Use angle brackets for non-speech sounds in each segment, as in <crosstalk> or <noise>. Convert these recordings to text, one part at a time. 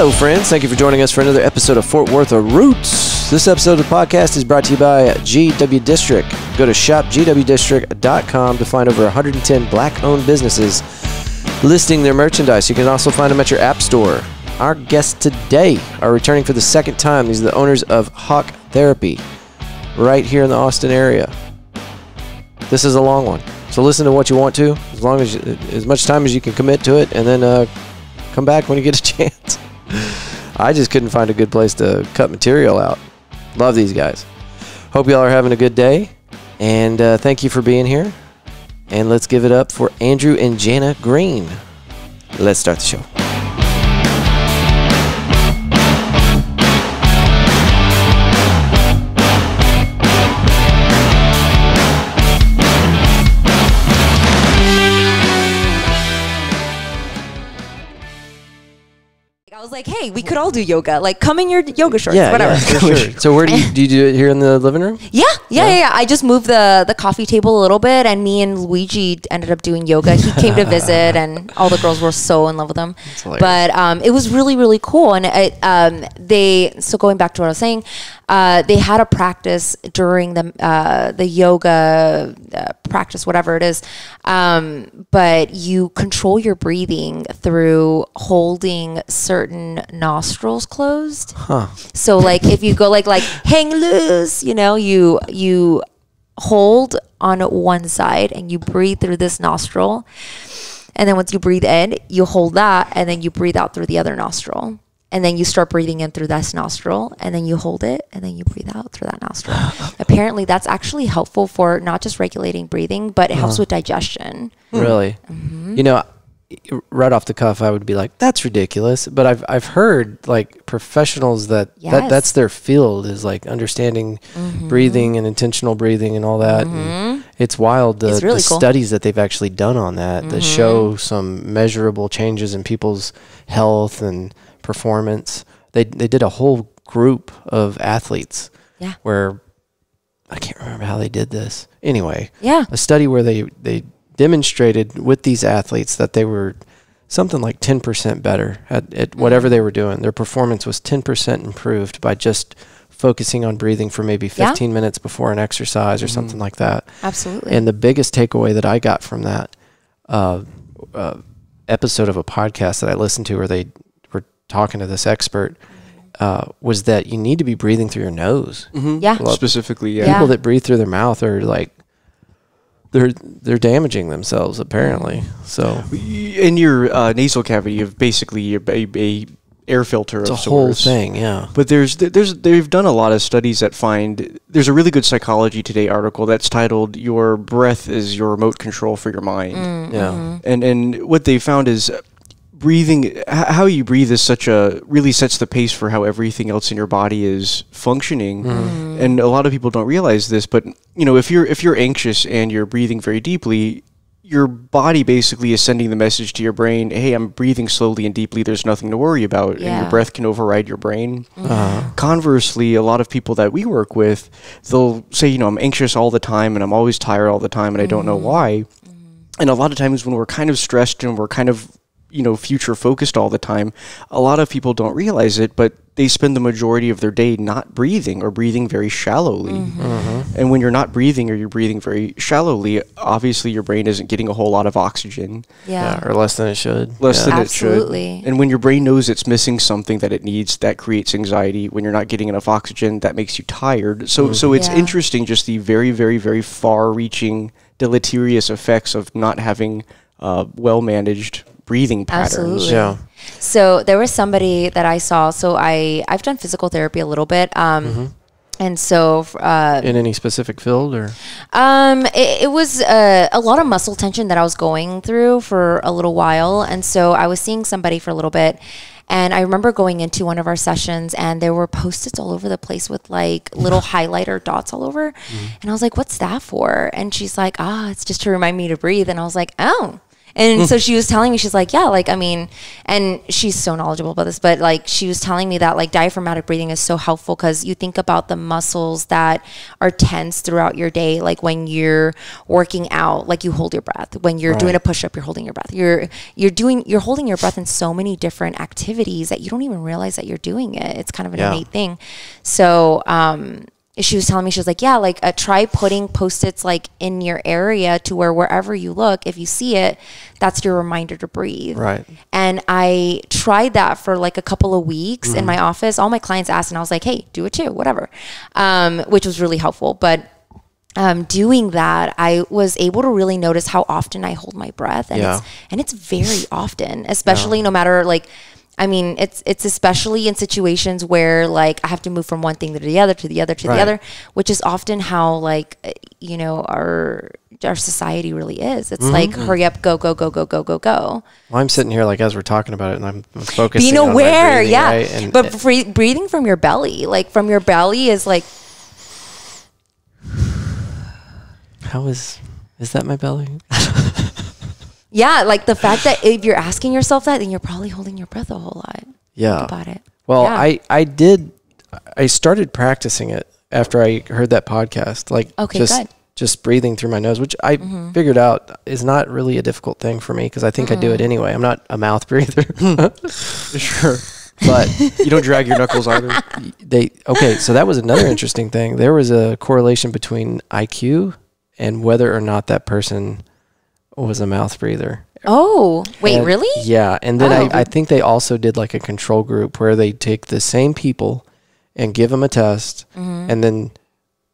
Hello, friends. Thank you for joining us for another episode of Fort Worth of Roots. This episode of the podcast is brought to you by GW District. Go to shopgwdistrict.com to find over 110 black owned businesses listing their merchandise. You can also find them at your app store. Our guests today are returning for the second time. These are the owners of Hawk Therapy right here in the Austin area. This is a long one. So listen to what you want to, as long as as much time as you can commit to it, and then uh, come back when you get a <laughs> chance. <laughs> I just couldn't find a good place to cut material out. Love these guys. Hope y'all are having a good day, and uh, thank you for being here. And let's give it up for Andrew and Jana Greene. Let's start the show. Like, hey, we could all do yoga. Like, come in your yoga shorts, Yeah, whatever. yeah, for sure. <laughs> So where do you do you do it here in the living room? Yeah, yeah, yeah, yeah. I just moved the the coffee table a little bit, and me and Luigi ended up doing yoga. He came to visit, and all the girls were so in love with him. But um, it was really, really cool. And it, um, they so going back to what I was saying, uh, they had a practice during the uh, the yoga uh, practice, whatever it is. Um, but you control your breathing through holding certain nostrils closed. Huh. So like if you go like like hang loose, you know, you you hold on one side and you breathe through this nostril. And then once you breathe in, you hold that and then you breathe out through the other nostril. And then you start breathing in through this nostril and then you hold it and then you breathe out through that nostril. <gasps> Apparently that's actually helpful for not just regulating breathing, but it helps with digestion. Really? Mm-hmm. You know, right off the cuff, I would be like, "That's ridiculous." But I've I've heard like professionals that, that that's their field is like understanding Mm-hmm. breathing and intentional breathing and all that. And it's wild the, It's really the cool. studies that they've actually done on that that Mm-hmm. show some measurable changes in people's health and performance. They they did a whole group of athletes Yeah. where I can't remember how they did this. Anyway, Yeah. a study where they they demonstrated with these athletes that they were something like 10% better at, at whatever Mm-hmm. they were doing. Their performance was 10% improved by just focusing on breathing for maybe Yeah. 15 minutes before an exercise or something like that. Absolutely. And the biggest takeaway that I got from that uh, uh, episode of a podcast that I listened to where they were talking to this expert uh, was that you need to be breathing through your nose. yeah. Well, specifically, yeah. Yeah. People that breathe through their mouth are like they're they're damaging themselves apparently. So In your uh, nasal cavity, you have basically a, a, a air filter it's a of whole sorts. thing, yeah. But there's there's they've done a lot of studies that find there's a really good Psychology Today article that's titled "Your Breath is Your Remote Control for Your Mind," Mm, Yeah. mm-hmm. and and what they found is breathing how you breathe is such a really sets the pace for how everything else in your body is functioning. Mm-hmm. and a lot of people don't realize this but you know if you're if you're anxious and you're breathing very deeply your body basically is sending the message to your brain hey i'm breathing slowly and deeply. There's nothing to worry about. And Yeah. your breath can override your brain. Uh, conversely a lot of people that we work with they'll say you know i'm anxious all the time and i'm always tired all the time and i don't know why. And a lot of times when we're kind of stressed and we're kind of you know future focused all the time a lot of people don't realize it but they spend the majority of their day not breathing or breathing very shallowly mm-hmm. Mm-hmm. and when you're not breathing or you're breathing very shallowly obviously your brain isn't getting a whole lot of oxygen yeah. Yeah. or less than it should. less yeah. than Absolutely. it should. And when your brain knows it's missing something that it needs, that creates anxiety. When you're not getting enough oxygen, that makes you tired. So so mm-hmm. it's Yeah. interesting just the very very very far-reaching deleterious effects of not having uh, well managed breathing patterns. Absolutely. Yeah. So there was somebody that I saw. So I I've done physical therapy a little bit. Um, Mm-hmm. and so uh, In any specific field or um, it, it was uh, a lot of muscle tension that I was going through for a little while, and so I was seeing somebody for a little bit. And I remember going into one of our sessions, and there were post-its all over the place with like little <laughs> highlighter dots all over. And I was like, "What's that for?" And she's like, "Ah, it's just to remind me to breathe." And I was like, "Oh." And so she was telling me, she's like, yeah, like, I mean, and she's so knowledgeable about this, but like, she was telling me that like diaphragmatic breathing is so helpful because you think about the muscles that are tense throughout your day. Like when you're working out, like you hold your breath. When you're doing a push up, you're holding your breath. You're, you're doing, you're holding your breath in so many different activities that you don't even realize that you're doing it. It's kind of an Yeah. innate thing. So, um, she was telling me she was like yeah like uh, try putting post-its like in your area to where wherever you look if you see it that's your reminder to breathe Right. and i tried that for like a couple of weeks Mm-hmm. in my office all my clients asked and i was like hey do it too whatever um, which was really helpful but um, doing that, I was able to really notice how often I hold my breath, and Yeah. it's and it's very often, especially no matter like. I mean, it's it's especially in situations where like I have to move from one thing to the other to the other to Right. the other, which is often how like uh, you know our our society really is. It's like Mm-hmm. hurry up, go go go go go go go. Well, I'm sitting here like as we're talking about it, and I'm I'm focusing. Being on my aware, breathing, yeah. right? And but free, breathing from your belly, like from your belly, is like <sighs> how is is that my belly? <laughs> yeah, like the fact that if you're asking yourself that, then you're probably holding your breath a whole lot. Yeah. Think about it. Well, Yeah. I I did. I started practicing it after I heard that podcast. Like, Okay, just good. Just breathing through my nose, which I mm-hmm. figured out is not really a difficult thing for me because I think I do it anyway. I'm not a mouth breather, <laughs> Sure. but You don't drag your knuckles either. <laughs> they okay. So that was another interesting thing. There was a correlation between IQ and whether or not that person was a mouth breather. Oh, wait, And- really? Yeah, and then Oh. I, I think they also did like a control group where they take the same people and give them a test, Mm-hmm. and then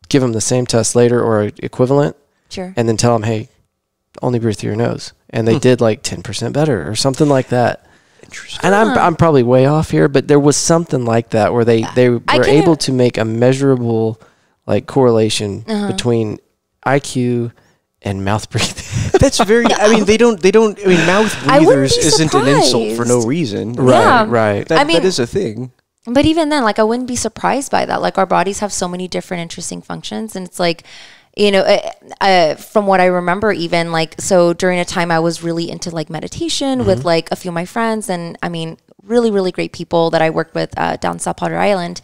give them the same test later or equivalent, Sure. and then tell them, hey, only breathe through your nose, and they did like ten percent better or something like that. Interesting. And I'm I'm probably way off here, but there was something like that where they they were able to make a measurable like correlation Uh-huh. between IQ and mouth <laughs> breathing. That's very. I mean, they don't. They don't. I mean, <laughs> mouth breathers isn't an insult for no surprised. reason. Yeah. right, right. That, I mean- that is a thing. But even then, like I wouldn't be surprised by that. Like our bodies have so many different interesting functions, and it's like, you know, uh, uh, from what I remember, even like so during a time I was really into like meditation with like a few of my friends, and I mean, really, really great people that I worked with uh, down South Padre Island,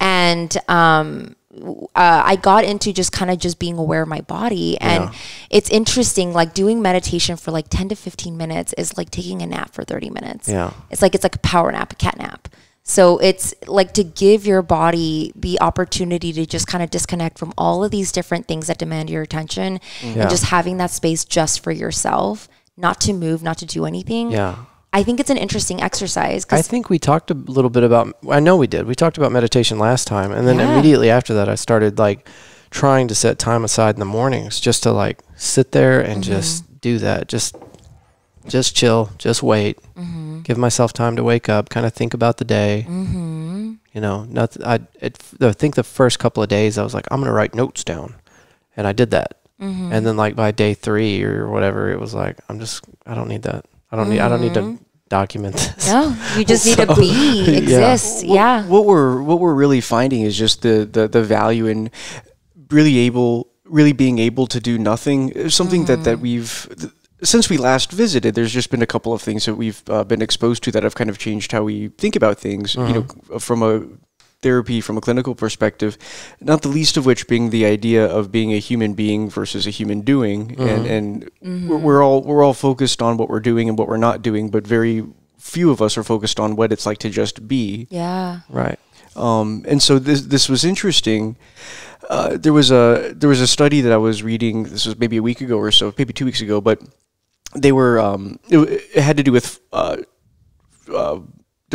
and um, w- uh, I got into just kind of just being aware of my body. And it's interesting, like doing meditation for like 10 to 15 minutes is like taking a nap for 30 minutes. Yeah. It's like it's like a power nap, a cat nap. So it's like to give your body the opportunity to just kind of disconnect from all of these different things that demand your attention Yeah. and just having that space just for yourself, not to move, not to do anything. yeah. I think it's an interesting exercise I think we talked a little bit about. I know we did. We talked about meditation last time, and then Yeah. immediately after that, I started like trying to set time aside in the mornings just to like sit there and Mm-hmm. just do that. Just, just chill. Just wait. Mm-hmm. Give myself time to wake up. Kind of think about the day. Mm-hmm. You know, nothing. I. It, I think the first couple of days, I was like, I'm gonna write notes down, and I did that. Mm-hmm. And then like by day three or whatever, it was like, I'm just. I don't need that. I don't need. I don't need to mm-hmm. document <laughs> this. no, you just need to be, <laughs> yeah. exist. Yeah. What we're what we're really finding is just the the, the value in really able really being able to do nothing. It's Something that that mm. we've th- since we last visited, there's just been a couple of things that we've uh, been exposed to that have kind of changed how we think about things. You know, mm-hmm. from a therapy from a clinical perspective, not the least of which being the idea of being a human being versus a human doing, and and we're, we're all we're all focused on what we're doing and what we're not doing, but very few of us are focused on what it's like to just be. Yeah. Right. Um, and so this this was interesting. Uh, there was a there was a study that I was reading. This was maybe a week ago or so, maybe two weeks ago, but they were um, it, it had to do with uh, uh,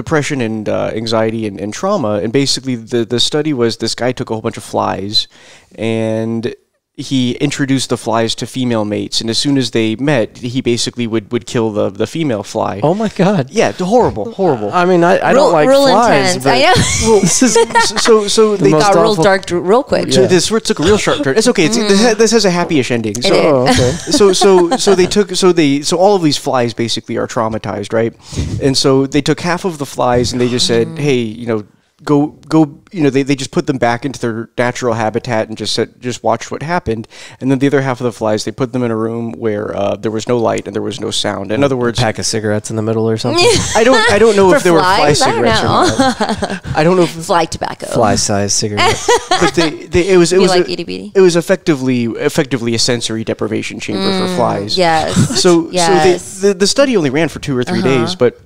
depression and uh, anxiety and, and trauma. And basically, the the study was this guy took a whole bunch of flies and he introduced the flies to female mates, and as soon as they met, he basically would, would kill the, the female fly. Oh my God. Yeah, horrible, horrible. I mean, I, I real, don't like real flies. intense. but I know. well, <laughs> this is so so they got real dark real quick. so this took a real sharp turn. It's okay. It's, this, this has a happy-ish ending. So, did. Oh, okay. so so so they took so they so all of these flies basically are traumatized, right? And so they took half of the flies and they just said, mm. "Hey, you know, go go you know they, they just put them back into their natural habitat and just said, just watch what happened and then the other half of the flies they put them in a room where uh, there was no light and there was no sound in other words a Pack of cigarettes in the middle or something. I don't I don't know <laughs> if there were fly flies? I don't cigarettes or not I don't know if <laughs> Fly tobacco. Fly size cigarettes. <laughs> but they, they it was it Be was like a- itty bitty. it was effectively effectively a sensory deprivation chamber for flies Yes. so Yes. Uh-huh. so the, the the study only ran for two or 3 days, but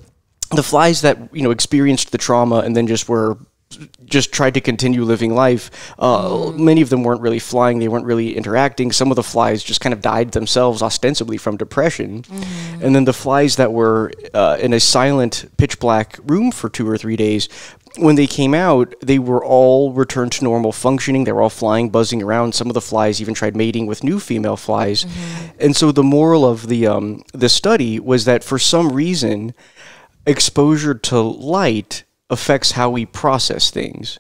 the flies that you know experienced the trauma and then just were just tried to continue living life. Uh, Mm. Many of them weren't really flying; they weren't really interacting. Some of the flies just kind of died themselves, ostensibly from depression. Mm-hmm. And then the flies that were uh, in a silent, pitch black room for two or three days. When they came out, they were all returned to normal functioning. They were all flying, buzzing around. Some of the flies even tried mating with new female flies. And so the moral of the um, the study was that for some reason, exposure to light affects how we process things.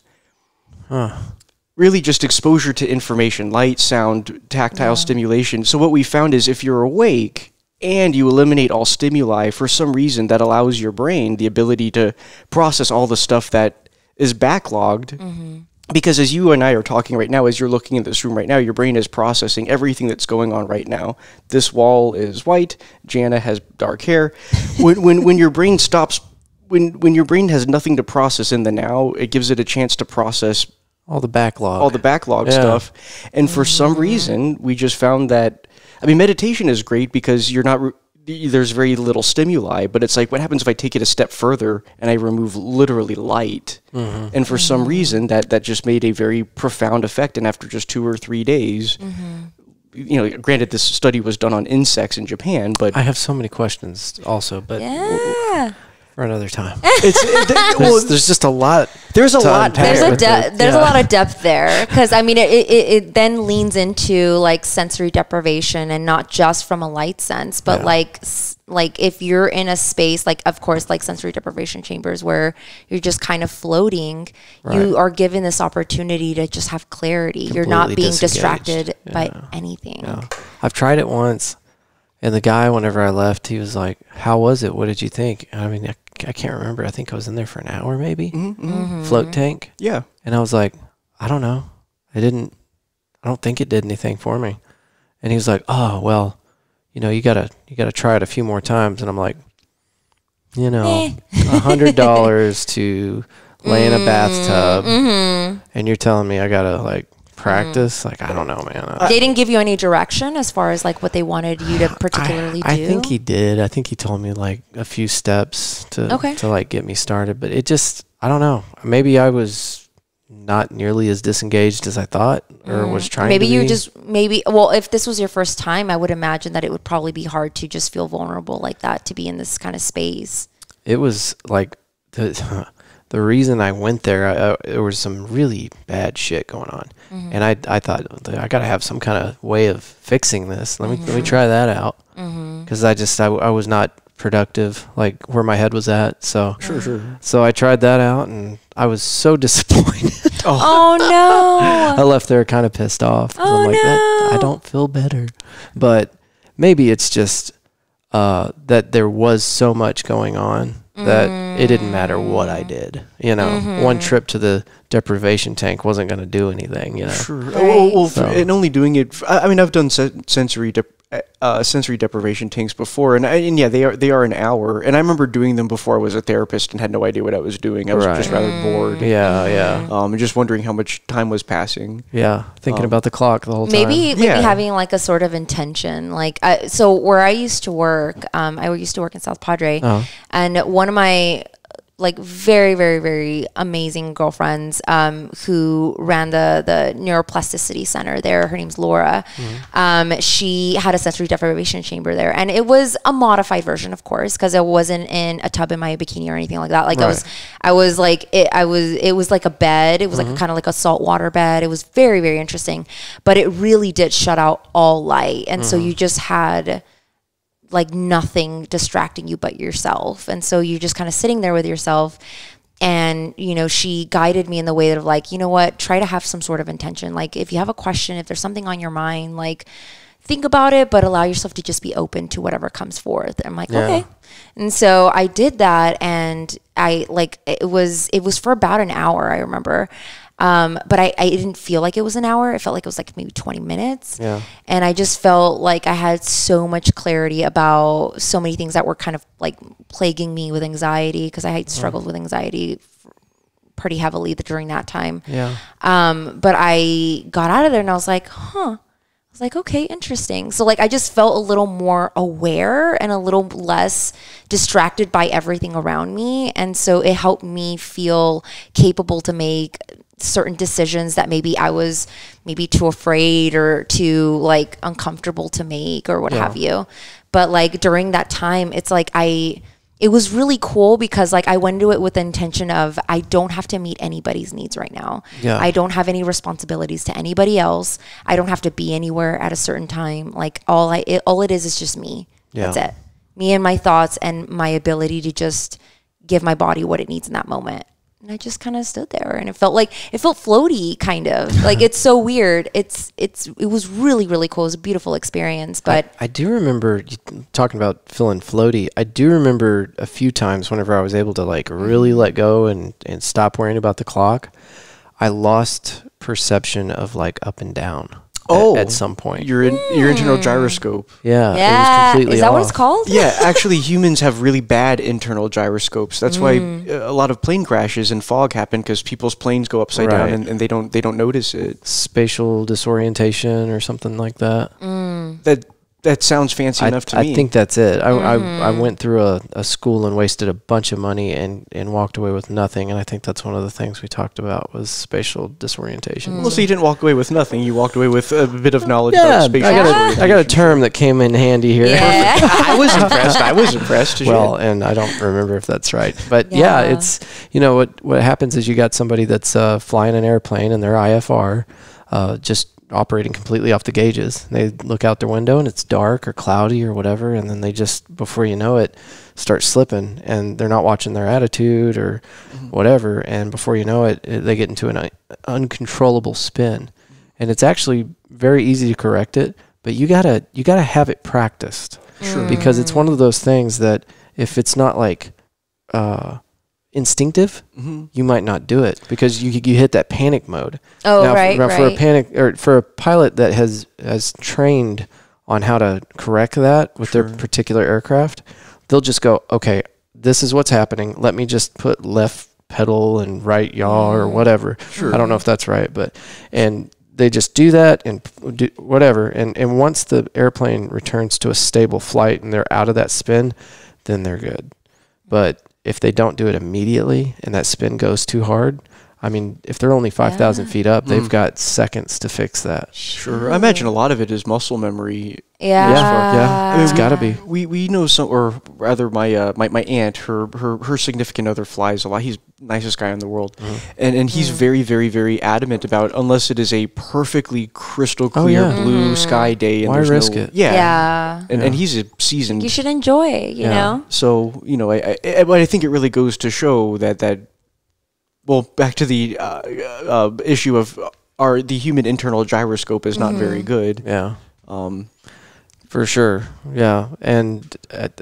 Really, just exposure to information, light, sound, tactile stimulation. So, what we found is if you're awake and you eliminate all stimuli, for some reason, that allows your brain the ability to process all the stuff that is backlogged. Mm-hmm. Because as you and I are talking right now, as you're looking in this room right now, your brain is processing everything that's going on right now. This wall is white. Jana has dark hair. <laughs> when, when, when your brain stops, when, when your brain has nothing to process in the now, it gives it a chance to process All the backlog. all the backlog Yeah. stuff. And for some reason, we just found that. I mean, meditation is great because you're not. Re- there's very little stimuli, but it's like, what happens if I take it a step further and I remove literally light? Mm-hmm. And for some reason, that that just made a very profound effect. And after just two or three days, you know, granted, this study was done on insects in Japan, but I have so many questions also, but Yeah. For another time. <laughs> it's it, th- well, There's, there's just a lot. there's a lot. unpack There's there. a de- it. there's Yeah. a lot of depth there because I mean it, it, it then leans into like sensory deprivation and not just from a light sense, but Yeah. like like if you're in a space like of course like sensory deprivation chambers where you're just kind of floating, you are given this opportunity to just have clarity. you're not being disengaged. distracted by anything. Yeah. I've tried it once, and the guy, whenever I left, he was like, "How was it? What did you think?" I mean, I, I can't remember. I think I was in there for an hour, maybe. Mm-hmm. Float tank, yeah. and I was like, "I don't know. I didn't. I don't think it did anything for me." And he was like, "Oh well, you know, you gotta you gotta try it a few more times." And I'm like, you know, Eh. a hundred dollars <laughs> to lay in a bathtub, Mm-hmm. and you're telling me I gotta like practice? Like, I don't know, man. I- they didn't give you any direction as far as like what they wanted you to <sighs> particularly I, do. I think he did. I think he told me like a few steps to Okay. to like get me started, but it just I don't know. Maybe I was not nearly as disengaged as I thought or was trying Mm. maybe you just maybe well if this was your first time i would imagine that it would probably be hard to just feel vulnerable like that to be in this kind of space it was like the <laughs> the reason I went there I, I, there was some really bad shit going on. Mm-hmm. And I I thought I got to have some kind of way of fixing this. Let me let me Mm-hmm. try that out. Cuz I just I, I was not productive like where my head was at. So Sure, sure. So I tried that out and I was so <laughs> disappointed. oh no <laughs> I left there kind of pissed off. Oh, I'm like, that, I don't feel better. But maybe it's just uh, that there was so much going on that it didn't matter what I did. You know, Mm-hmm. one trip to the deprivation tank wasn't going to do anything. You know, Sure. Oh, well, well, So- and only doing it. I mean, I've done se- sensory dep- uh, sensory deprivation tanks before, and, I, and yeah, they are they are an hour. And I remember doing them before I was a therapist and had no idea what I was doing. I was just rather bored. yeah, yeah, Um, and just wondering how much time was passing. yeah. Thinking Um, about the clock the whole time. maybe maybe Yeah. having like a sort of intention like I, so where i used to work um, i used to work in south padre Oh. and one of my like very very very amazing girlfriends um, who ran the the neuroplasticity center there. Her name's laura. Um, she had a sensory deprivation chamber there. And it was a modified version of course because i wasn't in a tub in my bikini or anything like that. Like i was i was like it, i was it was like a bed. It was like a kind of like a saltwater bed. It was very very interesting. But it really did shut out all light. And so you just had like nothing distracting you but yourself. And so you're just kind of sitting there with yourself. And, you know, she guided me in the way that of like, you know what, try to have some sort of intention. Like if you have a question, if there's something on your mind, like think about it, but allow yourself to just be open to whatever comes forth. I'm like, Yeah. okay. And so I did that and I like it was it was for about an hour, I remember. Um, but I, I didn't feel like it was an hour. It felt like it was like maybe 20 minutes. Yeah. And I just felt like I had so much clarity about so many things that were kind of like plaguing me with anxiety because I had struggled with anxiety pretty heavily during that time. Yeah. Um, but I got out of there and I was like, huh. I was like, okay, interesting. So like I just felt a little more aware and a little less distracted by everything around me. And so it helped me feel capable to make certain decisions that maybe I was maybe too afraid or too like uncomfortable to make or what have you. But like during that time, it's like I it was really cool because like I went into it with the intention of I don't have to meet anybody's needs right now. Yeah. I don't have any responsibilities to anybody else. I don't have to be anywhere at a certain time. Like all I it, all it is is just me. Yeah. That's it. Me and my thoughts and my ability to just give my body what it needs in that moment. And I just kind of stood there and it felt like it felt floaty kind of. <laughs> like it's so weird. It's it's it was really really cool. It was a beautiful experience, but I do remember talking about feeling floaty. I do remember a few times whenever I was able to like really mm-hmm. let go and, and stop worrying about the clock, I lost perception of like up and down. At- Oh, at, some point. Your in, your internal gyroscope. yeah, it yeah. was completely Is that what it's called? Yeah, <laughs> actually, humans have really bad internal gyroscopes. That's why Mm. uh, a lot of plane crashes and fog happen because people's planes go upside down and, and they don't they don't notice it. Spatial disorientation or something like that. That that sounds fancy I, enough to I me. I think that's it. I, I, I Mm-hmm. went through a, a school and wasted a bunch of money and, and walked away with nothing. And I think that's one of the things we talked about was spatial disorientation. Well, so you didn't walk away with nothing. You walked away with a bit of knowledge Yeah, about I spatial got, a, disorientation. I got a term that came in handy here. Yeah. I was impressed. I was impressed. well, and I don't remember if that's right, but yeah. Yeah. it's you know what what happens is you got somebody that's uh, flying an airplane and they're IFR, uh, just operating completely off the gauges. They look out their window and it's dark or cloudy or whatever, and then they just before you know it, start slipping, and they're not watching their attitude or whatever, and before you know it, it they get into an un- uncontrollable spin, and it's actually very easy to correct it, but you gotta you gotta have it practiced Sure. because it's one of those things that if it's not like uh, instinctive, Mhm. you might not do it because you you hit that panic mode. Oh, now, right, for, now for a panic or for a pilot that has has trained on how to correct that with their particular aircraft, they'll just go, okay, this is what's happening. Let me just put left pedal and right yaw or whatever. Sure. I don't know if that's right, but and they just do that and do whatever. And and once the airplane returns to a stable flight and they're out of that spin, then they're good. But if they don't do it immediately and that spin goes too hard, I mean, if they're only five thousand Yeah. feet up, they've Mm. got seconds to fix that. Sure. I imagine a lot of it is muscle memory. Yeah. yeah, it's gotta be. We we know some, or rather, my uh, my my aunt, her her her significant other flies a lot. He's the nicest guy in the world, Mm-hmm. and and he's very very very adamant about unless it is a perfectly crystal clear Oh, yeah. blue sky day. And Why there's risk no, it? Yeah. Yeah. And, and he's a seasoned You should enjoy it, you Yeah. know? So you know, I, I, I- but I think it really goes to show that that, well, back to the uh, uh, issue of uh, our the human internal gyroscope is not very good. Yeah, Um, for sure. Yeah, and at,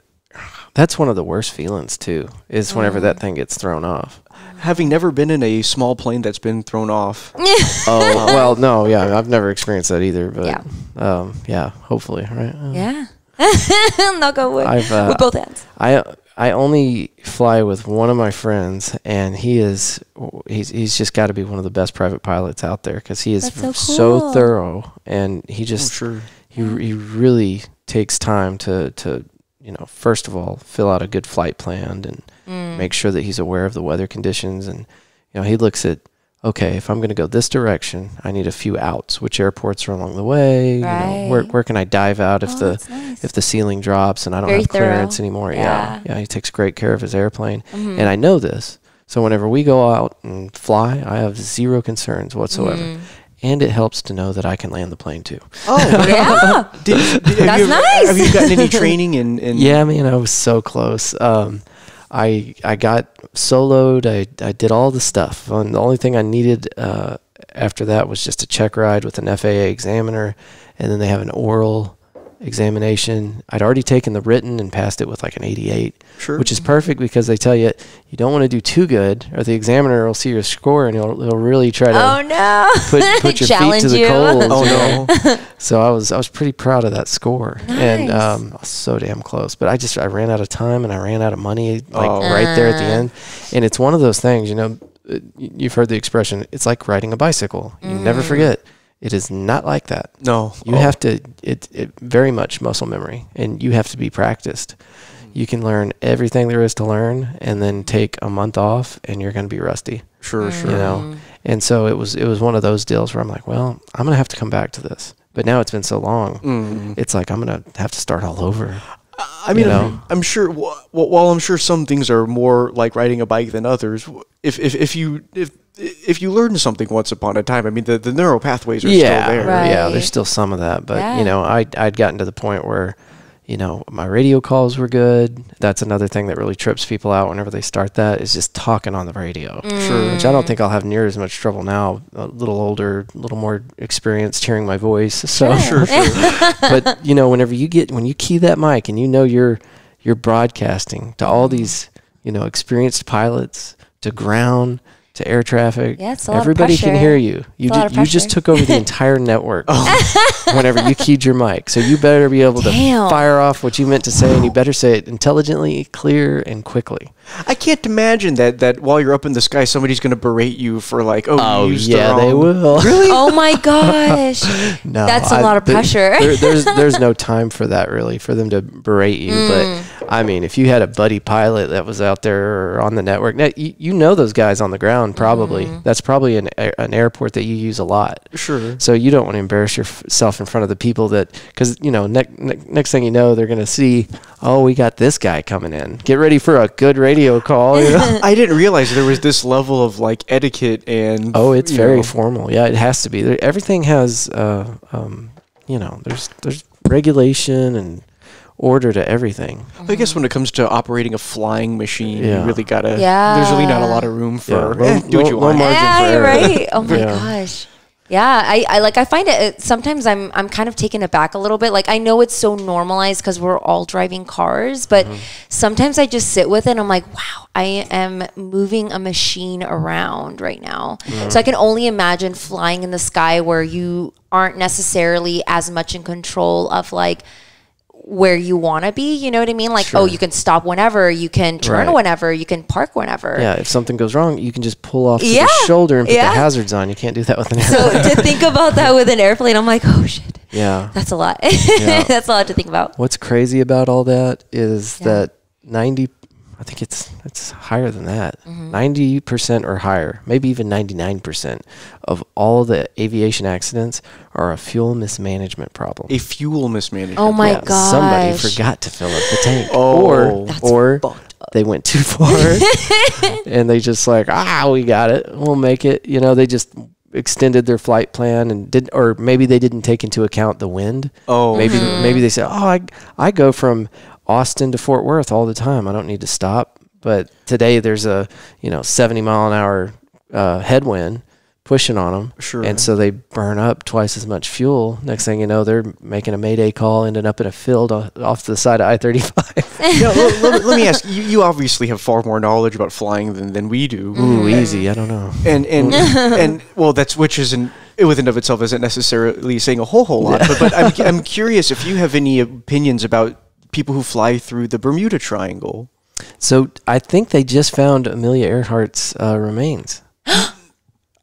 that's one of the worst feelings too. Is whenever that thing gets thrown off. having never been in a small plane that's been thrown off, <laughs> Oh well, no, yeah, I've never experienced that either. But Yeah. um, yeah, hopefully, right? Uh, Yeah. <laughs> Knock on wood. I've uh, With both hands. I I only fly with one of my friends, and he is he's he's just got to be one of the best private pilots out there because he is so cool. thorough, and he oh, just sure. he he really takes time to to you know first of all fill out a good flight plan and Mm. make sure that he's aware of the weather conditions and you know he looks at okay if i'm going to go this direction i need a few outs which airports are along the way you know, where, where can i dive out if Oh, the nice. if the ceiling drops and i don't Very have clearance thorough. anymore yeah. Yeah. yeah he takes great care of his airplane Mhm. and i know this so whenever we go out and fly i have zero concerns whatsoever Mm. and it helps to know that i can land the plane too Oh, <laughs> yeah. did, did, That's you ever- nice. Have you gotten any training in? in <laughs> Yeah, man, I was so close. Um, I I got soloed. I I did all the stuff. And the only thing I needed uh, after that was just a check ride with an FAA examiner, and then they have an oral examination. I'd already taken the written and passed it with like an 88, Sure. which is perfect because they tell you you don't want to do too good, or the examiner will see your score and he'll, he'll really try to Oh no! put <laughs> put your feet Challenge to the you. coals. oh no. <laughs> So I was I was pretty proud of that score, and um, I was so damn close. But I just I ran out of time and I ran out of money like Oh. right there at the Uh. end. And it's one of those things, you know. uh, You've heard the expression. It's like riding a bicycle. You never forget. It is not like that. No. You Oh. have to. It it very much muscle memory, and you have to be practiced. You can learn everything there is to learn, and then take a month off, and you're going to be rusty Sure, sure. you know and so it was it was one of those deals where i'm like well i'm gonna have to come back to this but now it's been so long Mm. it's like i'm gonna have to start all over I mean, you I'm. I'm sure. wh- wh- While I'm sure some things are more like riding a bike than others, if if, if you if if you learn something once upon a time, I mean, the, the neural pathways are yeah still there. Right. yeah there's still some of that but Yeah. you know i i'd gotten to the point where you know my radio calls were good that's another thing that really trips people out whenever they start that is just talking on the radio mm. Sure. which i don't think i'll have near as much trouble now a little older a little more experienced hearing my voice so Sure, sure. <laughs> but you know, whenever you get when you key that mic and you know you're you're broadcasting to all mm. these you know experienced pilots to ground to air traffic. Yeah, it's a lot Everybody can hear you. You you just took over the <laughs> entire network oh. <laughs> whenever you keyed your mic. So you better be able Damn. to fire off what you meant to say, and you better say it intelligently, clear, and quickly. I can't imagine that that while you're up in the sky, somebody's going to berate you for like, oh, you used the yeah, they will. <laughs> Really? Oh my gosh. <laughs> No, That's a a lot of pressure. there, <laughs> there's there's no time for that really for them to berate you. Mm. But I mean, if you had a buddy pilot that was out there or on the network, now, you, you know those guys on the ground probably. Mm-hmm. That's probably an an airport that you use a lot. Sure. So you don't want to embarrass yourself in front of the people that because you know ne- ne- next thing you know they're gonna see oh we got this guy coming in. Get ready for a good radio call. you know? <laughs> I didn't realize there was this level of like etiquette and Oh, it's very know, formal. Yeah, it has to be. There, everything has, uh, um, you know, there's there's regulation and order to everything. I guess when it comes to operating a flying machine, Yeah. you really gotta. Yeah. There's really not a lot of room for low- eh, do what low- you low want. margin for Yeah, error. right. Oh <laughs> my Yeah. gosh. Yeah, I, I like I find it, it sometimes I'm I'm kind of taken aback a little bit. Like I know it's so normalized because we're all driving cars, but Mm-hmm. sometimes I just sit with it and I'm like, wow, I am moving a machine around right now. Mm-hmm. So I can only imagine flying in the sky where you aren't necessarily as much in control of like where you want to be. You know what I mean? Like, oh, you can stop whenever, you can turn Right. whenever, you can park whenever. Yeah, if something goes wrong, you can just pull off to Yeah, the shoulder and put yeah. the hazards on. You can't do that with an airplane. So to think about that with an airplane, I'm like, oh shit. yeah. That's a lot. Yeah. <laughs> That's a lot to think about. What's crazy about all that is that 90 I think it's it's higher than that. Mm-hmm. 90% or higher, maybe even 99% of all the aviation accidents are a fuel mismanagement problem. A fuel mismanagement. Oh my Yeah, gosh. Somebody forgot to fill up the tank. <laughs> Oh. or That's or fucked they went too far <laughs> and they just like, ah, we got it. We'll make it. You know, they just extended their flight plan and did or maybe they didn't take into account the wind. Oh, Maybe Mm-hmm. maybe they said, "Oh, I I go from Austin to Fort Worth all the time. I don't need to stop." But today there's a you know 70 mile an hour uh, headwind pushing on them, Sure. and so they burn up twice as much fuel. Next thing you know, they're making a mayday call, ending up in a field off the side of I-35. yeah, <laughs> let, let, let me ask you. You obviously have far more knowledge about flying than, than we do. Ooh, easy. I don't know. and and <laughs> and well, that's which isn't within of itself isn't necessarily saying a whole whole lot. But, but I'm <laughs> I'm curious if you have any opinions about people who fly through the Bermuda Triangle. So I think they just found Amelia Earhart's uh, remains. <gasps>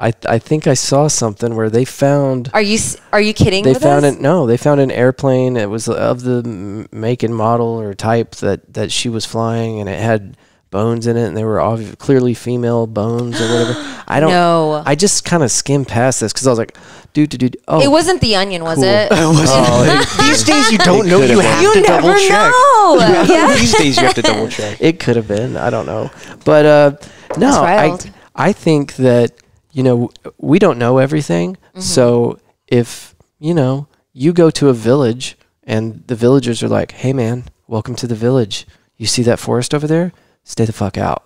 I I think I saw something where they found Are you s- are you kidding they with found us? it no they found an airplane it was of the m- make and model or type that that she was flying and it had bones in it and they were obvi- clearly female bones or whatever <gasps> i don't No. i just kind of skimmed past this because i was like dude dude, dude oh It wasn't the onion, was cool. it? <laughs> <laughs> These days, you don't know. You have have been. to You double never check. know. <laughs> yeah. These days, you have to double check. it could have been i don't know but uh no i i think that you know we don't know everything Mm-hmm. so if you know you go to a village and the villagers are like hey man welcome to the village you see that forest over there stay the fuck out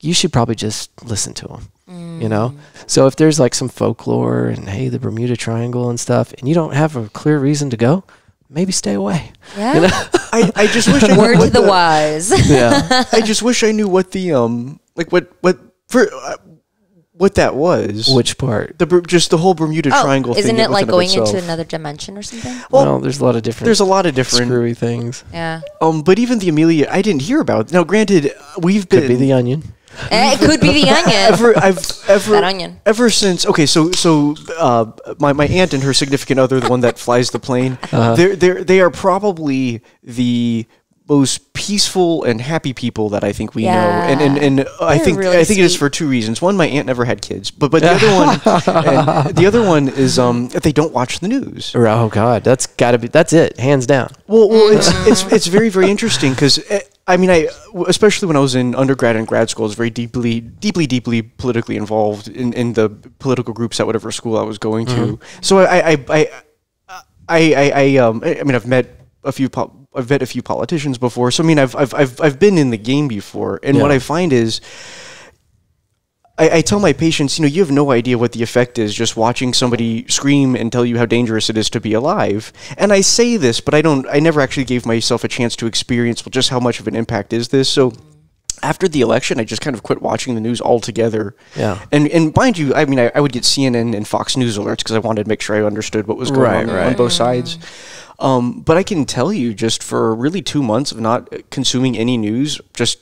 you should probably just listen to them. You know, so if there's like some folklore and hey, the Bermuda Triangle and stuff, and you don't have a clear reason to go, maybe stay away. Yeah. <laughs> I, I just wish I <laughs> knew Word to what the wise. Yeah, <laughs> I just wish I knew what the um like what what for uh, what that was. which part? the Ber- just the whole Bermuda Oh, Triangle thing. isn't it like going itself. into another dimension or something? Well, Well, there's a lot of different. There's a lot of different. screwy things. Yeah. Um, but even the Amelia, I didn't hear about. Now, granted, we've been Could be the onion. Eh, it could be the <laughs> onion. ever I've ever That onion. ever since okay so so uh, my my aunt and her significant other the one that flies the plane Uh-huh. they're they're they are probably the most peaceful and happy people that I think we know and and, and I They're think really I think it is for two reasons one my aunt never had kids but but the other one <laughs> and the other one is um they don't watch the news oh God, that's got to be. That's it, hands down. well, well, it's <laughs> it's it's very very interesting because I mean I especially when I was in undergrad and grad school I was very deeply deeply deeply politically involved in, in the political groups at whatever school I was going to. So I I I I, I, I um I I mean I've met a few po- I've met a few politicians before. So I mean I've I've I've, I've been in the game before, and what I find is. I, I tell my patients, you know, you have no idea what the effect is just watching somebody scream and tell you how dangerous it is to be alive. And I say this, but I don't. I never actually gave myself a chance to experience well, just how much of an impact is this. So after the election, I just kind of quit watching the news altogether. Yeah. And and mind you, I mean, I, I would get CNN and Fox News alerts because I wanted to make sure I understood what was going Right, on on both sides. Um, but I can tell you, just for really two months of not consuming any news, just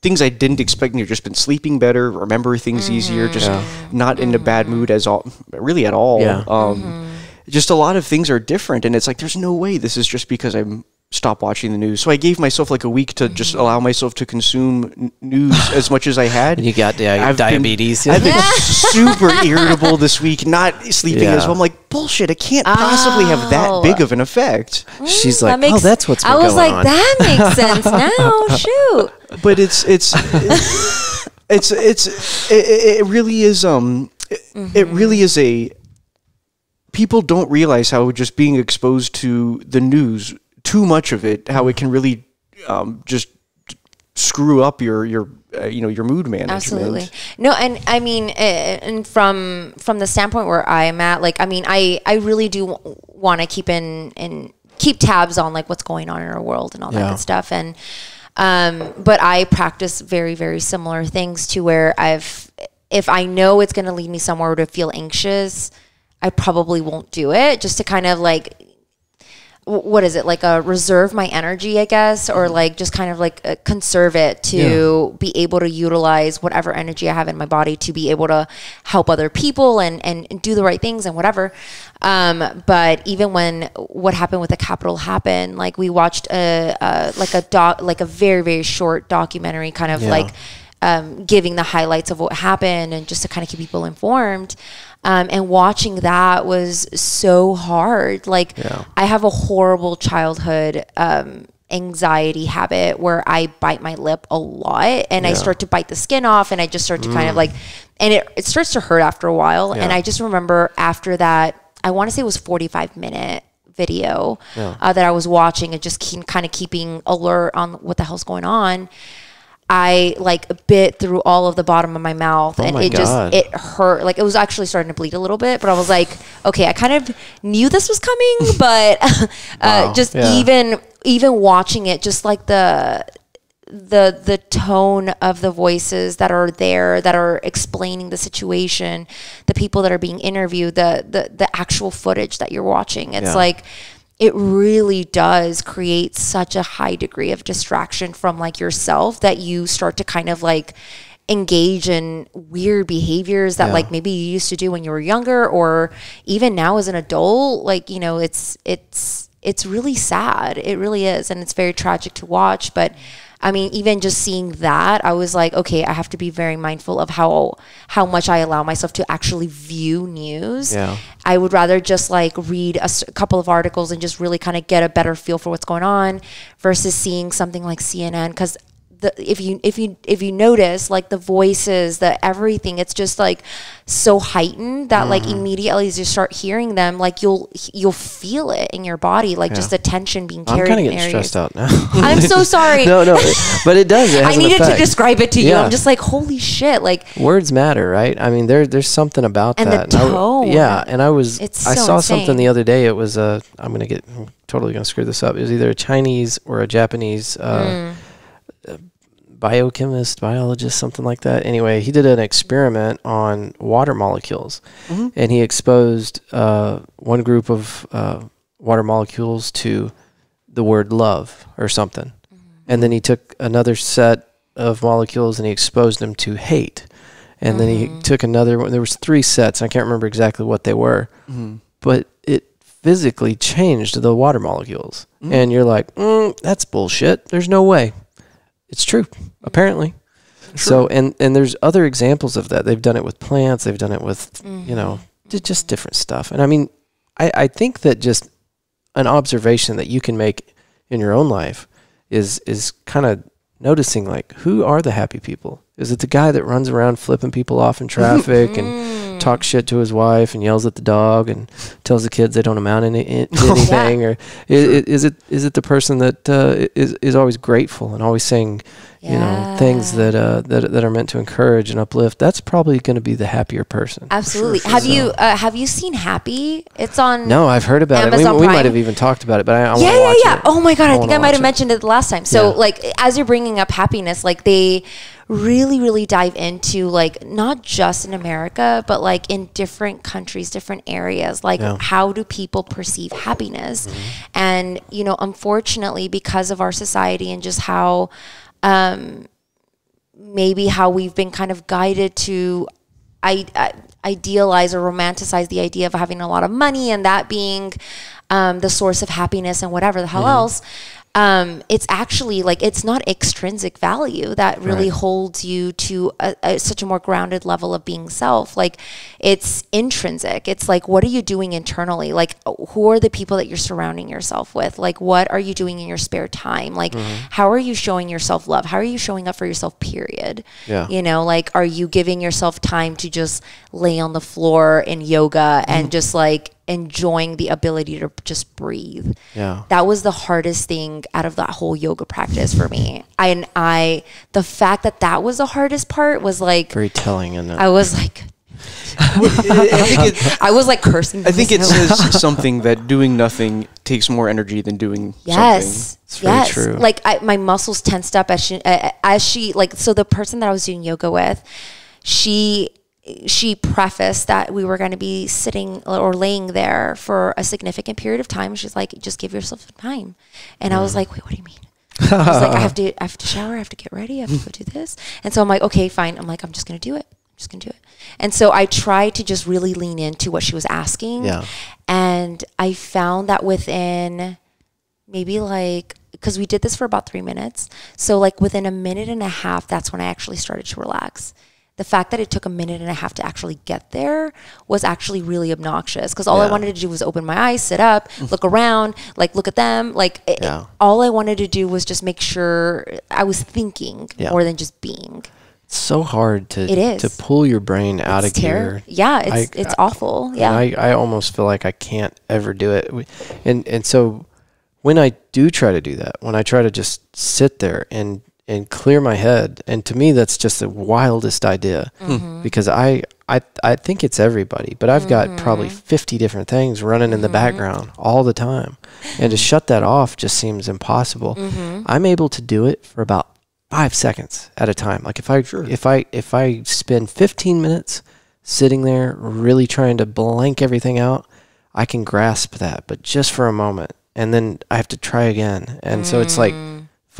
things I didn't expect. You've just been sleeping better, remember things easier, just Yeah. not in a bad mood as all, really at all. Yeah. Um, Just a lot of things are different, and it's like there's no way this is just because I'm stopped watching the news. So I gave myself like a week to just allow myself to consume n- news as much as I had. And <laughs> you got uh, I've been- diabetes. I've been <laughs> super irritable this week, not sleeping as well. I'm like, bullshit, it can't possibly have that Oh. big of an effect. She's That like, oh, that's what's been I was like, on. that makes sense <laughs> now. Shoot. But it's it's it's it's it, it it really is um it, it really is a people don't realize how just being exposed to the news too much of it how it can really um just screw up your your uh, you know your mood management Absolutely. No, and I mean, eh, and from from the standpoint where I'm at, like, I mean, I I really do want to keep in and keep tabs on like what's going on in our world and all that Yeah. good stuff, and um, but I practice very very similar things to where I've if I know it's going to lead me somewhere to feel anxious, I probably won't do it just to kind of like what is it like a reserve my energy i guess or like just kind of like uh, conserve it to be able to utilize whatever energy i have in my body to be able to help other people and and, and do the right things and whatever um, but even when what happened with the capitol happened like we watched a, a like a doc like a very very short documentary kind of Yeah. like um, giving the highlights of what happened and just to kind of keep people informed. Um, and watching that was so hard. Like, Yeah. I have a horrible childhood um, anxiety habit where I bite my lip a lot and I start to bite the skin off and I just start to kind of like, and it, it starts to hurt after a while. And I just remember after that, I want to say it was 45 minute video uh, that I was watching and just keep, kind of keeping alert on what the hell's going on. I like bit through all of the bottom of my mouth and Oh my it just it hurt like it was actually starting to bleed a little bit but I was like okay I kind of knew this was coming <laughs> but <laughs> uh, Wow. just Yeah. even even watching it just like the the the tone of the voices that are there that are explaining the situation the people that are being interviewed the the, the actual footage that you're watching it's Yeah. like it really does create such a high degree of distraction from like yourself that you start to kind of like engage in weird behaviors that Yeah. like maybe you used to do when you were younger or even now as an adult like you know it's it's it's really sad it really is and it's very tragic to watch but I mean, even just seeing that, I was like, okay, I have to be very mindful of how how much I allow myself to actually view news. Yeah. I would rather just like read a couple of articles and just really kind of get a better feel for what's going on versus seeing something like CNN because the if you if you if you notice like the voices the everything it's just like so heightened that like Mm-hmm. immediately as you start hearing them like you'll you'll feel it in your body like just the tension being carried. I'm kind of getting stressed out now. <laughs> i'm so sorry no, no, but it does. It <laughs> i needed to describe it to you Yeah. i'm just like holy shit like words matter, right? I mean, there there's something about And the that. I w- tone. yeah, and I was It's I so saw something the other day. It was a I'm gonna get I'm totally gonna screw this up. It was either a Chinese or a Japanese uh, Mm. Biochemist, biologist, something like that. Anyway, he did an experiment on water molecules, and he exposed uh, one group of uh, water molecules to the word love or something, and then he took another set of molecules and he exposed them to hate, and then he took another one. There was three sets. I can't remember exactly what they were, but it physically changed the water molecules, and you're like, mm, that's bullshit. There's no way. It's true, apparently. So and and there's other examples of that. They've done it with plants. They've done it with you know mm-hmm. ju- just different stuff. And I mean, I I think that just an observation that you can make in your own life is is kind of noticing like who are the happy people? Is it the guy that runs around flipping people off in <laughs> traffic and mm. Talks shit to his wife and yells at the dog and tells the kids they don't amount any, in- <laughs> to anything? Or is, is it is it the person that uh, is is always grateful and always saying you know things that uh, that that are meant to encourage and uplift? That's probably going to be the happier person. absolutely have you uh, have you seen happy it's on No, I've heard about it. Amazon We, we might have even talked about it, but I, I yeah, want yeah, yeah. it. Oh my god, I, think I might have mentioned it the last time. So Yeah. like as you're bringing up happiness, like they really really dive into like not just in America, but like in different countries, different areas. Like Yeah. how do people perceive happiness? Mm-hmm. And you know, unfortunately because of our society and just how um maybe how we've been kind of guided to I, I idealize or romanticize the idea of having a lot of money and that being um, the source of happiness and whatever the hell else. Um, it's actually like it's not extrinsic value that really Right. holds you to a, a, such a more grounded level of being self. Like it's intrinsic. It's like what are you doing internally? Like who are the people that you're surrounding yourself with? Like what are you doing in your spare time? Like how are you showing yourself love? How are you showing up for yourself? Period. Yeah. You know, like, are you giving yourself time to just lay on the floor in yoga and just like enjoying the ability to just breathe? Yeah. That was the hardest thing out of that whole yoga practice for me. I, and I, the fact that that was the hardest part was like, Very telling, and I was like, <laughs> I it, <laughs> I was like cursing. I think it says something that doing nothing takes more energy than doing Yes. It's very yes. true. Like I, my muscles tensed up as she, uh, as she, like, so the person that I was doing yoga with, she, she prefaced that we were going to be sitting or laying there for a significant period of time. She's like, just give yourself time. And I was mm. like, wait, what do you mean? I was like, I have to, I have to shower, I have to get ready, I have to go do this. And so I'm like, okay, fine. I'm like, I'm just gonna do it. I'm just gonna do it. And so I tried to just really lean into what she was asking. Yeah. And I found that within maybe like because we did this for about three minutes. So like within a minute and a half, that's when I actually started to relax. The fact that it took a minute and a half to actually get there was actually really obnoxious because all I wanted to do was open my eyes, sit up, mm. look around, like look at them. Like it- Yeah. all I wanted to do was just make sure I was thinking Yeah. more than just being. it's so hard to It is. to pull your brain out It's of terri- gear. Yeah, it's I- it's awful. Yeah. I, I almost feel like I can't ever do it. And and so when I do try to do that, when I try to just sit there and and clear my head, and to me that's just the wildest idea Mm-hmm. because I I I think it's everybody, but I've got probably Mm-hmm. 50 different things running in the background all the time. And to shut that off just seems impossible. Mm-hmm. I'm able to do it for about 5 seconds at a time. Like if I if I if I spend 15 minutes sitting there really trying to blank everything out, I can grasp that, but just for a moment. And then I have to try again. And so it's like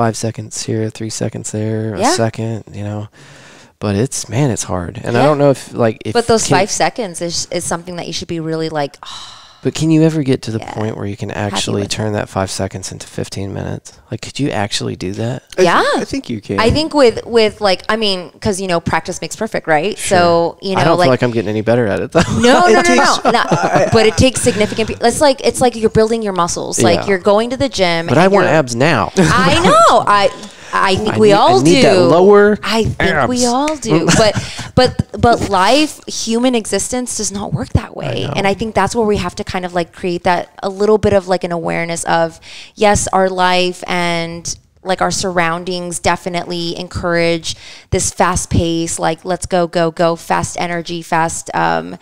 five seconds here, three seconds there. Yeah. a second, you know. But it's man, it's hard. And I don't know if like if but those five seconds is, is something that you should be really like, <sighs> oh, But can you ever get to the Yeah. point where you can actually turn that five seconds into fifteen minutes? Like could you actually do that? I thi- Yeah. I think you can. I think with with like I mean because you know practice makes perfect, right? So you know I don't like, feel like I'm getting any better at it though. no, <laughs> no, no, takes- no, no. <laughs> But it takes significant. pe- It's like it's like you're building your muscles. Like you're going to the gym. but I want abs now. I <laughs> know. I I think I we need- I all do. lower I think we all do. <laughs> but but but life, human existence does not work that way. and I think that's where we have to kind of like create that a little bit of like an awareness of yes, our life and like our surroundings definitely encourage this fast pace, like let's go, go, go, fast energy, fast um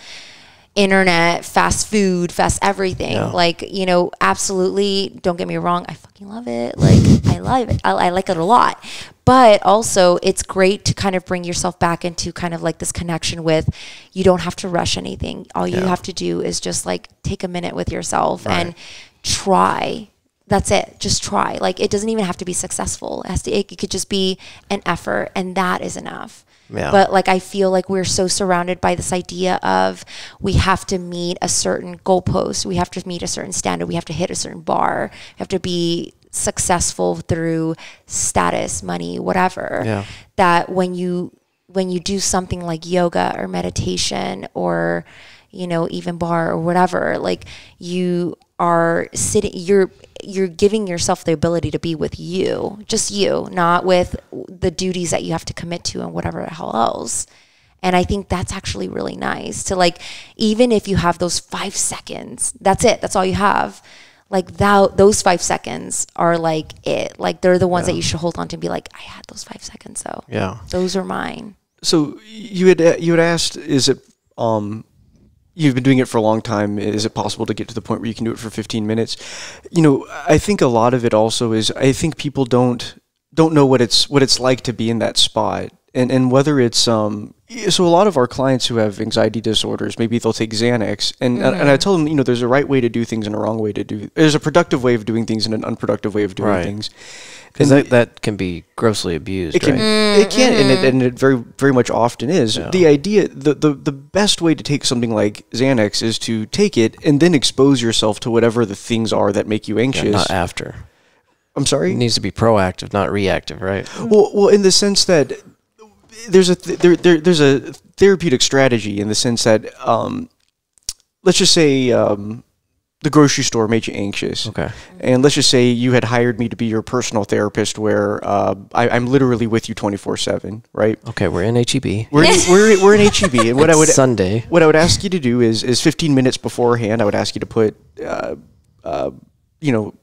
internet, fast food, fast everything. Yeah. Like, you know, absolutely, don't get me wrong, I fucking love it. Like, I love it. I, I like it a lot. But also, it's great to kind of bring yourself back into kind of like this connection with you don't have to rush anything. All you Yeah. have to do is just like take a minute with yourself and try. That's it. Just try. Like, it doesn't even have to be successful. It, has to, it could just be an effort, and that is enough. Yeah. But like I feel like we're so surrounded by this idea of we have to meet a certain goalpost, we have to meet a certain standard, we have to hit a certain bar, we have to be successful through status, money, whatever. Yeah. That when you when you do something like yoga or meditation or you know even bar or whatever like you are sitting you're you're giving yourself the ability to be with you just you not with the duties that you have to commit to and whatever the hell else. And i think that's actually really nice to like even if you have those five seconds that's it that's all you have. Like that those five seconds are like it. Like they're the ones that you should hold on to and be like i had those five seconds though Yeah. those are mine. So you had you had asked, is it um, you've been doing it for a long time? Is it possible to get to the point where you can do it for 15 minutes? You know, I think a lot of it also is I think people don't don't know what it's what it's like to be in that spot. And, and whether it's um so a lot of our clients who have anxiety disorders maybe they'll take Xanax and and, and I tell them you know there's a right way to do things and a wrong way to do there's a productive way of doing things and an unproductive way of doing Right. things Because And that, that can be grossly abused, it can, right? it can, and it, and it very, very much often is. The idea, the, the, the best way to take something like Xanax is to take it and then expose yourself to whatever the things are that make you Yeah, anxious. not after. I'm sorry. It needs to be proactive, not reactive, right? Well, well, in the sense that there's a th- there, there there's a therapeutic strategy in the sense that um, let's just say um, the grocery store made you anxious. Okay. And let's just say you had hired me to be your personal therapist, where uh, I, I'm literally with you 24 seven, right? Okay, we're in HEB. We're in, we're, we're in HEB, and <laughs> what I would Sunday. what I would ask you to do is is 15 minutes beforehand. I would ask you to put, uh, uh, you know,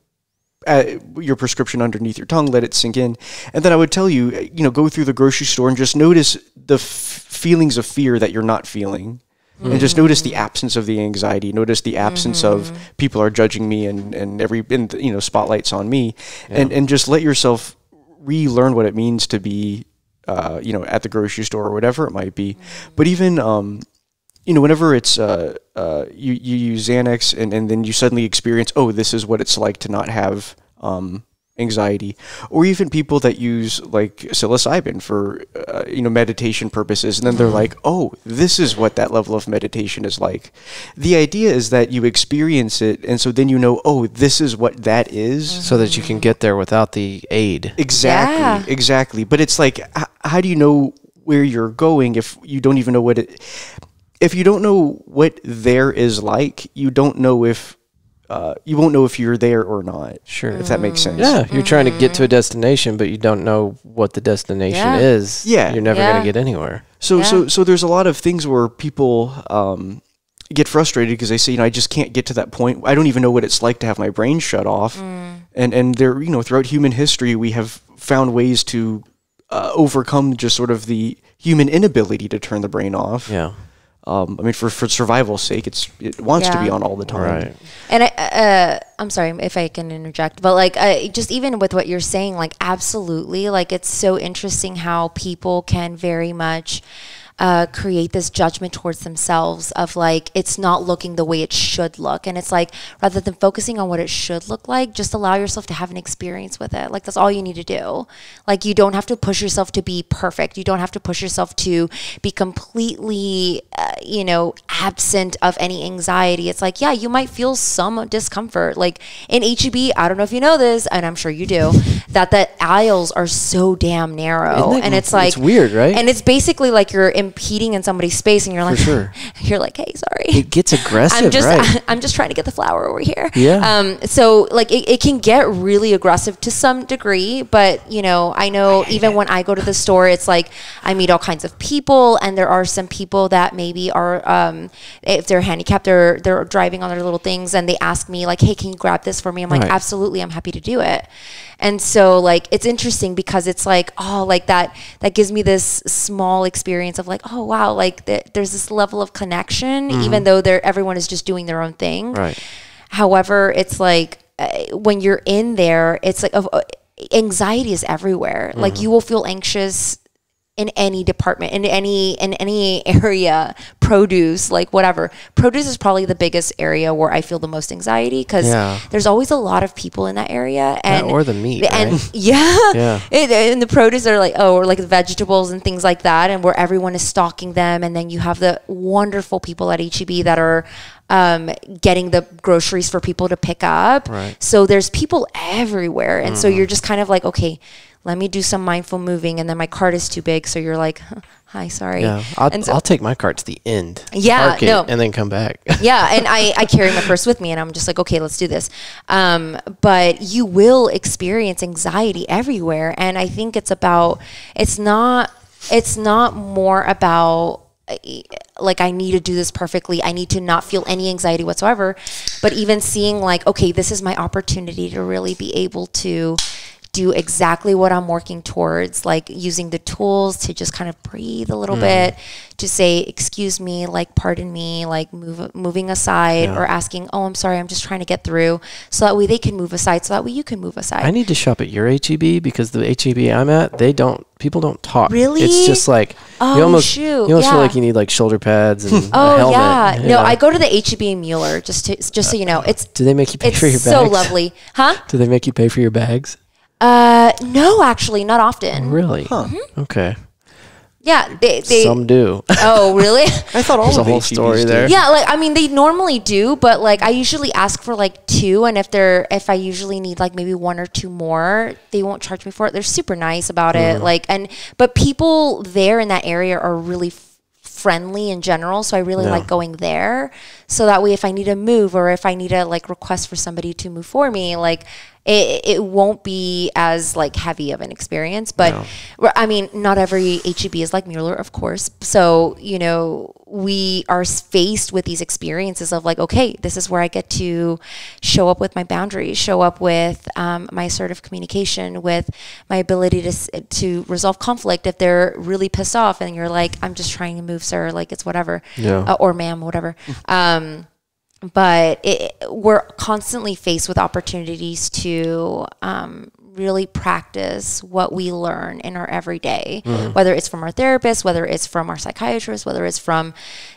uh, your prescription underneath your tongue, let it sink in, and then I would tell you, you know, go through the grocery store and just notice the f- feelings of fear that you're not feeling. And just notice the absence of the anxiety. Notice the absence of people are judging me and, and every and, you know spotlights on me, and and just let yourself relearn what it means to be, uh, you know, at the grocery store or whatever it might be. But even um, you know, whenever it's uh, uh, you you use Xanax and, and then you suddenly experience, oh, this is what it's like to not have um, anxiety, or even people that use like psilocybin for uh, you know meditation purposes, and then they're like, oh, this is what that level of meditation is like. The idea is that you experience it, and so then you know, oh, this is what that is. So that you can get there without the aid. Exactly, Yeah. exactly. But it's like, h- how do you know where you're going if you don't even know what it? If you don't know what there is like, you don't know if uh, you won't know if you're there or not. Sure. if that makes sense. Yeah, you're trying to get to a destination, but you don't know what the destination Yeah. is. Yeah. You're never Yeah. going to get anywhere. So Yeah. so so there's a lot of things where people um, get frustrated because they say, you know, I just can't get to that point. I don't even know what it's like to have my brain shut off. And and there, you know, throughout human history, we have found ways to uh, overcome just sort of the human inability to turn the brain off. Yeah. Um, I mean, for for survival's sake, it's it wants to be on all the time. Right. And I, uh, I'm sorry if I can interject, but like, uh, just even with what you're saying, like, absolutely, like, it's so interesting how people can very much uh, create this judgment towards themselves of like, it's not looking the way it should look. And it's like, rather than focusing on what it should look like, just allow yourself to have an experience with it. Like, that's all you need to do. Like, you don't have to push yourself to be perfect. You don't have to push yourself to be completely, uh, you know, absent of any anxiety. It's like, yeah, you might feel some discomfort. Like in HEB, I don't know if you know this, and I'm sure you do, <laughs> that the aisles are so damn narrow. And it's like, it's weird, right? And it's basically like you're impeding in somebody's space, and you're like, sure. <laughs> you're like, hey, sorry. It gets <laughs> aggressive, I'm just right? <laughs> I'm just trying to get the flower over here. Yeah. Um so like it, it can get really aggressive to some degree, but you know, I know even when I go to the store it's like I meet all kinds of people and there are some people that maybe are um if they're handicapped they're they're driving on their little things and they ask me like, "Hey, can you grab this for me?" I'm like, Right. "Absolutely, I'm happy to do it." And so like it's interesting because it's like oh like that that gives me this small experience of like oh wow like th- there's this level of connection even though they're everyone is just doing their own thing. Right. However, it's like uh, when you're in there, it's like uh, anxiety is everywhere. Like you will feel anxious in any department, in any in any <laughs> area, produce, like whatever. Produce is probably the biggest area where I feel the most anxiety because Yeah. there's always a lot of people in that area, and or the meat, and right? <laughs> yeah, <laughs> Yeah. and, and the produce are like oh, or like the vegetables and things like that, and where everyone is stocking them, and then you have the wonderful people at HEB that are um, getting the groceries for people to pick up. Right. So there's people everywhere, and so Mm-hmm. you're just kind of like okay. Let me do some mindful moving, and then my cart is too big, so you're like, "Hi, sorry." Yeah. I'll, so, I'll take my cart to the end. Yeah, park it, no. and then come back. <laughs> <laughs> yeah and I, I carry my purse with me and i'm just like okay let's do this um, but you will experience anxiety everywhere and i think it's about it's not it's not more about uh, like i need to do this perfectly i need to not feel any anxiety whatsoever but even seeing like okay this is my opportunity to really be able to do exactly what I'm working towards, like using the tools to just kind of breathe a little mm. bit, to say, excuse me, like pardon me, like move moving aside Yeah. or asking, oh, I'm sorry, I'm just trying to get through. So that way they can move aside, so that way you can move aside. I need to shop at your HEB because the HEB I'm at, they don't. People don't talk. Really? It's just like Oh, you almost shoot, you almost yeah. feel like you need like shoulder pads and <laughs> a Oh helmet. yeah, you no, know? I go to the HEB in Mueller just to just so you know, it's Do they make you pay for your bags? so lovely, huh? Do they make you pay for your bags? Uh, no, actually, not often. Really? Mm-hmm. Okay. Yeah, they they. Some do. oh really? <laughs> I thought all There's a of whole HEBs story did. there. Yeah, like I mean, they normally do, but like I usually ask for like two, and if they're if I usually need like maybe one or two more, they won't charge me for it. They're super nice about it. Like and but people there in that area are really f- friendly in general, so I really Yeah. like going there. So that way, if I need to move or if I need to like request for somebody to move for me, like. It, it won't be as like heavy of an experience, but No. I mean, not every HEB is like Mueller, of course. So, you know, we are faced with these experiences of like, okay, this is where I get to show up with my boundaries, show up with um, my assertive communication, with my ability to, to resolve conflict if they're really pissed off and you're like, I'm just trying to move, sir, like it's whatever, Yeah. uh, or ma'am, whatever. um, <laughs> but it, we're constantly faced with opportunities to um, really practice what we learn in our everyday, whether it's from our therapist, whether it's from our psychiatrist, whether it's from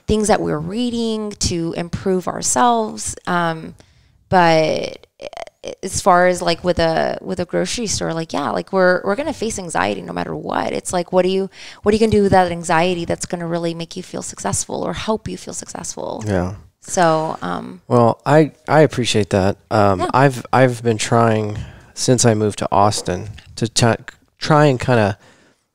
things that we're reading to improve ourselves. Um, but as far as like with a with a grocery store like yeah like we're we're gonna face anxiety no matter what it's like what do you what are you gonna do with that anxiety that's gonna really make you feel successful or help you feel successful Yeah. So, um, Well, I I appreciate that. Um, Yeah. I've I've been trying since I moved to Austin to t- try and kind of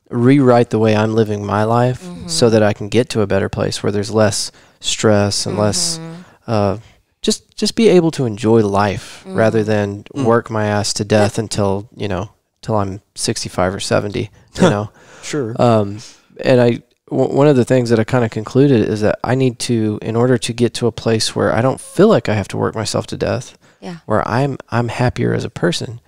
rewrite the way I'm living my life Mm-hmm. so that I can get to a better place where there's less stress and less Mm-hmm. uh, just just be able to enjoy life Mm. rather than work my ass to death until you know till I'm 65 or 70. You know. Sure. Um, and I, w- one of the things that I kind of concluded is that I need to, in order to get to a place where I don't feel like I have to work myself to death, yeah. where I'm I'm happier as a person.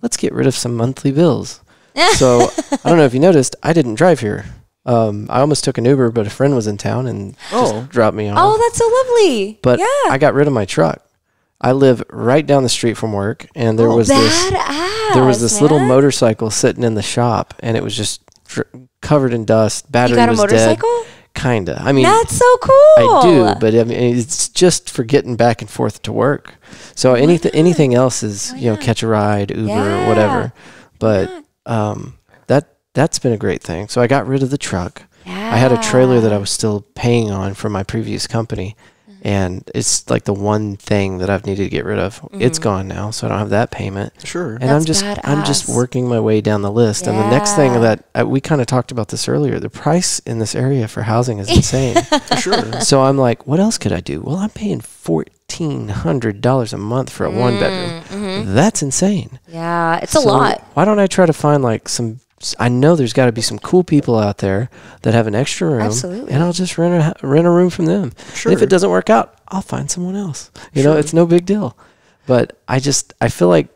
Let's get rid of some monthly bills. <laughs> so I don't know if you noticed, I didn't drive here. Um, I almost took an Uber, but a friend was in town and Oh. just dropped me off. Oh, that's so lovely. but yeah. I got rid of my truck. I live right down the street from work, and there Oh, was this Badass, there was this little motorcycle sitting in the shop, and it was just dr- covered in dust. Battery You got a was motorcycle? dead. Kinda. I mean, That's so cool. I do, but I mean, it's just for getting back and forth to work. So anything anything else is you know catch a ride, Uber, Yeah. or whatever. But um, that that's been a great thing. So I got rid of the truck. I had a trailer that I was still paying on from my previous company, and it's like the one thing that I've needed to get rid of. It's mm-hmm. gone now, so I don't have that payment. Sure. And I'm That's just I'm just working my way down the list. Yeah. And the next thing that uh, we kind of talked about this earlier, the price in this area for housing is insane. <laughs> sure. so I'm like, what else could I do? Well, I'm paying fourteen hundred dollars a month for a one mm, bedroom. Mm-hmm. That's insane. Yeah, it's a lot. Why don't I try to find like some? I know there's got to be some cool people out there that have an extra room, Absolutely. and I'll just rent a rent a room from them. And Sure. if it doesn't work out, I'll find someone else. You know, it's no big deal. But I just I feel like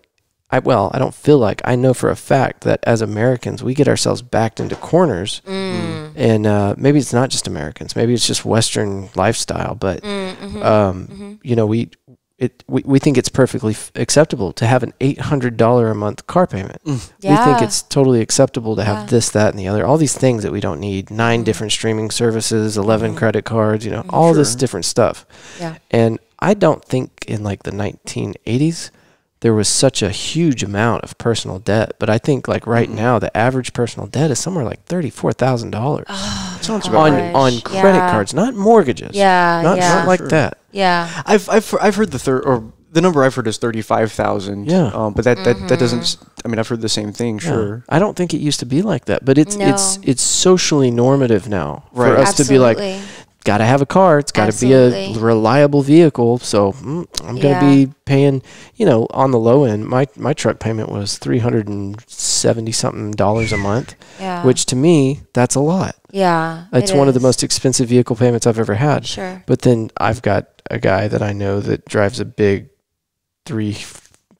I well I don't feel like I know for a fact that as Americans we get ourselves backed into corners, Mm. and uh, maybe it's not just Americans, maybe it's just Western lifestyle, but Mm, mm-hmm. um, you know we. It, we, we think it's perfectly f- acceptable to have an eight hundred dollar a month car payment. Mm. We think it's totally acceptable to have Yeah. this, that, and the other. All these things that we don't need. 9 mm. different streaming services, 11 mm-hmm. credit cards. You know, all this different stuff. Yeah. And I don't think in like the 1980s there was such a huge amount of personal debt. But I think like right now the average personal debt is somewhere like thirty-four thousand dollars Sounds about on right. on credit yeah. cards, not mortgages. Yeah, not, yeah. not like Sure. that. Yeah. I've I've I've heard the third or the number I've heard is thirty five thousand. Yeah. Um, but that, that that doesn't. Mm-hmm. s- I mean, I've heard the same thing. Yeah. Sure. I don't think it used to be like that, but it's it's No. it's socially normative now for Right. us to be like, Absolutely. Got to have a car. It's got to be a reliable vehicle. So mm, I'm going to be paying, you know, on the low end. My my truck payment was three hundred and seventy something dollars a month, Yeah. which to me that's a lot. yeah. It's it one of the most expensive vehicle payments I've ever had. Sure. But then I've got a guy that I know that drives a big three.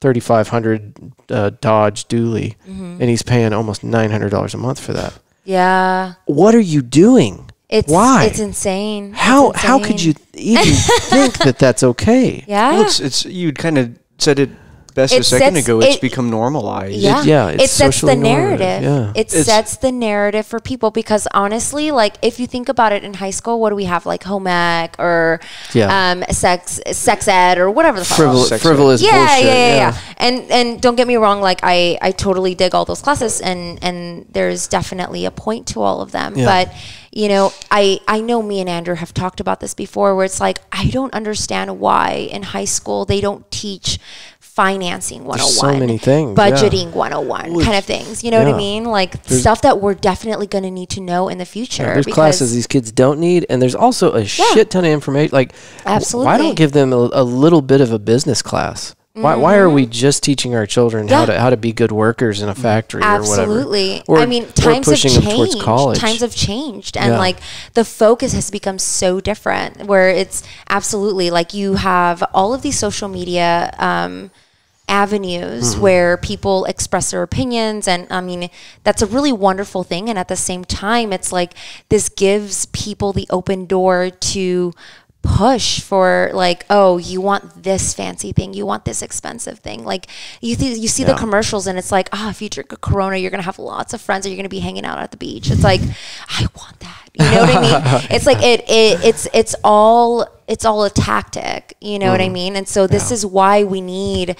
3500 uh, Dodge Dually Mm-hmm. and he's paying almost $900 a month for that. Yeah. What are you doing? It's Why? It's insane. It's How how could you even <laughs> think that that's okay? Yeah. Well, it's it's you'd kind of said it best It a second sets- ago. It's it- become normalized. yeah. yeah, it's it sets the socially narrative. yeah. It It's- sets the narrative for people because honestly, like if you think about it in high school, what do we have like home ec or Yeah. um sex sex ed or whatever the fuck. Frivolous, Sex frivolous yeah, bullshit. yeah, yeah, yeah, And and don't get me wrong, like I I totally dig all those classes, and and there's definitely a point to all of them. Yeah. But you know, I I know me and Andrew have talked about this before, where it's like I don't understand why in high school they don't teach financing 101 so oh many things, yeah. budgeting 101 kind of things you know what i mean like stuff that we're definitely going to need to know in the future There's because- classes these kids don't need, and there's also a shit ton of information. Like, w- why don't give them a, a little bit of a business class? Why, why are we just teaching our children how Mm-hmm. To how to be good workers in a factory or whatever? Absolutely. Or- I mean, times have pushing them towards changed. college. Times have changed, and Yeah. like the focus has become so different. Where it's absolutely like you have all of these social media. Um, avenues Mm-hmm. where people express their opinions and i mean that's a really wonderful thing and at the same time it's like this gives people the open door to push for like oh you want this fancy thing you want this expensive thing. Like you th- you see the commercials and it's like ah if you drink a corona you're gonna have lots of friends or you're gonna be hanging out at the beach. It's like <laughs> i want that. You know what i mean? <laughs> It's like it, it it's it's all it's all a tactic. You know what i mean? And so this is why we need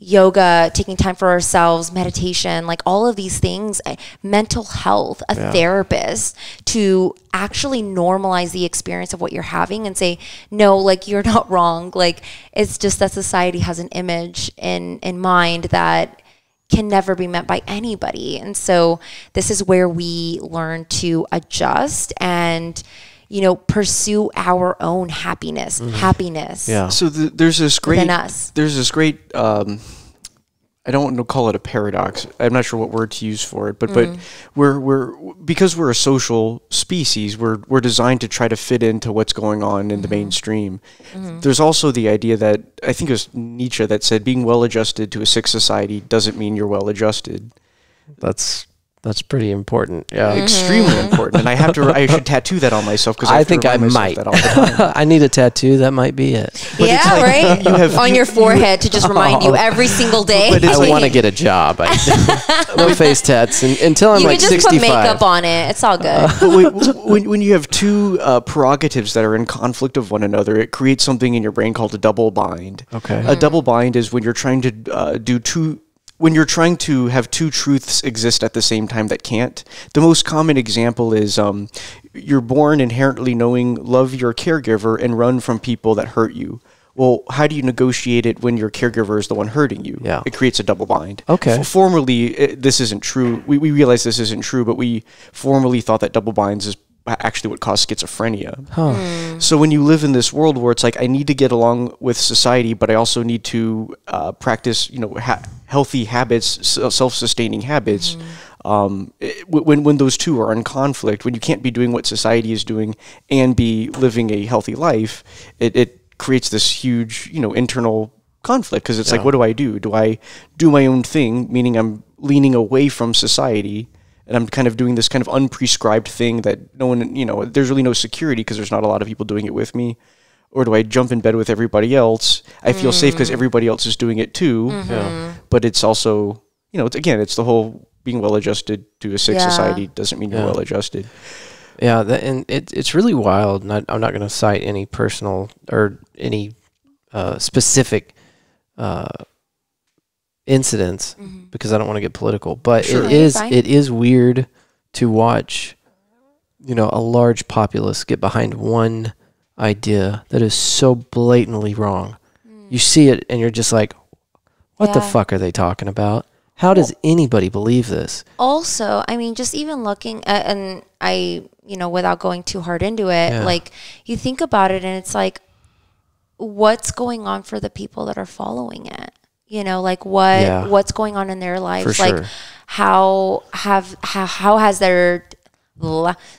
yoga, taking time for ourselves, meditation, like all of these things, eh, mental health, a therapist to actually normalize the experience of what you're having and say, no, like you're <laughs> not wrong. Like it's just that society has an image in in mind that can never be met by anybody. And so this is where we learn to adjust and you know pursue our own happiness, happiness. Yeah. So th- there's this great. Within us. There's this great. Um, I don't want to call it a paradox. I'm not sure what word to use for it, but but Mm. we're we're because we're a social species. We're we're designed to try to fit into what's going on in the Mm-hmm. mainstream. There's also the idea that I think it was Nietzsche that said being well adjusted to a sick society doesn't mean you're well adjusted. That's that's pretty important. Yeah. Mm-hmm. Extremely important, and I have to. I should tattoo that on myself because <laughs> I think I might. That all the time. <laughs> I need a tattoo. That might be it. yeah, right. have- on your forehead to just remind you every single day. But I like- want to get a job. I, <laughs> no face tats and, until I'm you like can just 65. put makeup on it. It's all good. but when, when, when you have two uh, prerogatives that are in conflict of one another, it creates something in your brain called a double bind. Okay. A double bind is when you're trying to uh, do two. When you're trying to have two truths exist at the same time that can't. The most common example is um, you're born inherently knowing love your caregiver and run from people that hurt you. Well, how do you negotiate it when your caregiver is the one hurting you? Yeah. It creates a double bind. Okay. F- formerly, it, this isn't true. We, we realize this isn't true, but we formerly thought that double binds is actually what caused schizophrenia. Huh. So when you live in this world where it's like I need to get along with society, but I also need to uh, practice, you know, ha- healthy habits, uh, self-sustaining habits. Mm-hmm. Um, eh, it- when when those two are in conflict, when you can't be doing what society is doing and be living a healthy life, it, it creates this huge, you know, internal conflict because it's like, what do I do? Do I do my own thing, meaning I'm leaning away from society? and I'm kind of doing this kind of unprescribed thing that no one, you know, there's really no security because there's not a lot of people doing it with me. Or do I jump in bed with everybody else? I feel safe because everybody else is doing it too. Yeah. But it's also, you know, it's, again, it's the whole being well adjusted to a sick Yeah. society doesn't mean you're well adjusted. Yeah, that, and it, it's really wild. Not, I'm not going to cite any personal or any uh, specific uh, incidents because I don't want to get political. But Sure. it No, you're is fine. it is weird to watch, you know, a large populace get behind one idea that is so blatantly wrong. Mm. You see it and you're just like, what the fuck are they talking about? How does anybody believe this? also i mean just even looking at and i you know without going too hard into it Yeah. like you think about it and it's like what's going on for the people that are following it you know like what Yeah. what's going on in their lives For like how have how, how has their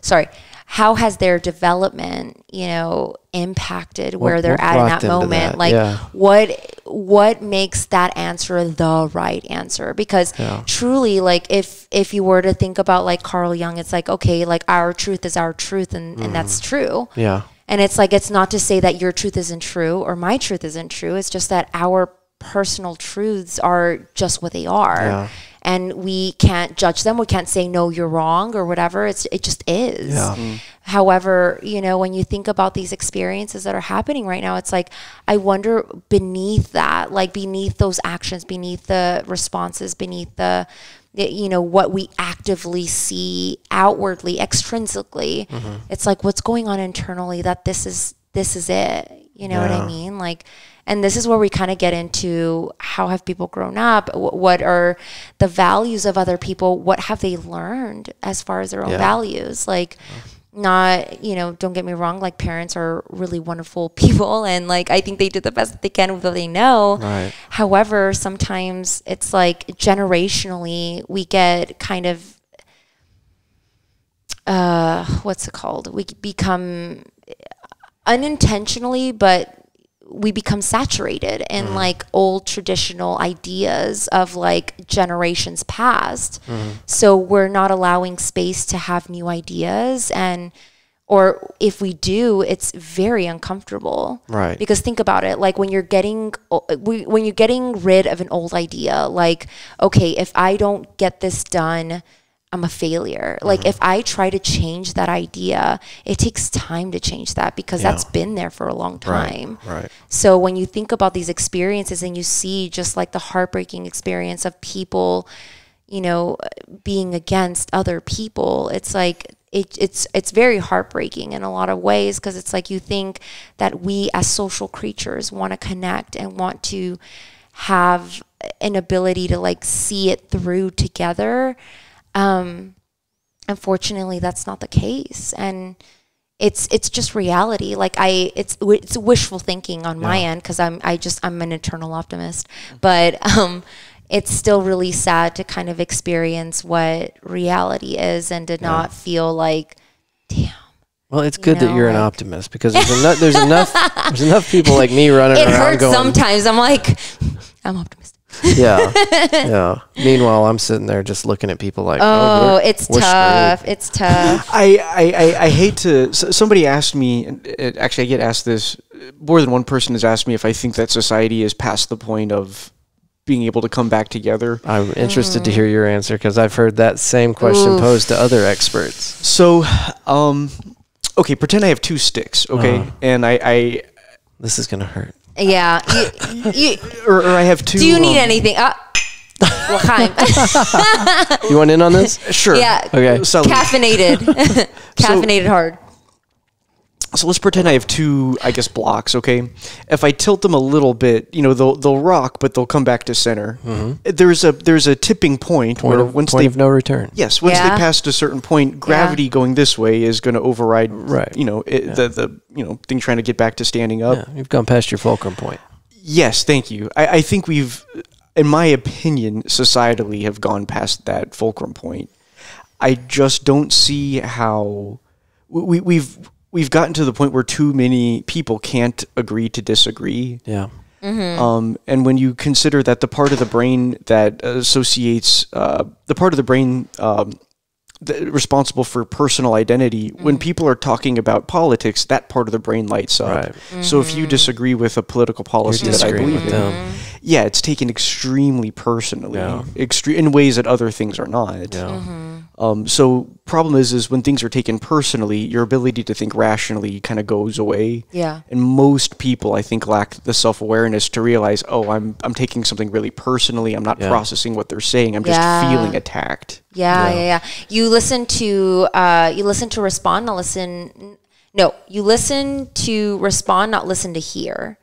sorry how has their development you know impacted where What- they're what at in that moment that? like Yeah. what what makes that answer the right answer because Yeah. truly like if if you were to think about like carl jung it's like okay like our truth is our truth and, and that's true Yeah. and it's like it's not to say that your truth isn't true or my truth isn't true it's just that our personal truths are just what they are Yeah. And we can't judge them we can't say no you're wrong or whatever it's it just is Yeah. Mm-hmm. However, you know, when you think about these experiences that are happening right now, it's like, I wonder beneath that, like beneath those actions, beneath the responses, beneath the, you know, what we actively see outwardly, extrinsically, mm-hmm. it's like, what's going on internally that this is, this is it. You know what I mean? Like, and this is where we kind of get into how have people grown up? What are the values of other people? What have they learned as far as their own Yeah. values? Like, not you know don't get me wrong like parents are really wonderful <laughs> people and like i think they do the best that they can with what they know Right. however sometimes it's like generationally we get kind of uh what's it called we become unintentionally but we become saturated in mm-hmm. like old traditional ideas of like generations past. Mm-hmm. So we're not allowing space to have new ideas and or if we do it's very uncomfortable. Right. because think about it like when you're getting when you're getting rid of an old idea like okay if i don't get this done i'm a failure like mm-hmm. if i try to change that idea it takes time to change that because that's been there for a long time Right. so when you think about these experiences and you see just like the heartbreaking experience of people, you know, being against other people, it's like it, it's it's very heartbreaking in a lot of ways because it's like you think that we as social creatures want to connect and want to have an ability to like see it through together. Um, unfortunately, that's not the case, and it's it's just reality. Like I, it's it's wishful thinking on my end because I'm I just I'm an eternal optimist, but um, it's still really sad to kind of experience what reality is and to not feel like, damn. Well, it's good that know, you're an optimist because there's <laughs> enough there's enough there's enough people like me running It around It hurts going, sometimes. I'm like, I'm optimistic. Yeah, <laughs> yeah. Meanwhile, I'm sitting there just looking at people like, oh, Oh, we're- it's we're tough. It's tough. I, I, I, I hate to. s- Somebody asked me, and it, actually, I get asked this. More than one person has asked me if I think that society is past the point of being able to come back together. I'm interested to hear your answer because I've heard that same question Oof. posed to other experts. So, um, okay, pretend I have two sticks, okay, Uh-huh. and I, I This is gonna hurt. Yeah. You, you, or, or I have two. do you need um, anything? Uh, <laughs> L'chaim. You want in on this? <laughs> Sure. yeah. Okay. So, Caffeinated. <laughs> Caffeinated hard. So let's pretend I have two, I guess, blocks. Okay, if I tilt them a little bit, you know, they'll they'll rock, but they'll come back to center. There's a there's a tipping point, Mm-hmm. Where of, once point they of no return. yes, once Yeah. they pass a certain point, gravity going this way is going to override, Right. You know, it, the the you know thing trying to get back to standing up. Yeah, you've gone past your fulcrum point. Yes, thank you. I, I think we've, in my opinion, societally have gone past that fulcrum point. I just don't see how we, we've we've gotten to the point where too many people can't agree to disagree. Yeah. Um, and when you consider that the part of the brain that associates uh, the part of the brain um, that responsible for personal identity, when people are talking about politics, that part of the brain lights up. Right. So if you disagree with a political policy that I believe with in, them. Yeah, it's taken extremely personally, Yeah. extre- in ways that other things are not. Yeah. Um, so problem is, is when things are taken personally, your ability to think rationally kind of goes away. Yeah. And most people, I think, lack the self awareness to realize, oh, I'm I'm taking something really personally. I'm not Yeah. processing what they're saying. I'm just Yeah. feeling attacked. Yeah, Yeah. yeah, yeah. You listen to uh, you listen to respond, not listen. No, you listen to respond, not listen to hear.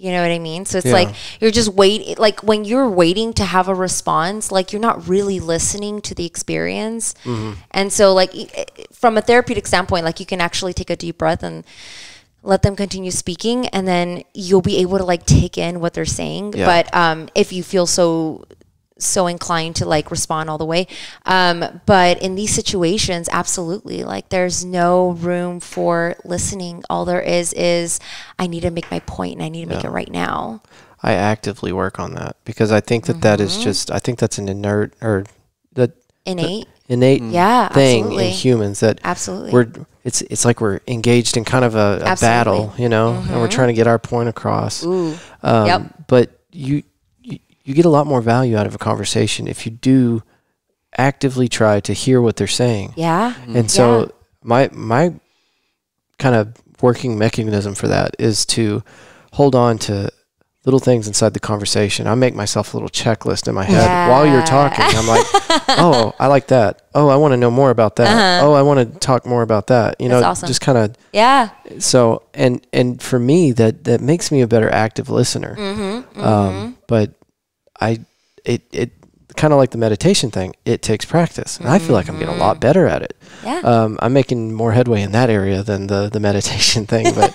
You know what I mean? So it's Yeah. like you're just waiting. Like when you're waiting to have a response, like you're not really listening to the experience. And so, like from a therapeutic standpoint, like you can actually take a deep breath and let them continue speaking, and then you'll be able to like take in what they're saying. Yeah. But um, if you feel so so inclined to like respond all the way. Um, but in these situations, absolutely, like there's no room for listening. All there is is I need to make my point and I need to make it right now. I actively work on that because I think that that Mm-hmm. is just I think that's an inert or that Innate. innate Yeah, thing absolutely. in humans that Absolutely. we're it's it's like we're engaged in kind of a, a Mm-hmm. battle, you know, and we're trying to get our point across. Ooh. Um, Yep. But you, you you get a lot more value out of a conversation if you do actively try to hear what they're saying. Yeah. And so Yeah. my my kind of working mechanism for that is to hold on to little things inside the conversation. I make myself a little checklist in my head while you're talking. I'm like, <laughs> "Oh, I like that. Oh, I want to know more about that. Oh, I want to talk more about that." You. That's know, awesome. just kind of Yeah. so and and for me that that makes me a better active listener Mm-hmm. um but i it it kind of like the meditation thing it takes practice and i feel like i'm getting a lot better at it Yeah. um i'm making more headway in that area than the the meditation thing but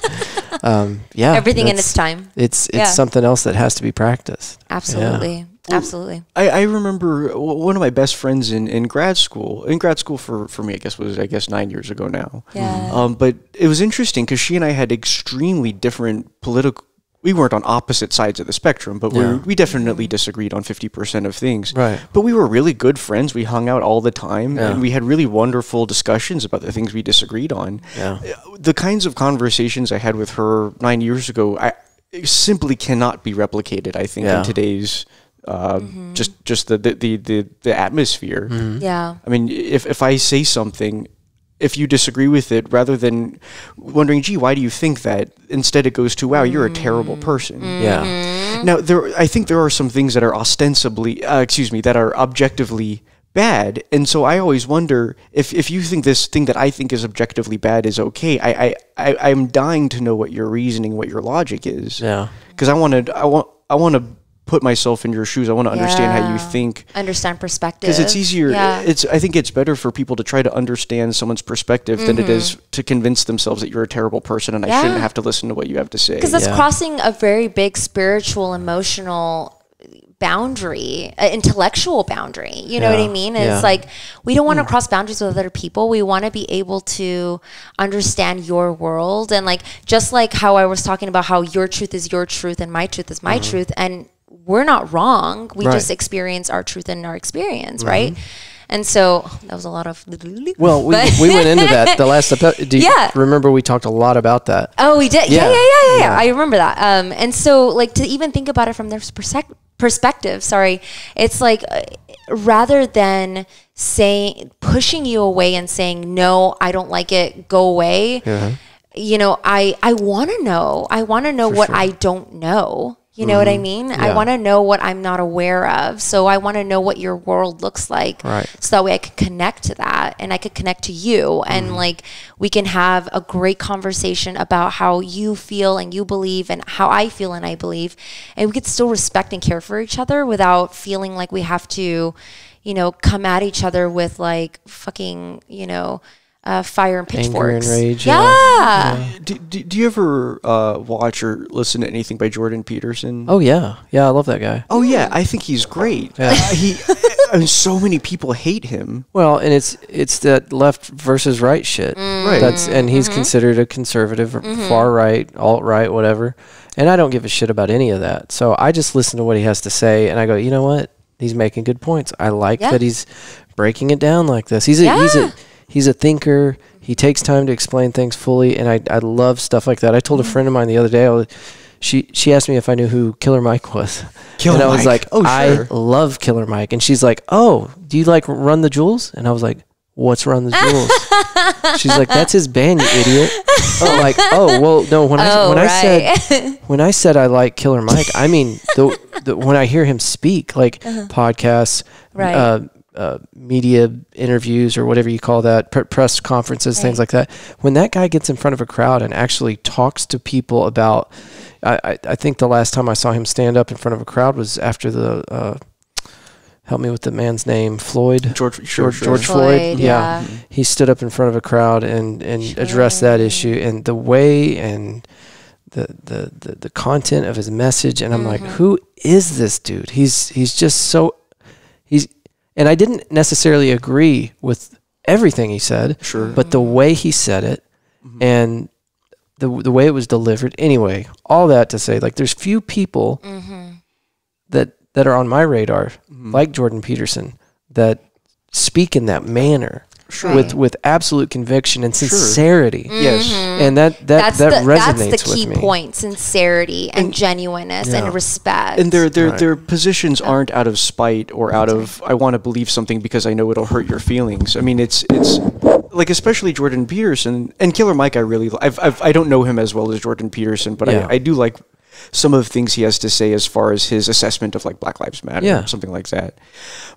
<laughs> um yeah Everything in its time. it's it's Yeah. something else that has to be practiced Absolutely. Absolutely. I, I remember one of my best friends in, in grad school. In grad school for, for me, I guess was I guess nine years ago now. Yeah. Um, but it was interesting because she and I had extremely different political. We weren't on opposite sides of the spectrum, but we Yeah. we definitely disagreed on fifty percent of things. Right. But we were really good friends. We hung out all the time, Yeah. and we had really wonderful discussions about the things we disagreed on. yeah uh, The kinds of conversations I had with her nine years ago, I simply cannot be replicated. I think Yeah. in today's uh, mm-hmm. just just the the the, the, the atmosphere. Mm-hmm. Yeah. I mean, if if I say something, if you disagree with it, rather than wondering, "Gee, why do you think that?" Instead, it goes to, "Wow, you're a terrible person." yeah Now, there, I think there are some things that are ostensibly, uh, excuse me, that are objectively bad, and so I always wonder if if you think this thing that I think is objectively bad is okay. I I, I I'm dying to know what your reasoning, what your logic is, yeah because I want to I want I want to put myself in your shoes. I want to understand how you Yeah. think Understand perspective. because it's easier Yeah. it's i think it's better for people to try to understand someone's perspective than it is to convince themselves that you're a terrible person and i shouldn't Mm-hmm. Have to listen to what you have to say because that's Yeah. crossing a very big spiritual emotional boundary uh, intellectual boundary you know what i Yeah, mean yeah. it's like we don't want to cross boundaries with other people we want to be able to understand your world and like just like how i was talking about how your truth is your truth and my truth is my truth and we're not wrong we Right. just experience our truth in our experience right and so that was a lot of <laughs> well we, we went into that the <laughs> last episode do you Yeah. remember we talked a lot about that Oh, we did. Yeah, Yeah. yeah, yeah, yeah, yeah. I remember that. Um, and so like to even think about it from their persec- perspective, sorry, it's like uh, rather than saying pushing you away and saying no, I don't like it, go away. Yeah. You know, I I want to know. I want to know what I don't know. You know what I mm-hmm. mean? I want to know what I'm not aware of. So I want to know what your world looks like. Right. So that way I could connect to that and I could connect to you and mm-hmm. like we can have a great conversation about how you feel and you believe and how I feel and I believe. And we could still respect and care for each other without feeling like we have to, you know, come at each other with like fucking, you know, uh, fire and Anger and pitchforks. rage, Yeah. yeah. Do, do, do you ever uh, watch or listen to anything by Jordan Peterson? Oh yeah, yeah. I love that guy. Oh yeah, I think he's great. Yeah. Uh, he, <laughs> I mean, so many people hate him. Well, and it's it's that left versus right shit. Right. That's and he's Mm-hmm. considered a conservative, or far right, alt right, whatever. And I don't give a shit about any of that. So I just listen to what he has to say, and I go, you know what? He's making good points. I like Yeah. that he's breaking it down like this. He's a he's a he's a thinker. He takes time to explain things fully, and I I love stuff like that. I told a friend of mine the other day. I was, she she asked me if I knew who Killer Mike was. <laughs> Killer and I was Mike. like, Oh, sure. I love Killer Mike. And she's like, Oh, do you like Run the Jewels? And I was like, What's Run the <laughs> Jewels? she's like, That's his band, you idiot. I'm like, Oh, well, no. When I Oh, when I said <laughs> when I said I like Killer Mike, I mean the, the when I hear him speak, like podcasts, Uh-huh. Right. uh, uh, media interviews or whatever you call that, pre- press conferences, things like that. When that guy gets in front of a crowd and actually talks to people about, I, I, I think the last time I saw him stand up in front of a crowd was after the, uh, help me with the man's name, Floyd. George, sure, George, sure. George Floyd, Floyd, yeah. yeah. He stood up in front of a crowd and, and addressed that issue and the way and the, the, the, the content of his message. And I'm like, Mm-hmm. who is this dude? He's, he's just so, he's, and I didn't necessarily agree with everything he said, Sure. but the way he said it Mm-hmm. and the, the way it was delivered. Anyway, all that to say, like, there's few people Mm-hmm. that, that are on my radar, Mm-hmm. like Jordan Peterson, that speak in that manner Sure. with with absolute conviction and sincerity. Yes. Mm-hmm. And that that that's that the resonates that's the key with me. point: sincerity and, genuineness Yeah. and respect. And their their Right. their positions aren't out of spite or out of I want to believe something because I know it'll hurt your feelings. I mean, it's it's like especially Jordan Peterson and Killer Mike. I really I've, I've I don't know him as well as Jordan Peterson, but Yeah. I, I do like some of the things he has to say as far as his assessment of like Black Lives Matter, Yeah. something like that.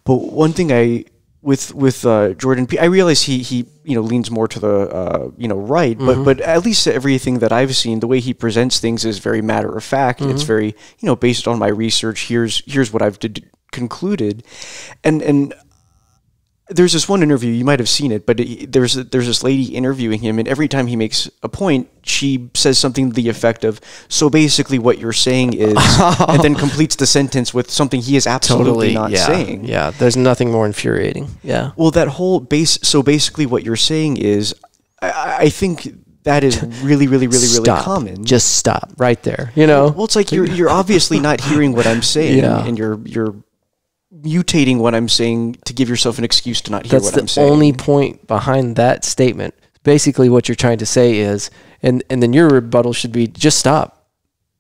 But one thing I with with uh, Jordan, P- I realize he he you know leans more to the uh, you know right, but but at least everything that I've seen, the way he presents things is very matter of fact. It's very you know based on my research. Here's here's what I've did, concluded, and and there's this one interview you might have seen it, but it, there's there's this lady interviewing him, and every time he makes a point, she says something to the effect of, "So basically, what you're saying is," <laughs> and then completes the sentence with something he is absolutely not yeah, saying. Yeah, there's nothing more infuriating. Yeah. Well, that whole base. So basically, what you're saying is, I- I, I think that is <laughs> really, really, really, really stop. common. Just stop right there. You know. well, it's like you're you're obviously not hearing what I'm saying, <laughs> Yeah. and you're you're mutating what I'm saying to give yourself an excuse to not hear That's what I'm saying. That's the only point behind that statement. Basically, what you're trying to say is, and and then your rebuttal should be just stop,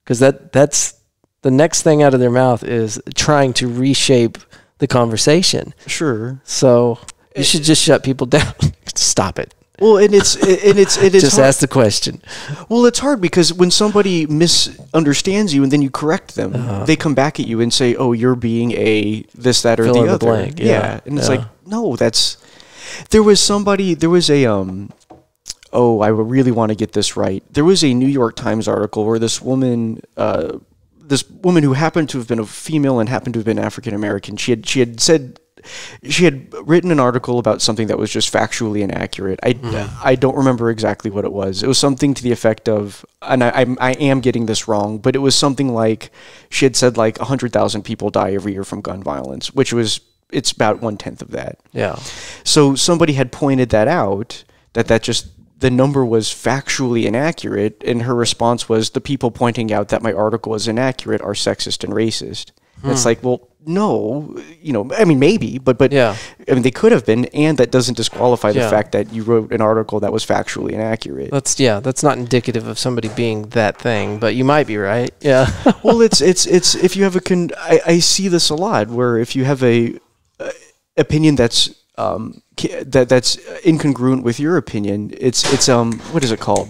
because that that's the next thing out of their mouth is trying to reshape the conversation. sure. So you should just shut people <laughs> down. stop it. Well, and it's and it's it is Just hard. ask the question. Well, it's hard because when somebody misunderstands you and then you correct them, they come back at you and say, "Oh, you're being a this, that, or. Fill the in the other." blank, yeah, and it's yeah. like, no, that's. There was somebody. There was a um. Oh, I really want to get this right. There was a New York Times article where this woman, uh, this woman who happened to have been a female and happened to have been African American, she had she had said she had written an article about something that was just factually inaccurate. I, mm-hmm. I don't remember exactly what it was. It was something to the effect of, and I, I'm, I am getting this wrong, but it was something like she had said like 100,000 people die every year from gun violence, which was, it's about one tenth of that. Yeah. So somebody had pointed that out, that that just, the number was factually inaccurate, and her response was, the people pointing out that my article is inaccurate are sexist and racist. And It's hmm. like, well, no, you know, I mean, maybe, but but Yeah. I mean, they could have been, and that doesn't disqualify the Yeah. fact that you wrote an article that was factually inaccurate. That's yeah. That's not indicative of somebody being that thing, but you might be right. Yeah. <laughs> well, it's it's it's if you have a con, I, I see this a lot where if you have a uh, opinion that's um that that's incongruent with your opinion, it's it's um what is it called?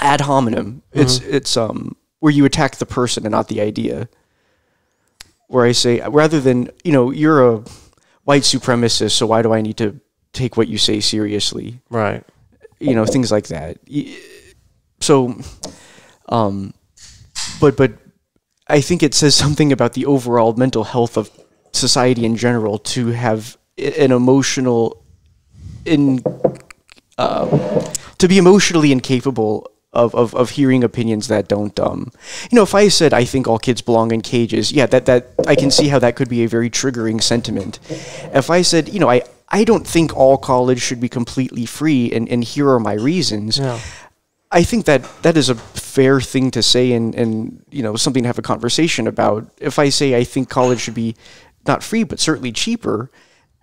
Ad hominem. It's it's um where you attack the person and not the idea. Where I say rather than you know you're a white supremacist, so why do I need to take what you say seriously? Right. You know things like that. So, um, but but I think it says something about the overall mental health of society in general to have an emotional in uh, to be emotionally incapable of, of, of hearing opinions that don't um you know if I said I think all kids belong in cages yeah that that I can see how that could be a very triggering sentiment if I said you know I I don't think all college should be completely free and, and here are my reasons Yeah. I think that that is a fair thing to say and, and you know something to have a conversation about. If I say I think college should be not free but certainly cheaper,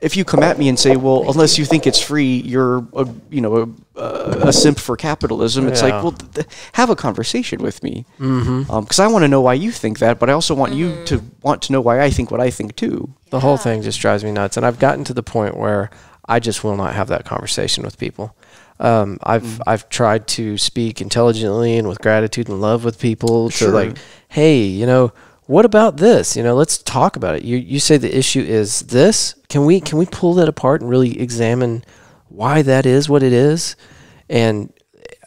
if you come at me and say, well, unless you think it's free, you're a you know a, a simp for capitalism. It's Yeah. like, well, th- th- have a conversation with me mm-hmm. um, because I want to know why you think that, but I also want you to mm. want to know why I think what I think too. The whole thing just drives me nuts, and I've gotten to the point where I just will not have that conversation with people. Um, I've mm. I've tried to speak intelligently and with gratitude and love with people Sure. to like, hey, you know, what about this? You know, let's talk about it. You you say the issue is this. Can we can we pull that apart and really examine why that is what it is? And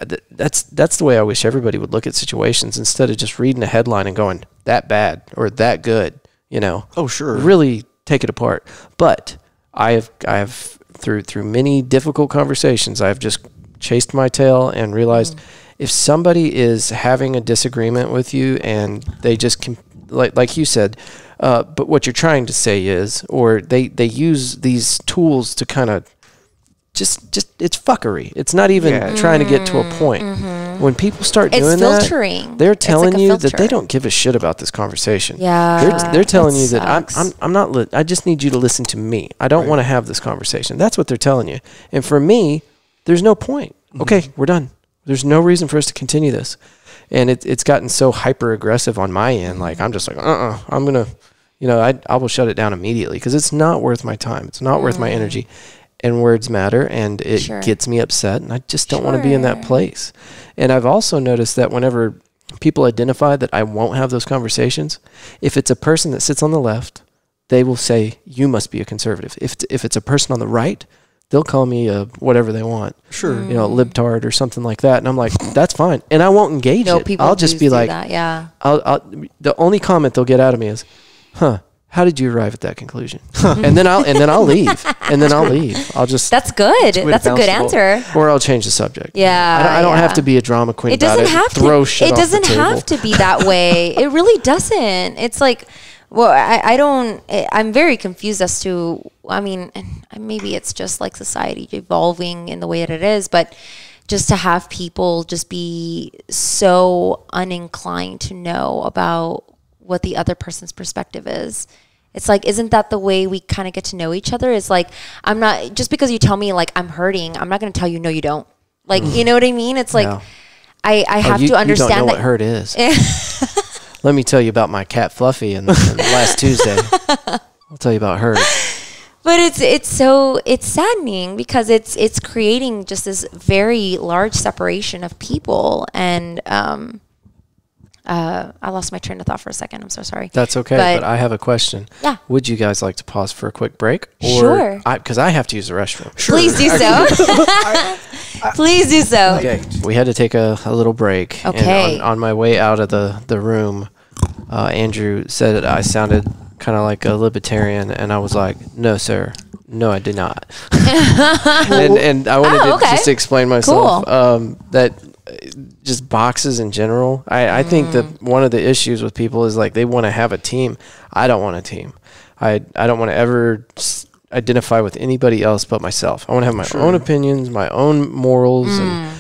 th- that's that's the way I wish everybody would look at situations instead of just reading a headline and going that bad or that good. You know, Oh, sure. really take it apart. But I have I have through through many difficult conversations, I've just chased my tail and realized mm. If somebody is having a disagreement with you and they just com- like like you said, uh, but what you're trying to say is, or they they use these tools to kind of just just it's fuckery. It's not even Yeah. trying to get to a mm-hmm. point. Mm-hmm. When people start It's doing filtering. that, they're It's like telling a you that they don't give a shit about this conversation. Yeah. They're, they're telling It you that I'm. I'm, I'm not, li- I just need you to listen to me. I don't want to have this conversation. That's what they're telling you. And for me, there's no point. Mm-hmm. Okay, we're done. There's no reason for us to continue this. And it, it's gotten so hyper aggressive on my end. Like, I'm just like, uh uh-uh, uh, i am going to, you know, I, I will shut it down immediately because it's not worth my time. It's not worth my energy. And words matter and it Sure. gets me upset. And I just don't want to be in that place. And I've also noticed that whenever people identify that I won't have those conversations, if it's a person that sits on the left, they will say, You must be a conservative. If, if it's a person on the right, they'll call me a whatever they want. Sure. Mm. You know, libtard or something like that. And I'm like, That's fine. And I won't engage No, it. people I'll just be like, that, yeah. I'll, I'll, the only comment they'll get out of me is, Huh, how did you arrive at that conclusion? and then I'll and then I'll leave. <laughs> And then I'll leave. I'll just That's good. way to That's a good answer. or I'll change the subject. Yeah, I don't, I don't have to be a drama queen It about doesn't it. have Throw to. shit It off the doesn't table. have to be that way. it really doesn't. It's like, well, I, I don't. I- I'm very confused as to. I mean, maybe it's just like society evolving in the way that it is, but just to have people just be so uninclined to know about what the other person's perspective is. It's like, isn't that the way we kind of get to know each other? It's like, I'm not, just because you tell me, like, I'm hurting, I'm not going to tell you, no, you don't. Like, you mm. know what I mean? It's like, Yeah. I, I Oh, have you, to understand you don't know that. what hurt is. <laughs> Let me tell you about my cat Fluffy and, and <laughs> last Tuesday. I'll tell you about her. but it's it's so it's saddening because it's it's creating just this very large separation of people and um uh I lost my train of thought for a second. I'm so sorry. That's okay, But- but, I have a question. Yeah. Would you guys like to pause for a quick break? Or Sure. Because I, have to use the restroom. Sure. Please do so. <laughs> <laughs> Please do so. Okay. We had to take a, a little break. Okay. And on, on my way out of the, the room, uh, Andrew said I sounded kind of like a libertarian, and I was like, no, sir. No, I did not. <laughs> and, and I wanted Oh, to just explain myself Cool. um, that just boxes in general. I, I think Mm. that one of the issues with people is like they want to have a team. I don't want a team. I, I don't want to ever s- identify with anybody else but myself. I want to have my own opinions, my own morals, Mm. and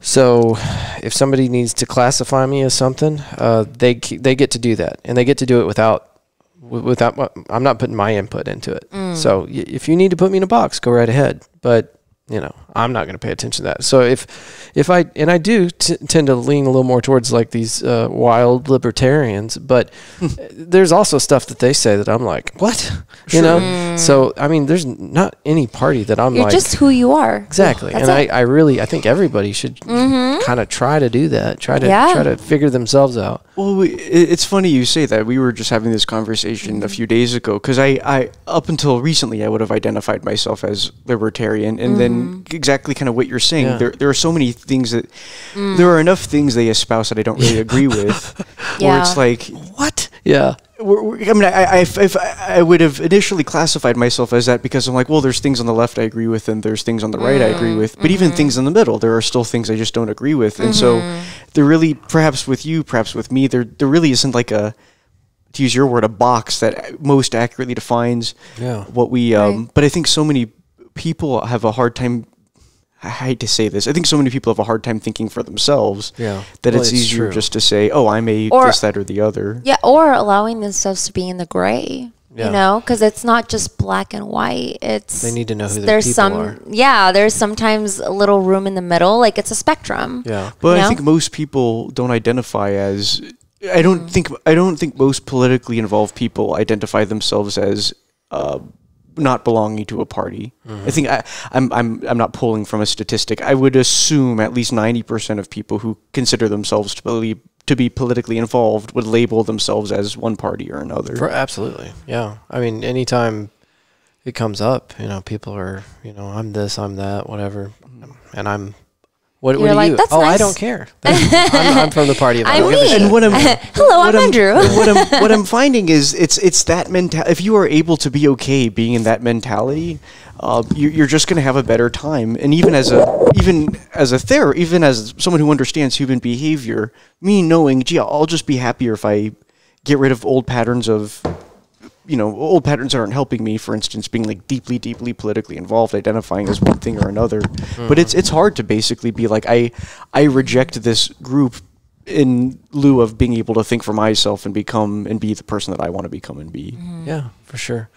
so if somebody needs to classify me as something, uh, they they get to do that, and they get to do it without without I'm not putting my input into it. Mm. So y- if you need to put me in a box, go right ahead. But you know, I'm not going to pay attention to that. So if if I and I do t- tend to lean a little more towards like these uh, wild libertarians, but <laughs> there's also stuff that they say that I'm like, what? You know? So I mean, there's not any party that I'm Mm. You're like just who you are. Exactly. That's and it. Mm-hmm. I, I really I think everybody should kind kind of try to do that. Try to Yeah. try to figure themselves out. Well, we, it's funny you say that. We were just having this conversation a few days ago because I, I, up until recently, I would have identified myself as libertarian, and then Mm. exactly kind of what you're saying. Yeah. There, there are so many things that mm. there are enough things they espouse that I don't really agree with. <laughs> Where it's like, What? Yeah. we're, we're- I mean, I, I, if, if I I would have initially classified myself as that because I'm like, well, there's things on the left I agree with, and there's things on the right I agree mm. with, but even mm-hmm. things in the middle, there are still things I just don't agree with, and so mm-hmm. there really, perhaps with you, perhaps with me, there there really isn't like a, to use your word, a box that most accurately defines Yeah. what we. Um, Right. But I think so many people have a hard time. I hate to say this. I think so many people have a hard time thinking for themselves. Yeah. That Well, it's, it's easier true. just to say, "Oh, I'm a Or- this, that, or the other." Yeah, or allowing themselves to be in the gray. Yeah. You know, because it's not just black and white. It's They need to know who their there's people some are. yeah. There's sometimes a little room in the middle. Like it's a spectrum. Yeah. But You I know? think most people don't identify as. I don't think I don't think most politically involved people identify themselves as uh, not belonging to a party. I mm-hmm. think I, I'm I'm I'm not pulling from a statistic. I would assume at least ninety percent of people who consider themselves to believe to be politically involved would label themselves as one party or another. For, absolutely. Yeah. I mean, anytime it comes up, you know, people are, you know, I'm this, I'm that, whatever. Mm-hmm. And I'm, what, what You're are like, you? "That's oh, I don't care. I'm, I'm from the party of <laughs> I I'm don't give a me. and what I'm <laughs> Hello, what I'm Andrew. <laughs> what I'm what I'm finding is it's it's that mentality. If you are able to be okay being in that mentality, uh, you, you're just going to have a better time. And even as a even as a ther even as someone who understands human behavior, me knowing, gee, I'll just be happier if I get rid of old patterns of you know, old patterns aren't helping me. For instance, being like deeply, deeply politically involved, identifying as one thing or another. But it's it's hard to basically be like I I reject this group in lieu of being able to think for myself and become and be the person that I want to become and be. Mm-hmm. Yeah, for sure.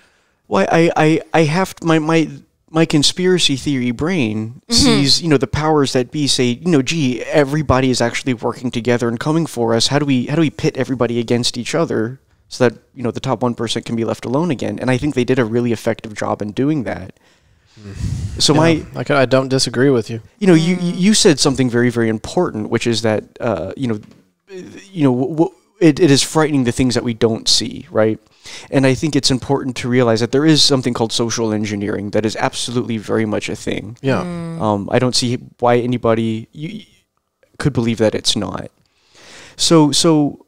Well, I, I, I have to, my, my, my conspiracy theory brain mm-hmm. sees, you know, the powers that be say, you know, gee, everybody is actually working together and coming for us. How do we, how do we pit everybody against each other so that, you know, the top 1% can be left alone again? And I think they did a really effective job in doing that. So my, Yeah, like I don't disagree with you. you know, you you you said something very very important, which is that uh, you know, you know, w- w- it, it is frightening the things that we don't see, right? And I think it's important to realize that there is something called social engineering that is absolutely very much a thing. Yeah. Um, I don't see why anybody you, could believe that it's not. So so w-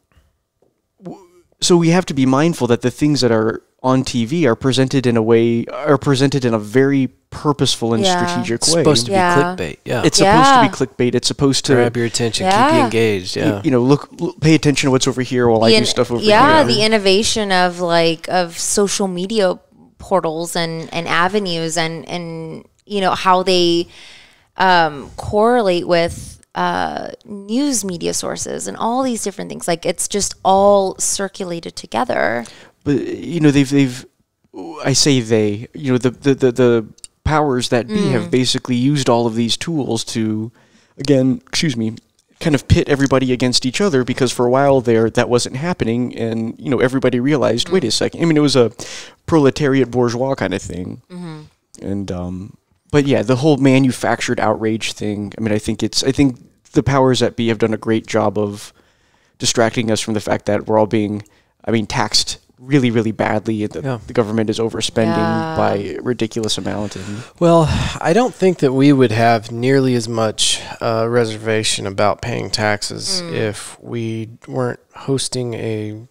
so we have to be mindful that the things that are on TV are presented in a way are presented in a very purposeful and Yeah. strategic It's way. It's supposed to Yeah. be clickbait. Yeah. It's supposed to be clickbait. It's supposed to grab your attention, keep you engaged. Yeah. you know look, look pay attention to what's over here while I The do stuff over here. yeah, the innovation of like of social media portals and and avenues and and you know how they um, correlate with uh, news media sources and all these different things. Like it's just all circulated together. but you know they've they've I say they you know the the the, the powers that be Mm. have basically used all of these tools to again excuse me kind of pit everybody against each other because for a while there that wasn't happening and you know everybody realized wait Mm. a second I mean it was a proletariat bourgeois kind of thing Mm-hmm. and um but yeah the whole manufactured outrage thing I mean I think it's I think the powers that be have done a great job of distracting us from the fact that we're all being, I mean, taxed really, really badly. The, Yeah. the government is overspending Yeah. by a ridiculous amount. And Well, I don't think that we would have nearly as much uh, reservation about paying taxes if we weren't hosting a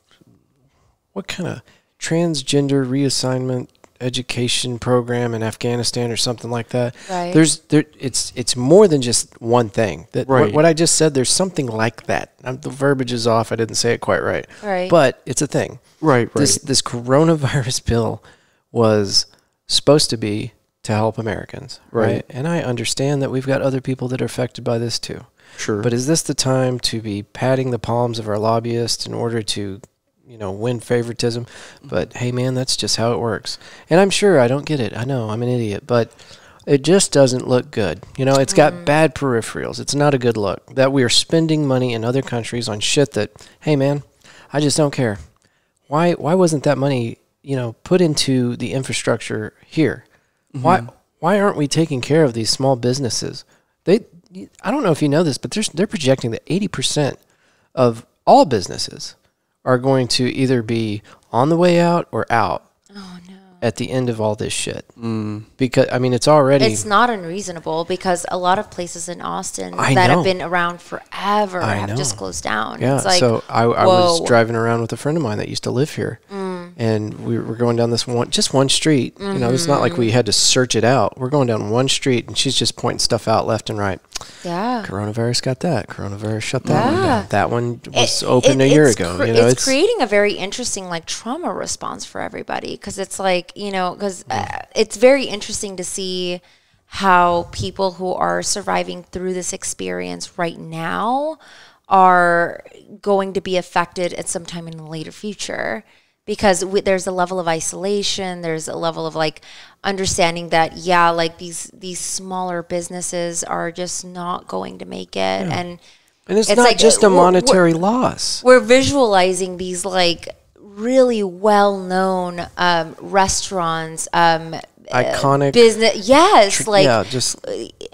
what kind of transgender reassignment education program in Afghanistan or something like that. Right. There's there it's it's more than just one thing. That what- Right. what, I just said there's something like that. Um, the verbiage is off. I didn't say it quite right. Right. But it's a thing right, right. this this coronavirus <laughs> bill was supposed to be to help Americans, right? Right. And I understand that we've got other people that are affected by this too. sure. But is this the time to be patting the palms of our lobbyists in order to, you know, win favoritism? But hey, man, that's just how it works. And I'm sure I don't get it. I know I'm an idiot, but it just doesn't look good. You know, it's got mm. bad peripherals. It's not a good look that we are spending money in other countries on shit that, hey, man, I just don't care. Why? Why wasn't that money, you know, put into the infrastructure here? Why? Mm-hmm. Why aren't we taking care of these small businesses? They I don't know if you know this, but there's, they're projecting that 80% of all businesses are going to either be on the way out or out Oh no. at the end of all this shit. Because I mean, it's already It's not unreasonable because a lot of places in Austin I that know. have been around forever I have just closed down. Yeah, It's like, so I, I was driving around with a friend of mine that used to live here, Mm. And we were going down this one, just one street. You know, it's not like Mm-hmm. we had to search it out. We're going down one street, and she's just pointing stuff out left and right. yeah. Coronavirus got that. Coronavirus shut that one down. That one was It- open it- a year ago. cre- you know, it's, creating a very interesting like trauma response for everybody because it's like you know because uh, it's very interesting to see how people who are surviving through this experience right now are going to be affected at some time in the later future because w- there's a level of isolation there's a level of like understanding that yeah like these these smaller businesses are just not going to make it and and it's, it's not like, just uh, a we're- we're- monetary loss. we're visualizing these like really well-known um, restaurants um, Iconic. business yes like yeah, just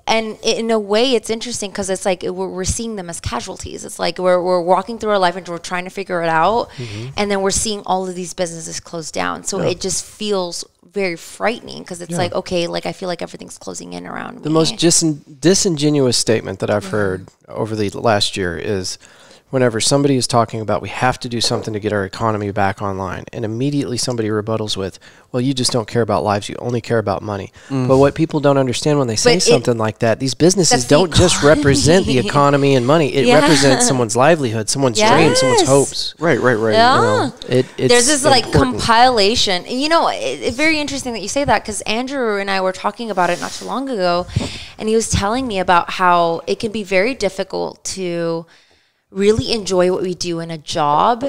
and in a way it's interesting because it's like we're, we're seeing them as casualties it's like we're, we're walking through our life and we're trying to figure it out Mm-hmm. and then we're seeing all of these businesses close down so it just feels very frightening because it's like okay like i feel like everything's closing in around the most disin- disingenuous statement that I've Mm-hmm. heard over the last year is whenever somebody is talking about we have to do something to get our economy back online, and immediately somebody rebuttals with, "Well, you just don't care about lives; you only care about money." But what people don't understand when they say Mm. But it- something like that, these businesses don't just represent the economy. <laughs> economy and money; it Yeah. represents someone's livelihood, someone's dreams, someone's hopes. Right, right, right. Yeah. You know, it, it's there's this like compilation you know it, it's very interesting that you say that because andrew and i were talking about it not too long ago and he was telling me about how it can be very difficult to really enjoy what we do in a job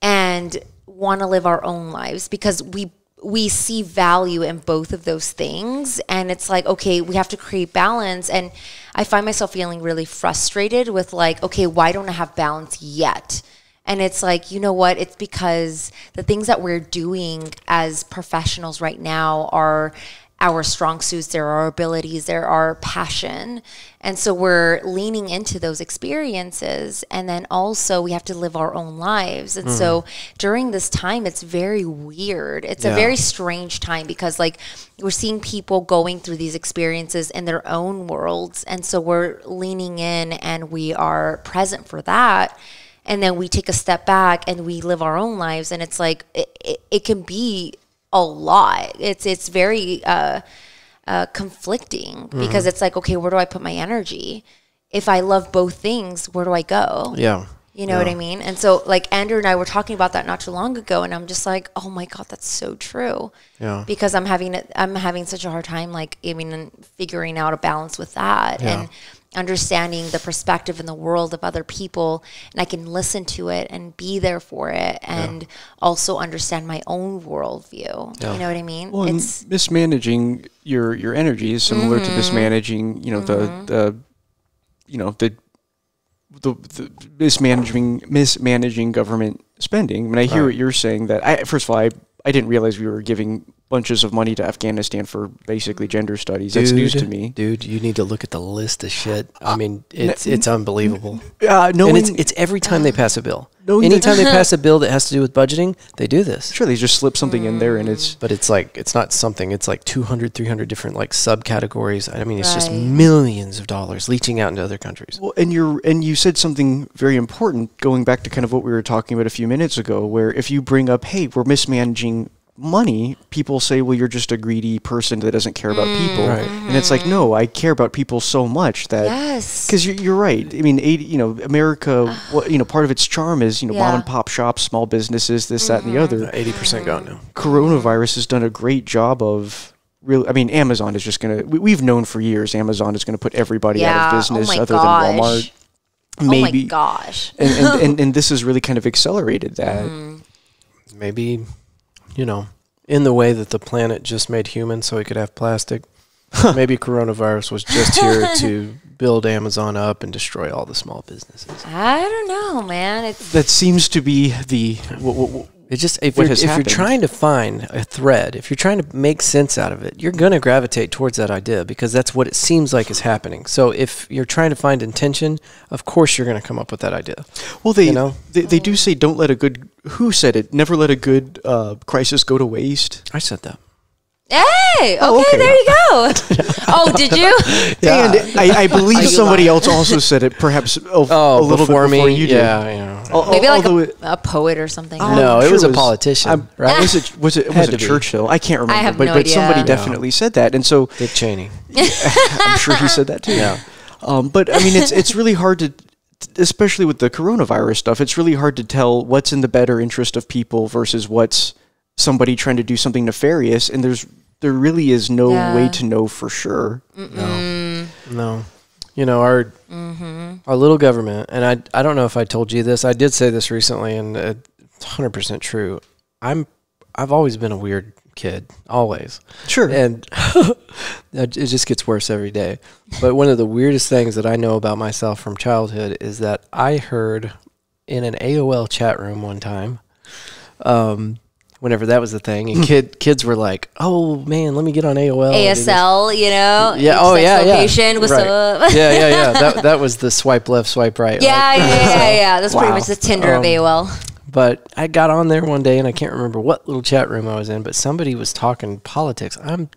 and want to live our own lives because we we see value in both of those things. And it's like okay we have to create balance. And i find myself feeling really frustrated with like okay why don't i have balance yet? And it's like you know what? It's because the things that we're doing as professionals right now are our strong suits, there are abilities, there are passion. And so we're leaning into those experiences. And then also we have to live our own lives. And so mm-hmm. during this time, it's very weird. It's a very strange time because, like, we're seeing people going through these experiences in their own worlds. And so we're leaning in and we are present for that. And then we take a step back and we live our own lives. And it's like, it, it, it can be a lot. It's it's very uh, uh, conflicting because it's like, okay, where do I put my energy? If I love both things, where do I go? Yeah. You know what I mean? And so, like Andrew and I were talking about that not too long ago, and I'm just like, oh my god, that's so true. Yeah. Because I'm having it, I'm having such a hard time, like I mean, figuring out a balance with that Yeah. and understanding the perspective in the world of other people, and I can listen to it and be there for it, and also understand my own worldview. You know what I mean? Well, it's mismanaging your your energy is similar to mm-hmm. mismanaging, you know, the mm-hmm. the you know the the, the mismanaging mismanaging government spending. I mean, I hear Right. what you're saying. That I first of all, I I didn't realize we were giving bunches of money to Afghanistan for basically gender studies. That's news to me. Dude, you need to look at the list of shit. I mean, it's it's unbelievable. Uh, and it's it's every time they pass a bill. <sighs> Knowing that- Anytime they pass a bill that has to do with budgeting, they do this. sure they just slip something in there, and it's But it's like it's not something. It's like 200, 300 different like subcategories. I mean, it's just millions of dollars leaching out into other countries. Well, and you're and you said something very important, going back to kind of what we were talking about a few minutes ago, where if you bring up, "Hey, we're mismanaging money," people say, "Well, you're just a greedy person that doesn't care about people," Right. and it's like, no, I care about people so much that yes, because you're, you're right. I mean, 80, you know, America, what, you know, part of its charm is you know mom and pop shops, small businesses, this, that, and the other. Eighty percent gone now. Coronavirus has done a great job of. Really, I mean, Amazon is just gonna. We, we've known for years Amazon is gonna put everybody Yeah. out Oh of business my other gosh. than Walmart oh maybe my gosh, and, and, and, <laughs> and this has really kind of accelerated that Mm. Maybe, you know, in the way that the planet just made humans so we could have plastic. Maybe coronavirus was just here <laughs> to build Amazon up and destroy all the small businesses. I don't know, man. It's that seems to be the w- w- w- It just if what you're has if you're trying to find a thread, if you're trying to make sense out of it, you're going to gravitate towards that idea because that's what it seems like is happening. So if you're trying to find intention, of course you're going to come up with that idea. Well, they, You know? they they do say don't let a good who said it never let a good uh, crisis go to waste. I said that. Hey, okay, Oh, okay. there you go. <laughs> oh, did you? Yeah. And I, I believe I- somebody else also said it, perhaps a, Oh, a little before bit before me, you did. yeah, yeah. Al- Maybe like a, it- a poet or something. Oh, no, I'm it sure was a politician, I'm- right? Was it was it Had was to it. Churchill? I can't remember. have but no but somebody idea. definitely said that, and so Dick Cheney. <laughs> <laughs> I'm sure he said that too. Yeah. Um, but I mean, it's it's really hard to, especially with the coronavirus stuff. It's really hard to tell what's in the better interest of people versus what's somebody trying to do something nefarious. And there's there really is no Yeah. way to know for sure. No, no. You know our Mm-hmm. our little government, and I I don't know if I told you this. I did say this recently, and it's hundred percent true. I'm I've always been a weird kid, always. Sure. and <laughs> it just gets worse every day. But one of the weirdest things that I know about myself from childhood is that I heard in an AOL chat room one time, um, whenever that was the thing, and <laughs> kid kids were like, "Oh man, let me get on AOL." and do. ASL, you know? Yeah. Oh sex yeah. Yeah. Location, what's right. up? yeah. Yeah. Yeah. <laughs> That that was the swipe left, swipe right. yeah, like- yeah, yeah, yeah. That's pretty much the Tinder of Um, AOL. But I got on there one day and I can't remember what little chat room I was in, but somebody was talking politics. I'm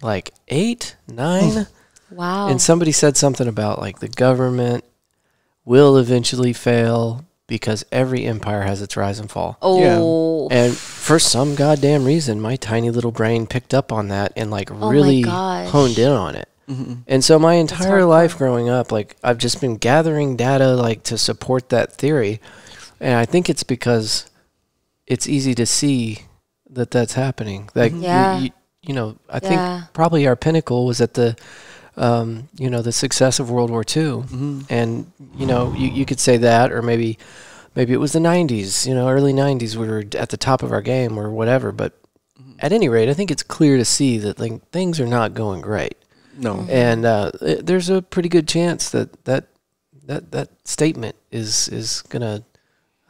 like eight, nine. Wow. And somebody said something about like the government will eventually fail because every empire has its rise and fall. oh. And for some goddamn reason, my tiny little brain picked up on that and like Oh really honed in on it. Mm-hmm. And so my entire life growing up, like I've just been gathering data like to support that theory. And I think it's because it's easy to see that that's happening. Like you- Yeah. you, you know, I Yeah. think probably our pinnacle was at the um, you know, the success of World War II. And, you know, you, you could say that, or maybe maybe it was the 90s, you know, early 90s, we were at the top of our game or whatever. But at any rate, I think it's clear to see that like, things are not going great. no. And uh, i- there's a pretty good chance that that, that, that statement is, is going to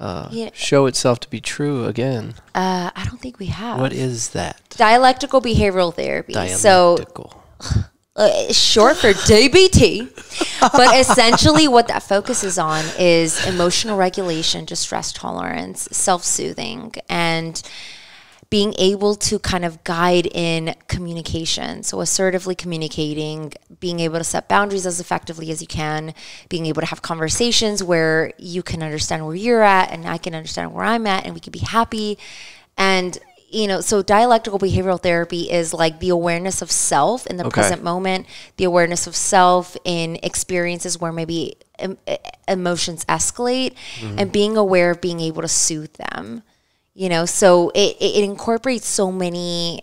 uh, Yeah. show itself to be true again. Uh, I don't think we have. What is that? Dialectical behavioral therapy. So Dialectical. <laughs> uh, short for DBT. <laughs> but essentially, what that focuses on is emotional regulation, distress tolerance, self soothing, and being able to kind of guide in communication. So, assertively communicating, being able to set boundaries as effectively as you can, being able to have conversations where you can understand where you're at and I can understand where I'm at, and we can be happy. And you know, so dialectical behavioral therapy is like the awareness of self in the Okay. present moment, the awareness of self in experiences where maybe em- emotions escalate, mm-hmm. and being aware of being able to soothe them. You know, so it, it incorporates so many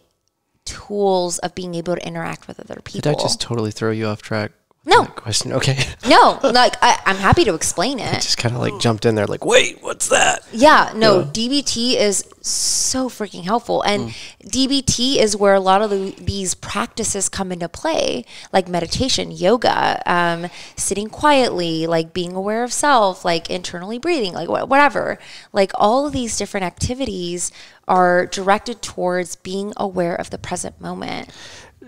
tools of being able to interact with other people. Did I just totally throw you off track? No. question. Okay. <laughs> no, like I, I'm happy to explain it. I just kind of like jumped in there, like, wait, what's that? Yeah, no, DBT is so freaking helpful. And DBT is where a lot of the, these practices come into play, like meditation, yoga, um, sitting quietly, like being aware of self, like internally breathing, like wha- whatever. Like all of these different activities are directed towards being aware of the present moment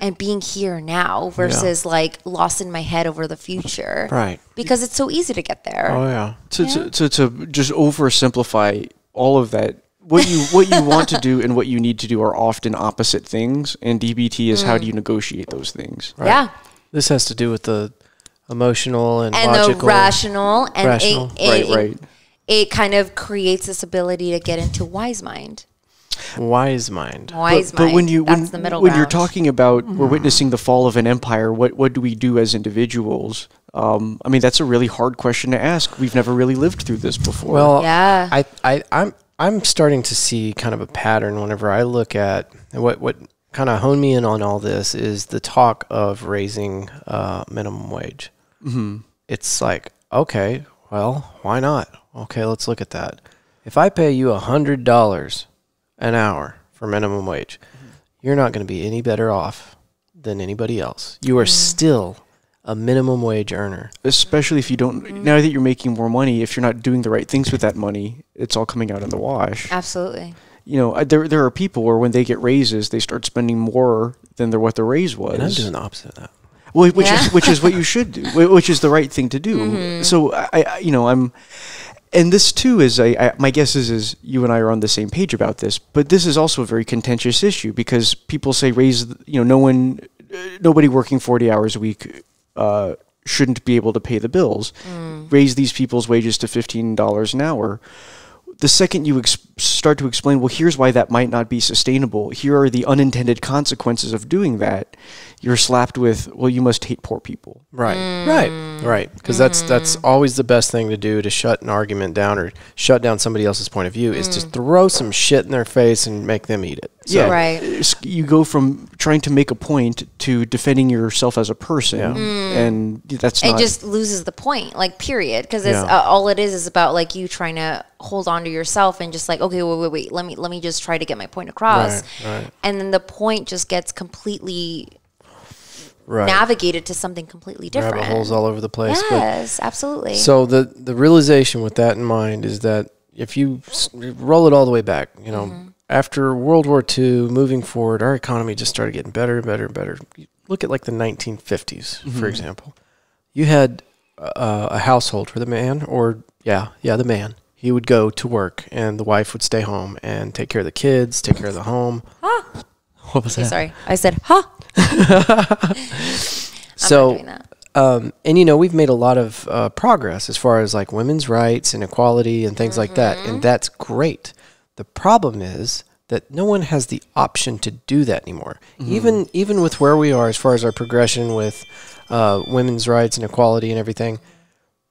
and being here now versus like lost in my head over the future. Right. Because it's so easy to get there. Oh yeah. to, to, to, to just oversimplify all of that what you what you want to <laughs> do and what you need to do are often opposite things and dbt is how do you mm. negotiate those things Yeah. This has to do with the emotional and, and logical. the rational and Rational. It, it, Right, it- right. it kind of creates this ability to get into wise mind wise mind. wise but, mind but when you when, that's the middle when you're talking about we're witnessing the fall of an empire what what do we do as individuals um, I mean that's a really hard question to ask we've never really lived through this before Well, Yeah. I, I, I'm, I'm starting to see kind of a pattern whenever I look at what, what kind of hone me in on all this is the talk of raising uh, minimum wage. Mm-hmm. It's like, okay, well, why not? Okay, let's look at that. If I pay you a hundred dollars an hour for minimum wage, mm-hmm. you're not going to be any better off than anybody else. You are mm-hmm. still a minimum wage earner. especially if you don't mm-hmm. now that you're making more money if you're not doing the right things with that money it's all coming out in the wash absolutely You know, there there are people where when they get raises, they start spending more than their what the raise was. And I'm doing the opposite of that. Well, which Yeah. is which is what you should do, which is the right thing to do. Mm-hmm. So I, I, you know, I'm, and this too is I, I my guess is is you and I are on the same page about this, but this is also a very contentious issue because people say raise you know, no one, uh, nobody working forty hours a week. Uh, shouldn't be able to pay the bills. Mm. Raise these people's wages to fifteen dollars an hour the second you ex- start to explain, well, here's why that might not be sustainable. Here are the unintended consequences of doing that. You're slapped with, well, you must hate poor people. Right, Mm. right, right. Because that's that's always the best thing to do to shut an argument down or shut down somebody else's point of view is to throw some shit in their face and make them eat it. So, yeah, Right. You go from trying to make a point to defending yourself as a person, Yeah. and that's it not. just loses the point like period because Yeah. uh, all it is is about like you trying to hold on to yourself and just like okay wait wait wait let me let me just try to get my point across Right, right. and then the point just gets completely right. navigated to something completely different Rabbit holes all over the place. but- yes absolutely So the the realization with that in mind is that if you roll it all the way back, you know, Mm-hmm. after World War II, moving forward, our economy just started getting better and better and better. Look at like the 1950s, for example. You had uh, a household for the man, or yeah, yeah, the man, he would go to work and the wife would stay home and take care of the kids, take care of the home. <laughs> What was okay, that? sorry. I said huh? <laughs> So I'm not doing that. um, and you know we've made a lot of uh, progress as far as like women's rights and equality and things like that and that's great. The problem is that no one has the option to do that anymore. Even even with where we are as far as our progression with uh, women's rights and equality and everything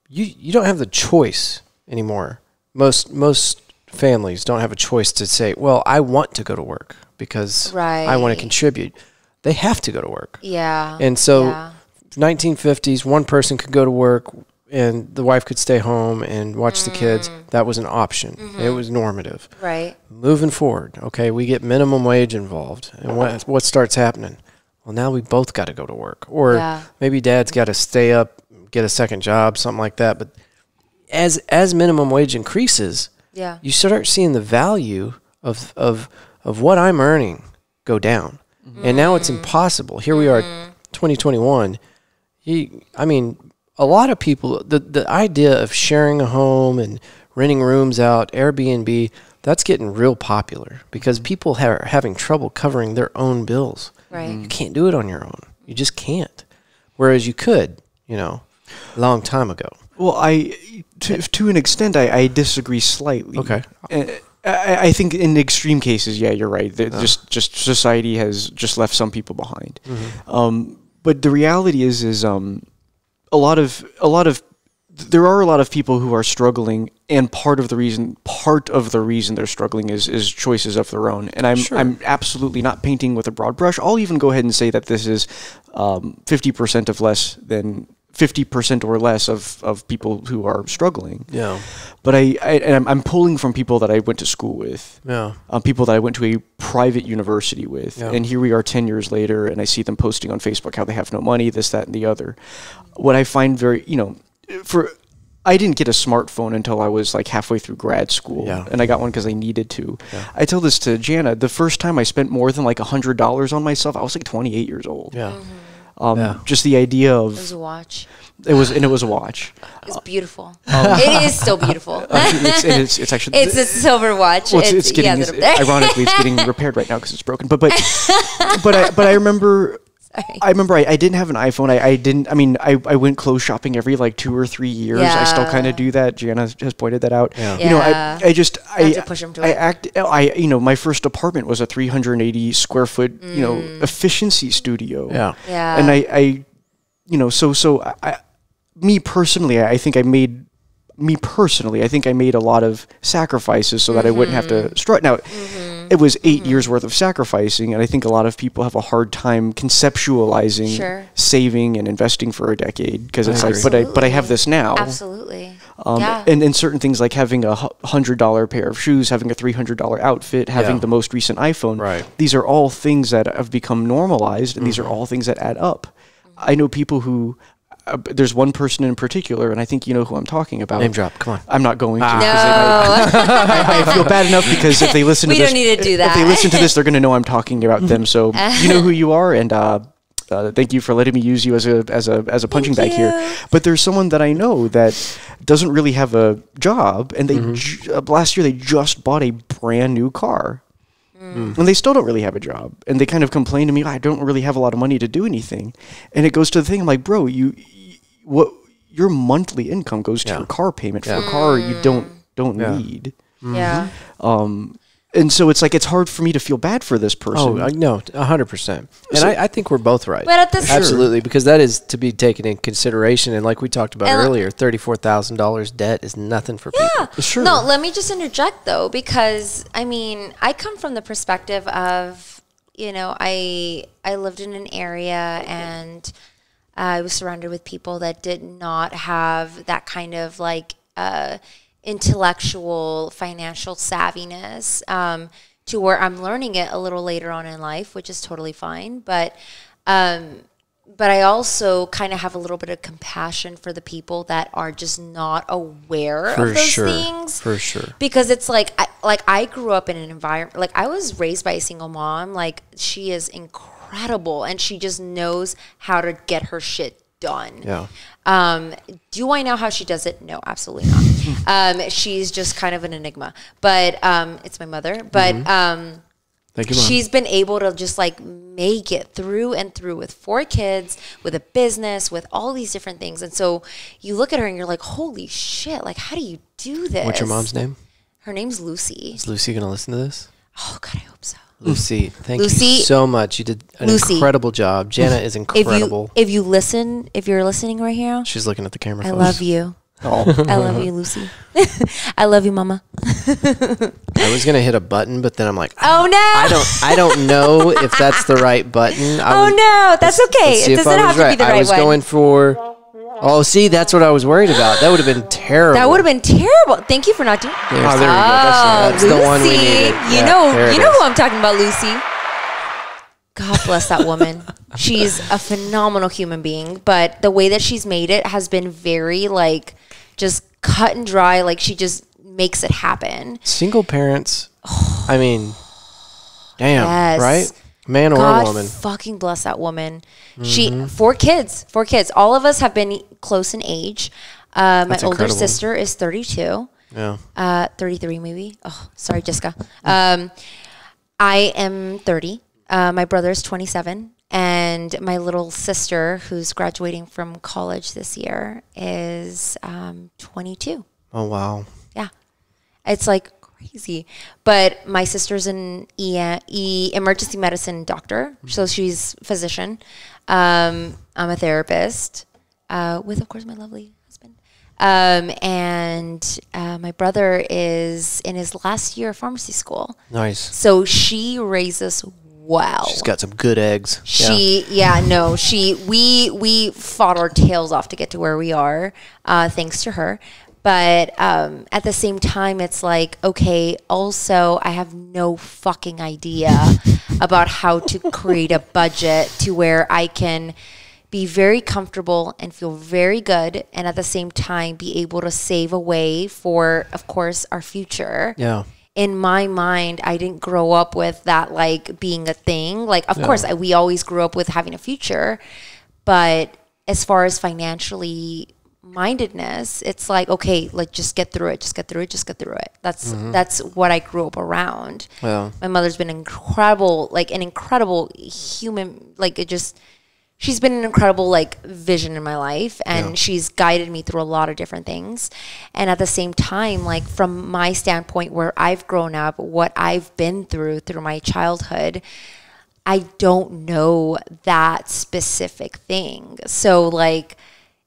you you don't have the choice anymore most most families don't have a choice to say well i want to go to work because i want to contribute they have to go to work yeah and so yeah. 1950s, one person could go to work and the wife could stay home and watch the kids. Mm. That was an option. Mm-hmm. It was normative. right Moving forward, okay, we get minimum wage involved. And what what starts happening? Well, now we both got to go to work. Or Yeah. maybe dad's got to stay up, get a second job, something like that. But as as minimum wage increases, yeah you start seeing the value of of of what I'm earning go down. And mm-hmm. now it's impossible. Here we are mm-hmm. 2021. You, I mean, a lot of people the the idea of sharing a home and renting rooms out, Airbnb, that's getting real popular because mm-hmm. people are having trouble covering their own bills. right You can't do it on your own. You just can't. Whereas you could, you know, a long time ago. Well, I to, to an extent, I, I disagree slightly. Okay. Uh, I, I think in extreme cases, yeah, you're right. That Just just society has just left some people behind. Um, but the reality is, is um, a lot of a lot of there are a lot of people who are struggling, and part of the reason part of the reason they're struggling is is choices of their own. And I'm Sure. I'm absolutely not painting with a broad brush. I'll even go ahead and say that this is fifty percent of less than. 50% or less of, of people who are struggling Yeah. but I, I and I'm, I'm pulling from people that I went to school with, Yeah. um, people that I went to a private university with, Yeah. and here we are ten years later, and I see them posting on Facebook how they have no money, this, that, and the other. What I find very, you know, for I didn't get a smartphone until I was like halfway through grad school, Yeah. and I got one because I needed to. Yeah. I tell this to Jana. The first time I spent more than like a hundred dollars on myself, I was like 28 years old. Yeah. Um, Yeah. Just the idea of it was a watch it was, and it was a watch. it's beautiful <laughs> it is still beautiful <laughs> Actually, it's, it's, it's actually <laughs> it's a silver watch Well, it's, it's, it's getting yeah, it's, that up there. ironically it's getting repaired right now because it's broken. But but but I but I remember Sorry. <laughs> I remember I, I didn't have an iPhone. I, I didn't. I mean, I, I went clothes shopping every like two or three years. I still kind of do that. Jana has- has pointed that out. Yeah. You know, I, I just I have to push 'em to I it. act. I you know my first apartment was a 380 square foot you know Mm. efficiency studio. Yeah. yeah And I I you know so so I, I me personally I think I made me personally, I think I made a lot of sacrifices so that I wouldn't have Mm-hmm. to strut. Now, it was 8 years worth of sacrificing, and I think a lot of people have a hard time conceptualizing Sure. saving and investing for a decade because it's like, but I but I have this now. absolutely Um, yeah and, and certain things like having a hundred dollar pair of shoes, having a three hundred dollar outfit, having Yeah. the most recent iPhone. Right. These are all things that have become normalized, and these are Mm-hmm. all things that add up. I know people who uh, there's one person in particular, and I think you know who I'm talking about. Name drop. Come on. I'm not going to. Ah. 'cause No. <laughs> I feel bad enough <laughs> because if they listen to We this, don't need to do If they listen to this, <laughs> they're going to know I'm talking about them. So you know who you are, and uh, uh, thank you for letting me use you as a as a as a punching bag here. But there's someone that I know that doesn't really have a job, and they Mm-hmm. ju- uh, last year they just bought a brand new car. Mm. And they still don't really have a job, and they kind of complain to me. I don't really have a lot of money to do anything, and it goes to the thing. I'm like, bro, you, y- what? Your monthly income goes to Yeah. your car payment for Yeah. a car you don't don't Yeah. need. yeah. Um, and so it's like it's hard for me to feel bad for this person. Oh, I, no, a hundred percent. And I, I think we're both right. But at the same Absolutely, because that is to be taken in consideration. And like we talked about And- earlier, thirty-four thousand dollars debt is nothing for people. Sure. No, let me just interject though, because I mean, I come from the perspective of, you know, I I lived in an area and I was surrounded with people that did not have that kind of like uh, intellectual, financial savviness um, to where I'm learning it a little later on in life, which is totally fine. But um, but I also kind of have a little bit of compassion for the people that are just not aware For of those sure. things For sure. because it's like I, like I grew up in an environment like I was raised by a single mom like she is incredible and she just knows how to get her shit done Yeah. um, do I know how she does it? No, absolutely not. <laughs> um, she's just kind of an enigma. But um, it's my mother. But um, Thank you, Mom. she's been able to just like make it through and through with four kids, with a business, with all these different things. And so you look at her and you're like, holy shit! Like, how do you do this? What's your mom's name? Her name's Lucy. Is Lucy going to listen to this? Oh God, I hope so. Lucy, thank Lucy- you so much. You did an Lucy. incredible job. Jana is If incredible. you if you listen, if you're listening right here, She's looking at the camera. I folks. love you. Oh. I love you, Lucy. <laughs> I love you, Mama. I was gonna hit a button, but then I'm like, Oh no! I don't, I don't know if that's the right button. I <laughs> Oh was- no, that's okay. It doesn't have was to be the right one. I was one. going for. Oh, see, that's what I was worried about. That would have been terrible. that would have been terrible. Thank you for not doing. There's Oh, the- there we go. That's That's the one we Lucy. needed. You Yeah, know, you know is. who I'm talking about, Lucy. God bless that woman. <laughs> she's a phenomenal human being, but the way that she's made it has been very like just cut and dry. Like she just makes it happen. Single parents. I mean, damn, Yes. right? Man or God woman. fucking bless that woman. She four kids, four kids. All of us have been close in age. Uh, my That's older incredible. sister is 32. Yeah. uh, 33 maybe. Oh, sorry, Jessica. Um, I am 30. Uh, my brother is 27. And my little sister, who's graduating from college this year, is um, 22. Oh wow. Yeah. It's like crazy. But my sister's an e, e emergency medicine doctor. So she's physician. Um, I'm a therapist uh, with, of course, my lovely husband. Um, and uh, my brother is in his last year of pharmacy school. Nice. So she raises well. She's got some good eggs. Yeah. She, yeah. no, she, we, we fought our tails off to get to where we are, uh, thanks to her. But um, at the same time, it's like, okay, also, I have no fucking idea <laughs> about how to create a budget to where I can be very comfortable and feel very good, and at the same time, be able to save away for, of course, our future Yeah. in my mind, I didn't grow up with that like being a thing. Like, of course, I, we always grew up with having a future, but as far as financially mindedness, it's like okay, like just get through it, just get through it, just get through it. That's mm-hmm. that's what I grew up around. Yeah. My mother's been incredible, like an incredible human, like it just. She's been an incredible like vision in my life and she's guided me through a lot of different things. And at the same time, like from my standpoint where I've grown up, what I've been through through my childhood, I don't know that specific thing. So like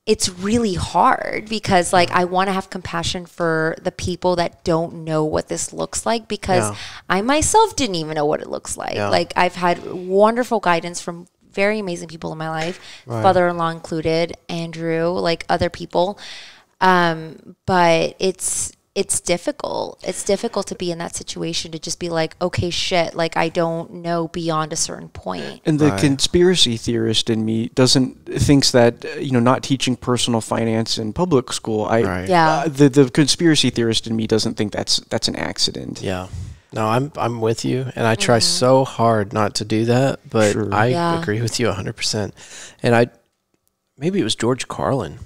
it's really hard because like I want to have compassion for the people that don't know what this looks like because Yeah. I myself didn't even know what it looks like. Yeah. Like I've had wonderful guidance from very amazing people in my life, father-in-law included, Andrew, like other people. Um, but it's it's difficult. It's difficult to be in that situation to just be like, okay, shit, like I don't know beyond a certain point. And the conspiracy theorist in me doesn't thinks that you know not teaching personal finance in public school. I Right. Yeah. uh, the the conspiracy theorist in me doesn't think that's that's an accident. Yeah. No, I'm I'm with you, and I try so hard not to do that, but Sure. I Yeah. agree with you 100. percent And I maybe it was George Carlin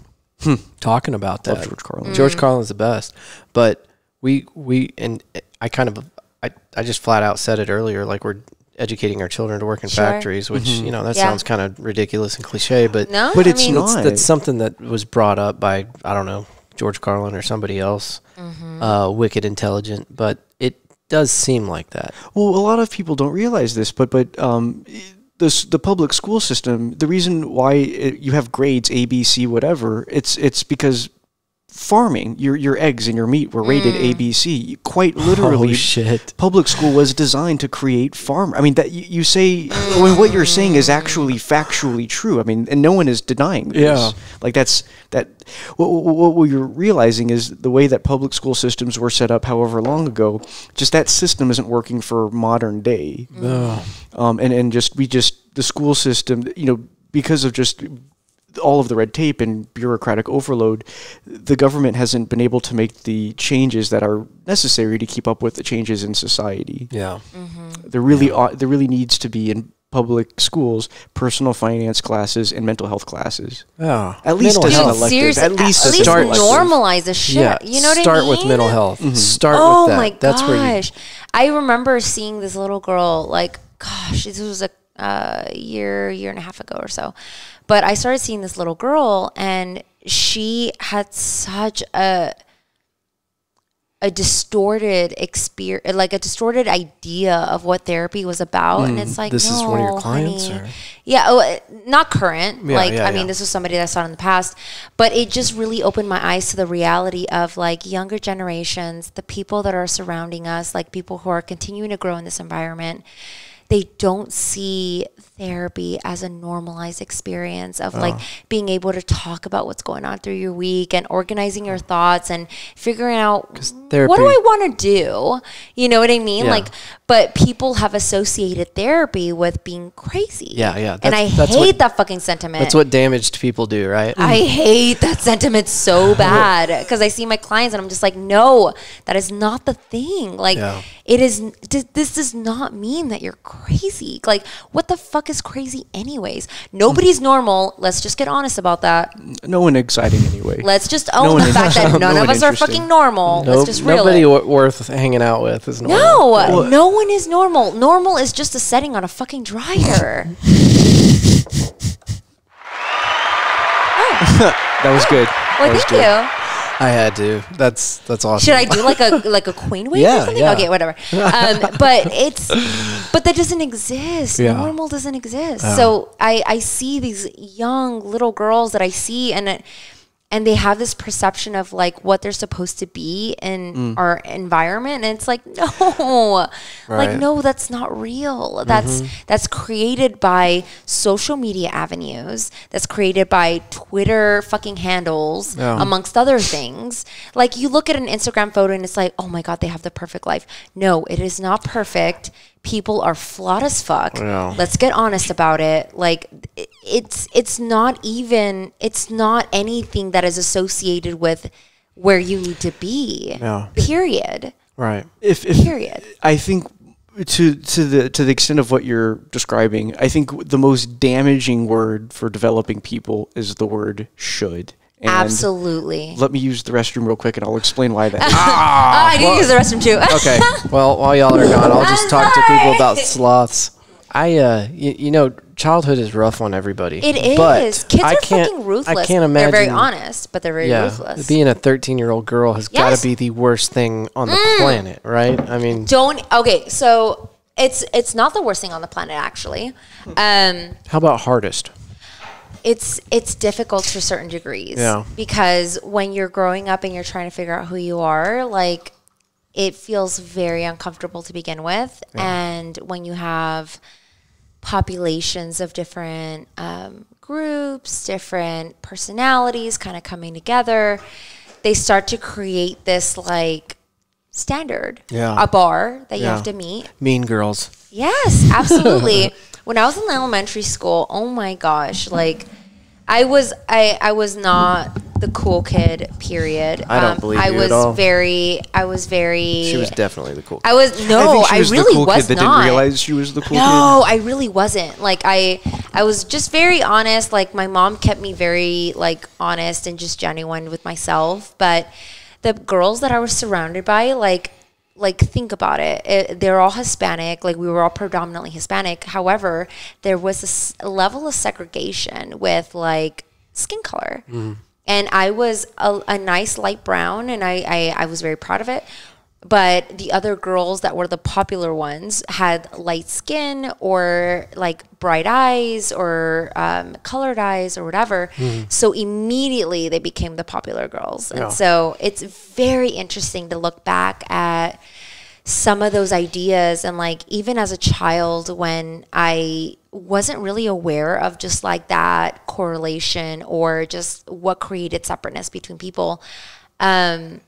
talking about that. Love George Carlin. George Carlin's the best, but we we and I kind of I I just flat out said it earlier, like we're educating our children to work in Sure. factories, which you know that Yeah. sounds kind of ridiculous and cliche, but No, But I it's mean, not. it's, that's something that was brought up by I don't know George Carlin or somebody else, Mm-hmm. uh, wicked intelligent, but it does seem like that. Well, a lot of people don't realize this, but but um, the the public school system, the reason why it, you have grades A, B, C, whatever, it's it's because farming your your eggs and your meat were rated A, B, C. Quite literally, oh shit! public school was designed to create farm. I mean that you, you say when what you're saying is actually factually true. I mean, and no one is denying this. Yeah. like that's that. What, what, what you're realizing is the way that public school systems were set up, however long ago, just that system isn't working for modern day. Ugh. Um, and and just we just the school system, you know, because of just all of the red tape and bureaucratic overload, the government hasn't been able to make the changes that are necessary to keep up with the changes in society. Yeah. There really ought, there really needs to be in public schools personal finance classes and mental health classes. Yeah. At least Mental as an health. Dude, elective. seriously, At at least least, start- elective. normalize the shit. Yeah. You know what Start I mean? Start with mental health. Start oh with that. my gosh! That's where you. I remember seeing this little girl. Like, gosh, this was a uh, year, year and a half ago or so. But I started seeing this little girl, and she had such a a distorted experience, like a distorted idea of what therapy was about, and it's like, Mm, this is one of your "No, clients, honey." or- Yeah, oh, uh, not current. Yeah, like, yeah, I mean, this was somebody that I saw in the past, but it just really opened my eyes to the reality of like younger generations, the people that are surrounding us, like people who are continuing to grow in this environment. They don't see therapy as a normalized experience of like uh. being able to talk about what's going on through your week and organizing your thoughts and figuring out what do I want to do? You know what I mean? Yeah. Like, but people have associated therapy with being crazy. Yeah, yeah. and I That's- that's hate what- that fucking sentiment. That's what damaged people do, right? I mm. hate that sentiment so <laughs> bad because I see my clients and I'm just like, no, that is not the thing. Like, Yeah. it is. This does not mean that you're crazy. Like, what the fuck is crazy, anyways? Nobody's normal. Let's just get honest about that. No one exciting anyway. Let's just own one the fact that <laughs> none No of us are fucking normal. Nope, Let's just reel nobody it. w- worth hanging out with is normal. No, no one is normal. Normal is just a setting on a fucking dryer. <laughs> Oh. <laughs> that was good. Well, that was thank good. you. I had to. That's that's awesome. Should I do like a like a queen wave <laughs> Yeah, or something? yeah. Okay, whatever. Um, <laughs> but it's but that doesn't exist. Yeah. Normal doesn't exist. So I I see these young little girls that I see and it, and they have this perception of like what they're supposed to be in Mm. our environment and it's like <laughs> no. Like no that's not real. That's Mm-hmm. that's created by social media avenues. That's created by twitter fucking handles Yeah. amongst other things. Like you look at an instagram photo and it's like oh my god they have the perfect life. No it is not perfect people are flawed as fuck Yeah. let's get honest about it like it's it's not even it's not anything that is associated with where you need to be Yeah. period right. If, if period I think to to the to the extent of what you're describing, I think the most damaging word for developing people is the word should. And absolutely Let me use the restroom real quick, and I'll explain why that <laughs> is. Ah, i did use the restroom too <laughs> Okay. <laughs> well, while y'all are gone, I'll just talk to people about sloths. I, uh, you, you know, childhood is rough on everybody. It is. but Kids I are can't- fucking ruthless. I can't imagine. They're very honest, but they're very Yeah, ruthless. being a 13 year old girl has got Yes. Mm. to be the worst thing on the planet, right? I mean, Don't okay, so it's it's not the worst thing on the planet actually. Um how about hardest? It's it's difficult to certain degrees. Yeah. Because when you're growing up and you're trying to figure out who you are, like it feels very uncomfortable to begin with. And when you have populations of different um, groups, different personalities kind of coming together, they start to create this like standard, Yeah. a bar that you have to meet. Mean Girls. Yes, absolutely. <laughs> when I was in elementary school, oh my gosh, like I was I I was not the cool kid, period. Um, I don't believe I you at was all. very I was very She was definitely the cool. I was no, I think she I, was really the cool was kid that not. didn't realize she was the cool No, I really wasn't. Like I I was just very honest. Like my mom kept me very like honest and just genuine with myself. But the girls that I was surrounded by, like like think about it. it they're all Hispanic. Like we were all predominantly Hispanic. However, there was a level of segregation with like skin color. Mm-hmm. And I was a, a nice light brown, and I, I, I was very proud of it but the other girls that were the popular ones had light skin or like bright eyes or um, colored eyes or whatever. So immediately they became the popular girls. And Yeah. so it's very interesting to look back at some of those ideas and like even as a child when I wasn't really aware of just like that correlation or just what created separateness between people. Um,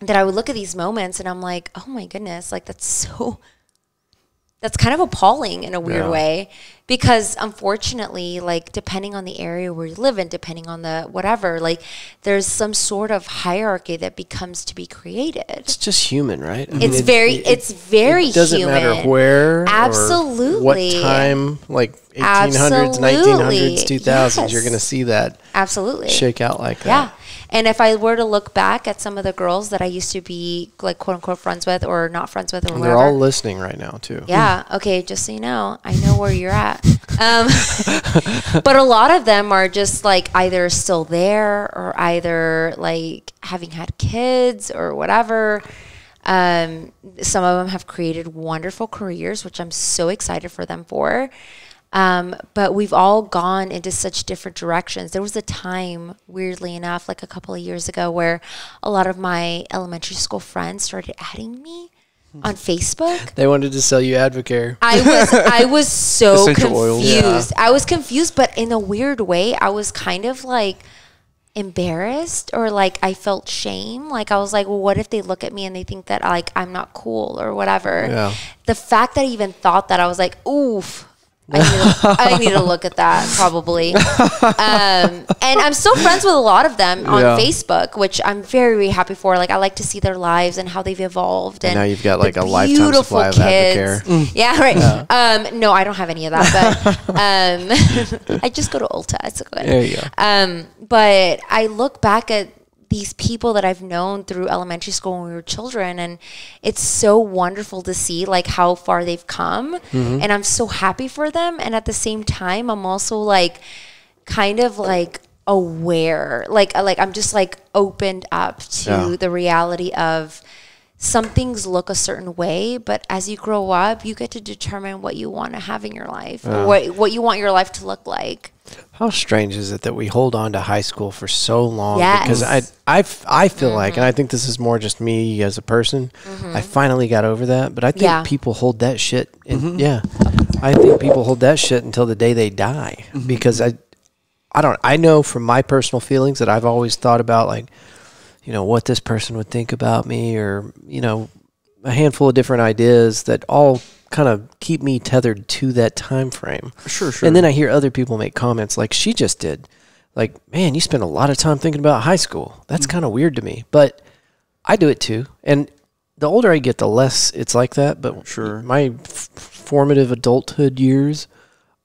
that I would look at these moments and I'm like, oh my goodness, like that's so <laughs> that's kind of appalling in a weird Yeah. way because unfortunately like depending on the area where you live in depending on the whatever like there's some sort of hierarchy that becomes to be created It's just human, right? I mean, it's it- very it- it's very it doesn't human. matter where, Absolutely. what time, like 1800s, 1900s, Absolutely. 2000s, you're going to see that absolutely shake out like that. Yeah. And if I were to look back at some of the girls that I used to be like quote unquote friends with or not friends with or And whatever. they're all listening right now too. yeah. Okay. Just so you know, I know where you're at. Um, <laughs> but a lot of them are just like either still there or either like having had kids or whatever. Um, some of them have created wonderful careers, which I'm so excited for them for. Um, but we've all gone into such different directions. There was a time, weirdly enough, like a couple of years ago, where a lot of my elementary school friends started adding me on Facebook. They wanted to sell you Advocare. I was I was <laughs> so Essential oils. confused. I was confused, but in a weird way, I was kind of like embarrassed or like I felt shame. Like I was like, well, what if they look at me and they think that like I'm not cool or whatever. Yeah. The fact that I even thought that I was like, oof. I need, to, I need to look at that probably. Um, and I'm still friends with a lot of them on Yeah. Facebook, which I'm very, very happy for. Like I like to see their lives and how they've evolved. And, now you've got, like, a lifetime supply of Advocare. Yeah, right. Um, no, I don't have any of that, but <laughs> um, <laughs> I just go to Ulta. It's good. There you go. Um, but I look back at these people that I've known through elementary school when we were children, and it's so wonderful to see like how far they've come, Mm-hmm. and I'm so happy for them. And at the same time, I'm also like, kind of like aware, like like I'm just like opened up to Yeah. the reality of some things look a certain way, but as you grow up, you get to determine what you want to have in your life, or what what you want your life to look like. How strange is it that we hold on to high school for so long? Yes. Because I feel like, and I mm-hmm. think this is more just me as a person, mm-hmm. I finally got over that. But I think Yeah. people hold that shit. In, mm-hmm. Yeah. I think people hold that shit until the day they die. Because I, I don't, I know from my personal feelings that I've always thought about, like, you know, what this person would think about me or, you know, a handful of different ideas that all kind of keep me tethered to that time frame. Sure, sure. And then I hear other people make comments like she just did. Like, man, you spend a lot of time thinking about high school. That's mm. kind of weird to me. But I do it too. And the older I get, the less it's like that. But Sure. my f- formative adulthood years,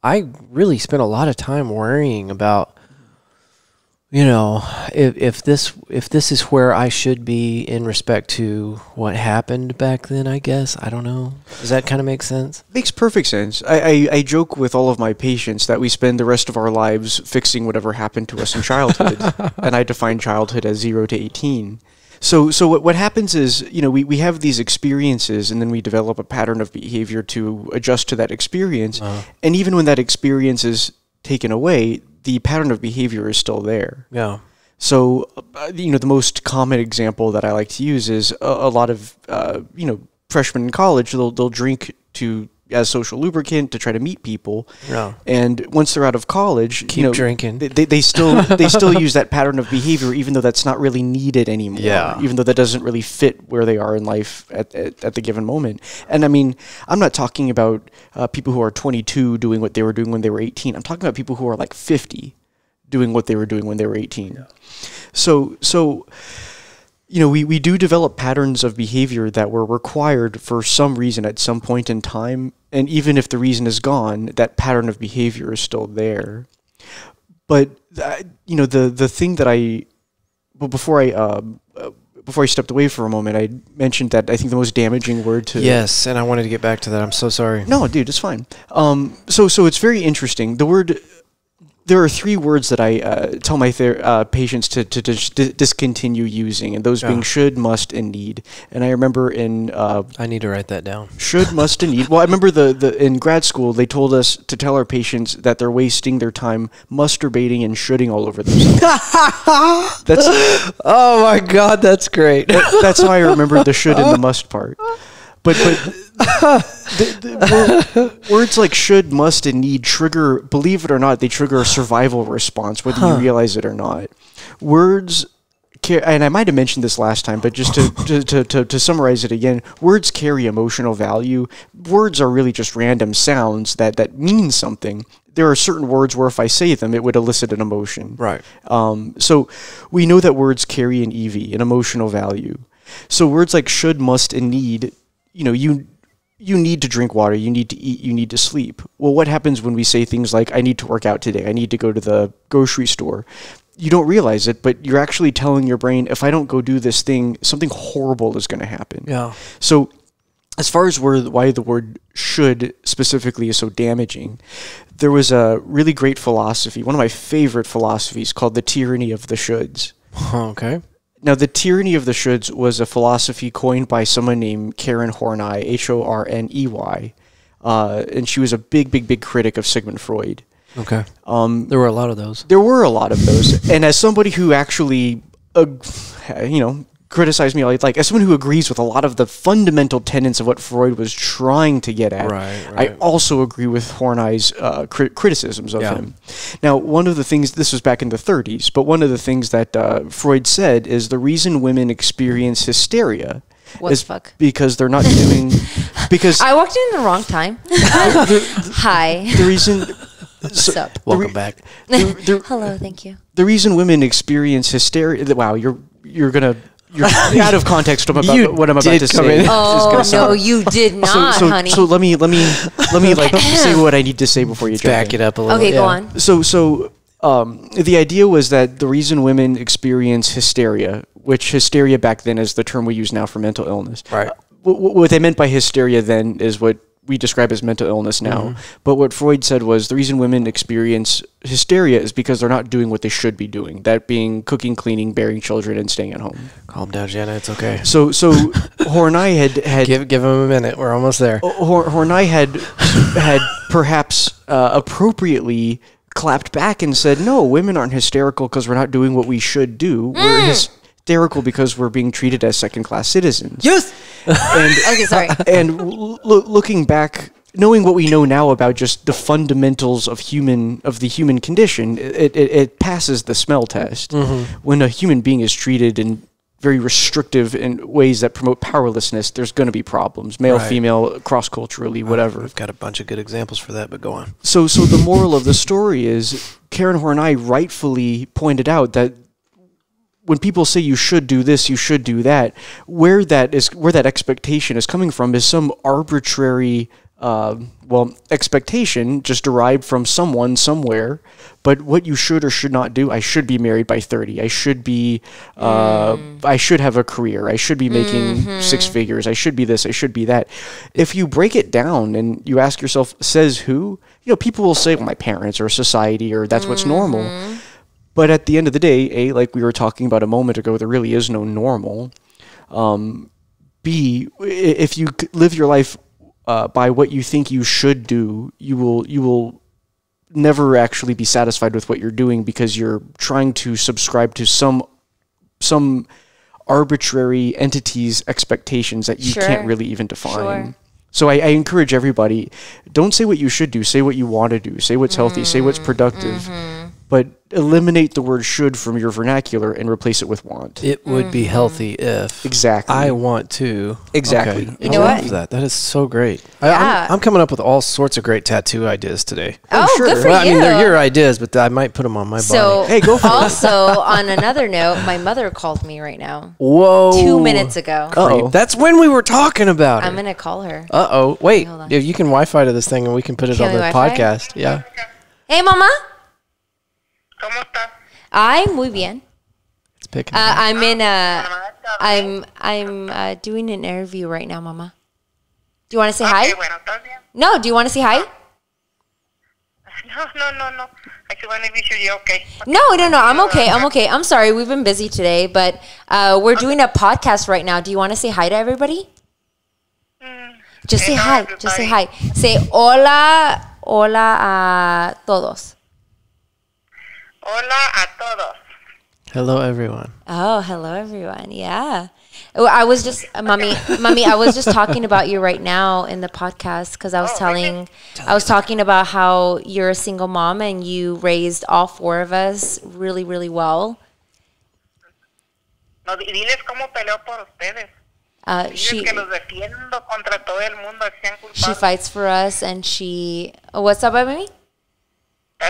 I really spent a lot of time worrying about you know if, if this if this is where I should be in respect to what happened back then I guess I don't know does that kind of make sense Makes perfect sense. I, I, I joke with all of my patients that we spend the rest of our lives fixing whatever happened to us in childhood, <laughs> and I define childhood as zero to eighteen. So so what what happens is you know we, we have these experiences and then we develop a pattern of behavior to adjust to that experience, uh-huh. and even when that experience is taken away, the pattern of behavior is still there. yeah So, uh, you know, the most common example that I like to use is a, a lot of, uh, you know, freshmen in college, they'll, they'll drink to as social lubricant to try to meet people. Yeah. And once they're out of college, Keep you know, drinking. They, they, still they <laughs> still use that pattern of behavior, even though that's not really needed anymore. Yeah. Even though that doesn't really fit where they are in life at, at, at the given moment. And I mean, I'm not talking about uh, people who are 22 doing what they were doing when they were 18. I'm talking about people who are like 50 doing what they were doing when they were 18. So so you know, we, we do develop patterns of behavior that were required for some reason at some point in time. And even if the reason is gone, that pattern of behavior is still there. But, uh, you know, the, the thing that I, well, before I, uh, uh, before I stepped away for a moment, I mentioned that I think the most damaging word to Yes, and I wanted to get back to that. I'm so sorry. no, dude, it's fine. Um, so so it's very interesting. The word there are three words that I uh, tell my ther- uh, patients to, to, dis- discontinue using, and those being should, must, and need. And I remember in uh, I need to write that down. should, must, and need. Well, I remember the, the in grad school they told us to tell our patients that they're wasting their time masturbating and shooting all over themselves. <laughs> that's Oh my God, that's great. that's how I remember the should and the must part. <laughs> But but <laughs> the, the, words like should, must, and need trigger. Believe it or not, they trigger a survival response, whether you realize it or not. Words. And I might have mentioned this last time, but just to, <laughs> to, to, to, to summarize it again, words carry emotional value. Words are really just random sounds that, that mean something. There are certain words where if I say them, it would elicit an emotion. Right. Um, so we know that words carry an EV, an emotional value. So words like should, must, and need, you know, you you need to drink water, you need to eat, you need to sleep. Well, what happens when we say things like I need to work out today, I need to go to the grocery store? You don't realize it, but you're actually telling your brain if I don't go do this thing, something horrible is going to happen. Yeah. So, as far as where, why the word should specifically is so damaging, there was a really great philosophy, one of my favorite philosophies called the tyranny of the shoulds. <laughs> Okay. Now, the tyranny of the shoulds was a philosophy coined by someone named Karen Horney, H O R N E Y. Uh, and she was a big, big, big critic of Sigmund Freud. Okay. Um, There were a lot of those. there were a lot of those. and as somebody who actually, uh, you know, criticized me, like as someone who agrees with a lot of the fundamental tenets of what Freud was trying to get at, Right, I also agree with Horney's uh, cri- criticisms of Yeah. him. Now, one of the things, this was back in the 30s, but one of the things that uh, Freud said is the reason women experience hysteria What is the fuck? because they're not doing, <laughs> because I walked in the wrong time. <laughs> Hi. the reason, What's up? Welcome re- back. the, the, <laughs> Hello, thank you. the reason women experience hysteria. Wow, you're you're gonna you're <laughs> out of context. What I'm about, You what I'm about to say. in. <laughs> Oh no, you did <laughs> not, so, so, honey. so let me let me let me like say what I need to say before you jump Back in. it up a little. okay, go on. So so um, the idea was that the reason women experience hysteria, which hysteria back then is the term we use now for mental illness. Right. What, what they meant by hysteria then is what we describe as mental illness now. Mm-hmm. But what Freud said was the reason women experience hysteria is because they're not doing what they should be doing. That being cooking, cleaning, bearing children, and staying at home. Calm down, Jana. It's okay. So so <laughs> Horney had had Give give him a minute. We're almost there. Hor- Horney had had perhaps uh, appropriately clapped back and said, "No, women aren't hysterical because we're not doing what we should do. We're hysterical because we're being treated as second-class citizens." Yes. And <laughs> Okay, sorry. <laughs> and lo- looking back, knowing what we know now about just the fundamentals of human of the human condition, it, it, it passes the smell test. Mm-hmm. When a human being is treated in very restrictive in ways that promote powerlessness, there's going to be problems, male, Right. female, cross culturally, whatever. We've got a bunch of good examples for that, but go on. So, so the moral of the story is Karen Horney rightfully pointed out that when people say you should do this, you should do that, where that is, where that expectation is coming from is some arbitrary, uh, well, expectation just derived from someone somewhere. But what you should or should not do, I should be married by thirty. I should be, uh, I should have a career. I should be making six figures. I should be this. I should be that. If you break it down and you ask yourself, says who? You know, people will say, well, my parents or society or that's what's normal. But at the end of the day, A, like we were talking about a moment ago, there really is no normal. Um, B, if you live your life uh, by what you think you should do, you will you will never actually be satisfied with what you're doing because you're trying to subscribe to some some arbitrary entity's expectations that you Sure. can't really even define. Sure. So I, I encourage everybody: don't say what you should do. Say what you want to do. Say what's healthy. Say what's productive. But eliminate the word "should" from your vernacular and replace it with "want." It would be healthy if Exactly. I want to. Exactly. Okay. You I know love what? That that is so great. I, Yeah. I'm, I'm coming up with all sorts of great tattoo ideas today. Oh, good for well, I mean, they're your ideas, but I might put them on my so body. Hey, go for it. also on another note, my mother called me right now. Whoa! Two minutes ago. Uh-oh. That's when we were talking about I'm it. gonna call her. Uh oh! Wait, Hold if you can Wi-Fi to this thing, and we can put it Can on we the Wi-Fi? podcast. Yeah, Hey, mama. ¿Cómo estás? Ay, muy bien. it's picking. Uh, I'm in a. I'm I'm uh, doing an interview right now, mama. Do you want to say hi? Bueno. No. Do you want to say hi? <laughs> No, no, no, no. I just want to be sure you're okay. No, no, no. I'm okay. I'm okay. I'm sorry. We've been busy today, but uh, we're doing a podcast right now. Do you want to say hi to everybody? Just say Say hi. hi, Just say hi. Say hola, hola a todos. Hola a todos. Hello, everyone. Oh, hello everyone. Yeah. Oh, I was just, uh, mommy, mommy. I was just talking about you right now in the podcast because I was Oh, really? telling, I was talking about how you're a single mom and you raised all four of us really, really well. No, di- diles cómo peleo por ustedes. Uh, Diles she, que los defiendo contra todo el mundo, sean she fights for us and she. Oh, what's up, baby?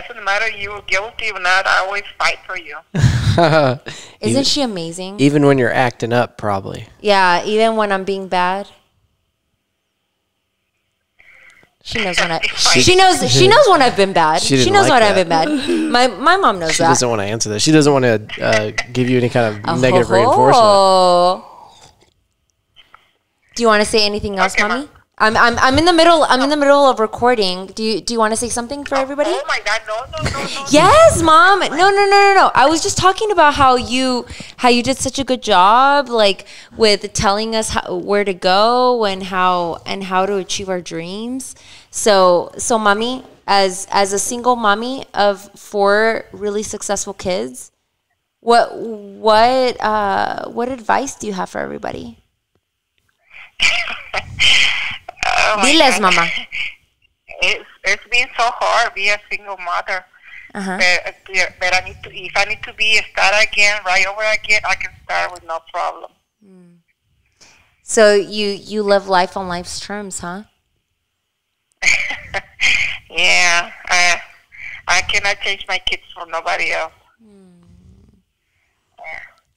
Doesn't matter you were guilty or not, I always fight for you. <laughs> Isn't she amazing? Even when you're acting up, probably. Yeah, even when I'm being bad. She knows when I. <laughs> She knows. She knows when I've been bad. She She, knows like when I've been bad. <laughs> My my mom knows She that. She doesn't want to answer that. She doesn't want to uh, give you any kind of negative reinforcement. Oh. Do you want to say anything else, Okay, mommy? Ma. I'm, I'm, I'm in the middle. I'm in the middle of recording. Do you do you want to say something for everybody? Oh my God, no, no, no, no. Yes, mom. No, no, no, no, no. I was just talking about how you how you did such a good job, like with telling us how, where to go and how and how to achieve our dreams. So, so, mommy, as as a single mommy of four really successful kids, what what uh, what advice do you have for everybody? <laughs> Oh Diles, mama. <laughs> It's, it's been so hard being a single mother. Uh-huh. But, but I need to, if I need to be start again, right over again, I can start with no problem. So you you live life on life's terms, huh? <laughs> Yeah, I, I cannot change my kids for nobody else.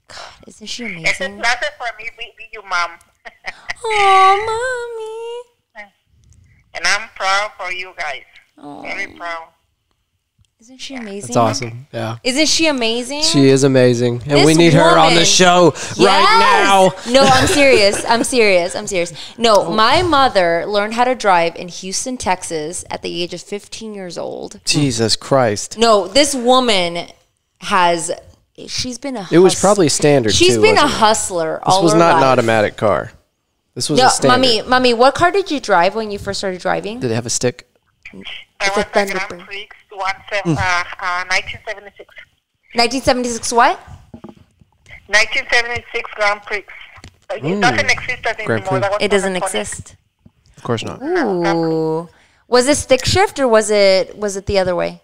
God, Isn't she amazing? It's pleasure for me be, be your mom. <laughs> Oh, mommy. And I'm proud for you guys. Oh, Very proud. isn't she amazing? That's awesome. Yeah. Isn't she amazing? She is amazing. And we This need her on the woman- show right now. No, I'm serious. I'm serious. I'm serious. No, my mother learned how to drive in Houston, Texas at the age of 15 years old. Jesus Christ. No, this woman has she's been a It was probably standard. She's too, been a wasn't it? hustler all This was her not an automatic car. This was No, a standard. mommy, mommy, what car did you drive when you first started driving? Did they have a stick? I It's a was a Grand Thunderbird. Prix one, se- uh, uh, 1976. 1976 what? 1976 Grand Prix. It doesn't exist Grand anymore. That was It doesn't iconic. exist. Of course not. Ooh. Was it stick shift or was it was it the other way?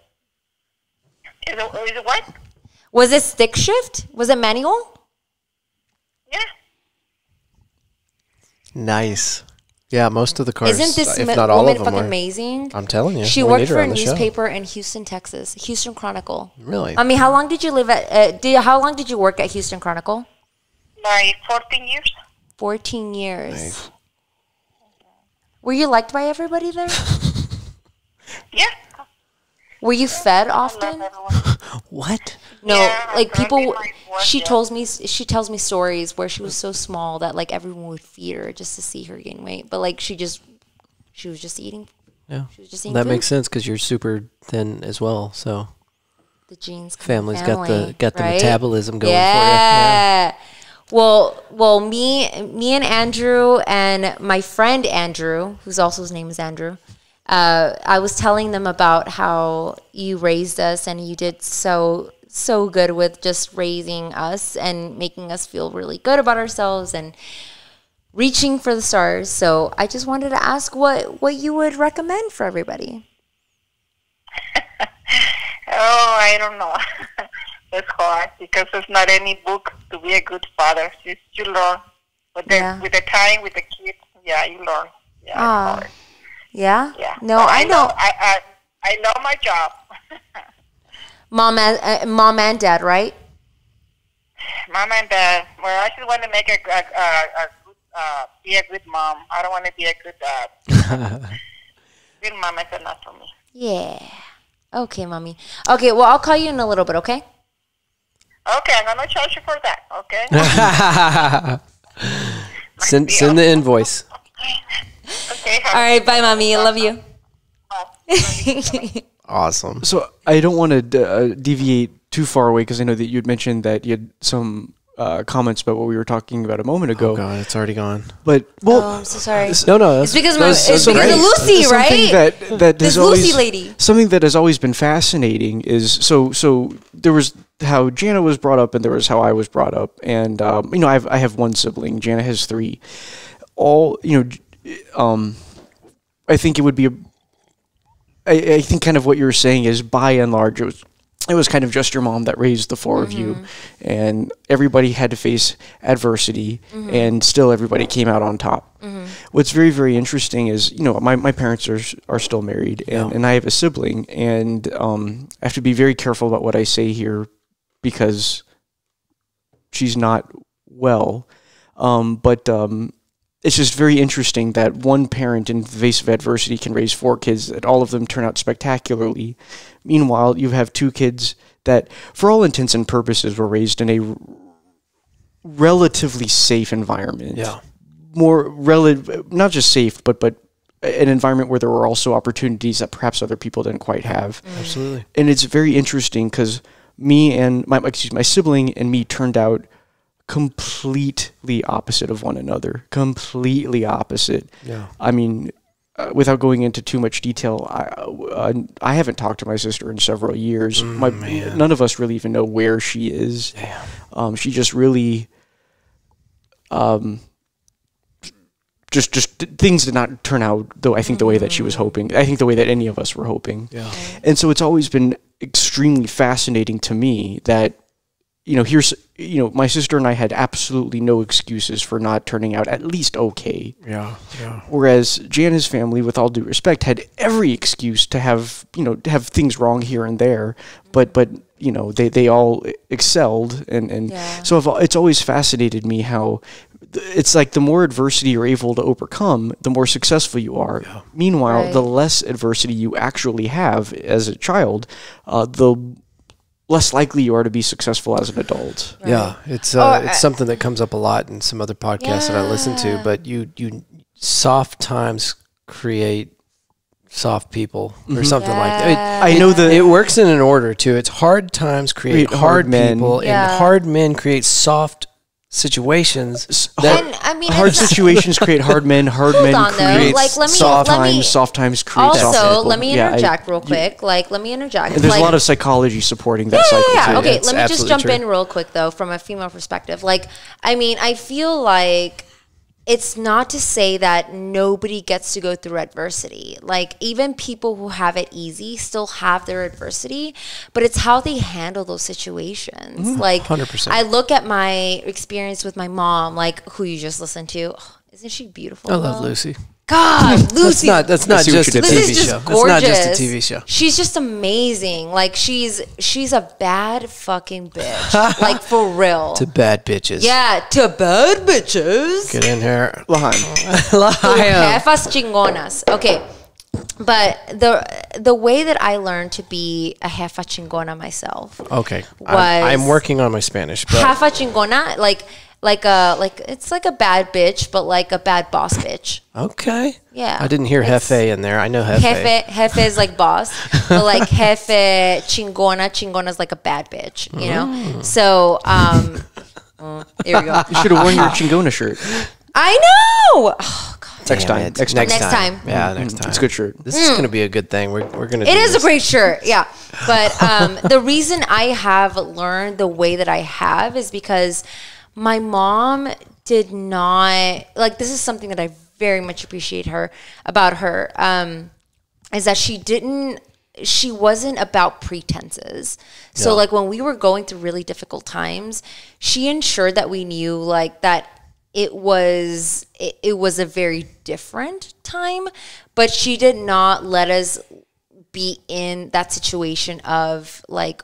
Is it, is it what? Was it stick shift? Was it manual? Yeah. Nice. Yeah, most of the cars, Isn't this if ma- not all woman of them, fucking were. amazing? I'm telling you. She we worked need her for a on the show. newspaper in Houston, Texas, Houston Chronicle. Really? I mean, how long did you live at? Uh, did, how long did you work at Houston Chronicle? Like 14 years. Fourteen years. Nice. Were you liked by everybody there? <laughs> Yeah. Were you fed I love often? everyone. What? No, Yeah, like people. my work, She yeah. tells me she tells me stories where she was so small that like everyone would feed her just to see her gain weight, but like she just she was just eating. Yeah. She was just eating That food. makes sense because you're super thin as well. So the genes. come in family's got the got the right? metabolism going yeah. for you. Well, well, me, me and Andrew and my friend Andrew, who's also his name is Andrew. Uh, I was telling them about how you raised us and you did so so good with just raising us and making us feel really good about ourselves and reaching for the stars. So I just wanted to ask what what you would recommend for everybody. <laughs> Oh, I don't know. <laughs> it's hard because there's not any book to be a good father. It's, you learn with the Yeah. with the time with the kids. Yeah, you learn. Yeah, Ah. Yeah. yeah. No, But I know. I I I know my job. <laughs> Mom and uh, mom and dad, right? Mom and dad. Well, I just want to make a, a, a, a good, uh, be a good mom. I don't want to be a good dad. <laughs> good mom is enough for me. Yeah. Okay, mommy. Okay, well I'll call you in a little bit. Okay. Okay, I'm gonna charge you for that. Okay. <laughs> Send send the invoice. Okay. All right. Bye, mommy. I love you. <laughs> Awesome. So I don't want to uh, deviate too far away because I know that you'd mentioned that you had some uh, comments about what we were talking about a moment ago. Oh god, it's already gone. But well, Oh, I'm so sorry. No, no, It's because my it's that was because of great. Lucy, something right? that that This has always Lucy lady. something that has always been fascinating is so so there was how Jana was brought up and there was how I was brought up and um, you know I've I have one sibling Jana has three all you know j- um I think it would be a I, I think kind of what you were saying is by and large it was it was kind of just your mom that raised the 4 of you. And everybody had to face adversity and still everybody came out on top. What's very very interesting is you know my, my parents are are still married and, and i have a sibling and um, i have to be very careful about what i say here because she's not well. Um, but um, it's just very interesting that one parent in the face of adversity can raise four kids that all of them turn out spectacularly meanwhile you have two kids that for all intents and purposes were raised in a r- relatively safe environment Yeah. more relative, not just safe, but but an environment where there were also opportunities that perhaps other people didn't quite have. Absolutely. And it's very interesting because me and my excuse my sibling and me turned out completely opposite of one another. Completely opposite. Yeah. I mean. Uh, without going into too much detail, I uh, I haven't talked to my sister in several years. my none of us really even know where she is. Um, she just really, um, just just things did not turn out though. I think the way that she was hoping. I think the way that any of us were hoping. Yeah. And so it's always been extremely fascinating to me that, you know, here's, you know, my sister and I had absolutely no excuses for not turning out at least okay. Yeah. Yeah. Whereas Jana's family, with all due respect, had every excuse to have, you know, to have things wrong here and there, but, but, you know, they, they all excelled. And, and Yeah. so I've, it's always fascinated me how it's like the more adversity you're able to overcome, the more successful you are. Meanwhile, the less adversity you actually have as a child, uh, the less likely you are to be successful as an adult. Yeah, it's uh, uh, it's something that comes up a lot in some other podcasts that I listen to. But you you soft times create soft people or something like that. It- Yeah. I know that It works in an order too. It's hard times create, Create hard hard, men. people, Yeah. and hard men create soft situations. that- And I mean, hard situations create hard <laughs> men. Hard men on, create Like, let me- soft let me- times. Soft times create soft Also, people. let me Yeah, I- interject real quick. like, let me interject. and there's like, a lot of psychology supporting that yeah, cycle yeah, too. yeah. Okay, It's let me just jump true. in real quick though, from a female perspective. Like, I mean, I feel like it's not to say that nobody gets to go through adversity. Like, even people who have it easy still have their adversity, but it's how they handle those situations. Mm-hmm. Like, 100%. I look at my experience with my mom, like who you just listened to. Oh, isn't she beautiful? I love? Lucy. God, <laughs> Lucy. That's Lucy. not that's not just a did This TV just show. gorgeous. It's not just a TV show. She's just amazing. Like she's she's a bad fucking bitch. <laughs> like for real. To bad bitches. yeah, to bad bitches. Get in here. Lahan. <laughs> To Lion. jefas chingonas. Okay. But the the way that I learned to be a jefa chingona myself, Okay. I'm, I'm working on my Spanish, but jefa chingona, like like a like it's like a bad bitch, but like a bad boss bitch. okay. Yeah. I didn't hear It's- Hefe in there. I know Hefe. Jefe, jefe is like boss, but like <laughs> jefe chingona, chingona is like a bad bitch, you know. Mm. So, um, mm, here we go. You should have worn your Chingona shirt I know. Oh, next time. it. Next time. Next time. Yeah, next time. It's a good shirt. This is going to be a good thing. We're, we're going to It is a great shirt, yeah. But um, the reason I have learned the way that I have is because my mom did not like this is something that I very much appreciate her about her um is that she didn't she wasn't about pretenses. So Yeah. like when we were going through really difficult times, she ensured that we knew like that it was it, it was a very different time, but she did not let us be in that situation of like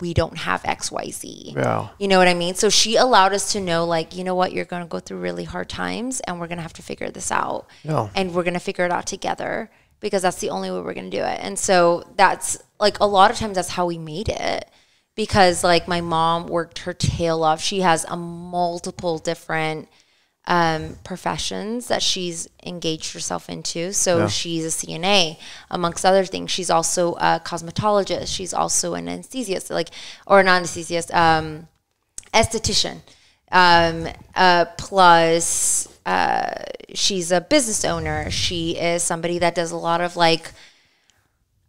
we don't have XYZ. Yeah. You know what I mean? So she allowed us to know, like, you know what, you're going to go through really hard times and we're going to have to figure this out. Yeah. And we're going to figure it out together because that's the only way we're going to do it. And so that's like a lot of times that's how we made it because like my mom worked her tail off. She has a multiple different um, professions that she's engaged herself into. So she's a CNA, amongst other things. She's also a cosmetologist. She's also an anesthesiast, like or an anesthesiast, um, esthetician. Um, uh, plus, uh, she's a business owner. She is somebody that does a lot of like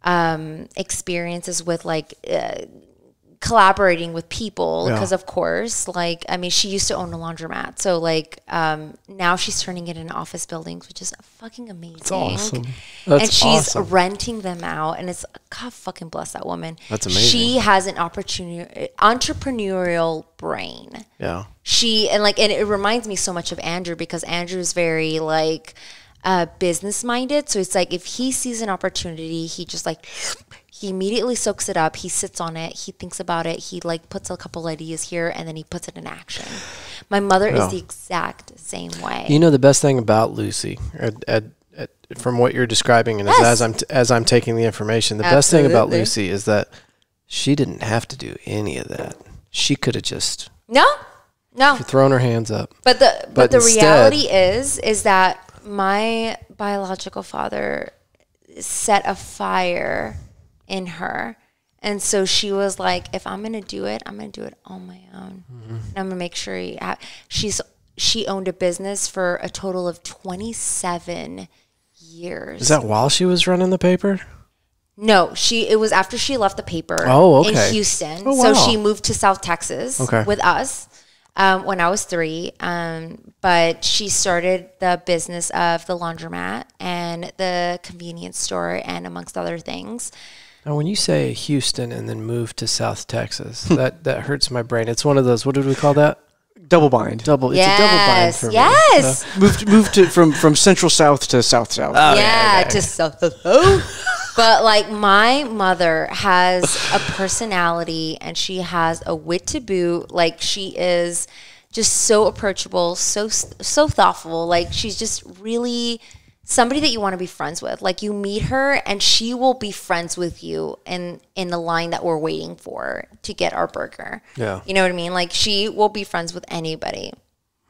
um, experiences with like uh, collaborating with people because of course like i mean she used to own a laundromat so like um now she's turning it into office buildings which is fucking amazing That's awesome. That's and she's awesome. renting them out and it's god fucking bless that woman That's amazing. she has an opportunity entrepreneurial brain Yeah. she and like and it reminds me so much of Andrew because Andrew is very like uh business minded so it's like if he sees an opportunity he just like he immediately soaks it up he sits on it he thinks about it he like puts a couple ideas here and then he puts it in action my mother Yeah. is the exact same way You know the best thing about Lucy, at, at, at, from what you're describing, and as, Yes. as I'm t- as I'm taking the information, the best thing about Lucy is that she didn't have to do any of that. She could have just no no thrown her hands up. But the but, But the instead- reality is is that my biological father set a fire in her. And so she was like, if I'm gonna do it, I'm gonna do it on my own. And I'm gonna make sure he ha- she's she owned a business for a total of 27 years. Is that while she was running the paper? No, she it was after she left the paper Oh, okay. in Houston. Oh, So she moved to South Texas Okay. with us um, when I was three. Um, but she started the business of the laundromat and the convenience store and amongst other things. Now, when you say Houston and then move to South Texas, hmm. that that hurts my brain. It's one of those. What did we call that? Double bind. Double. It's a double bind yes, for me. yes. Uh, moved moved to from from central south to south south. Oh, yeah, to South. but like my mother has a personality and she has a wit to boot. Like she is just so approachable, so so thoughtful. Like she's just really somebody that you want to be friends with. Like you meet her and she will be friends with you in in the line that we're waiting for to get our burger. Yeah. You know what I mean? Like she will be friends with anybody.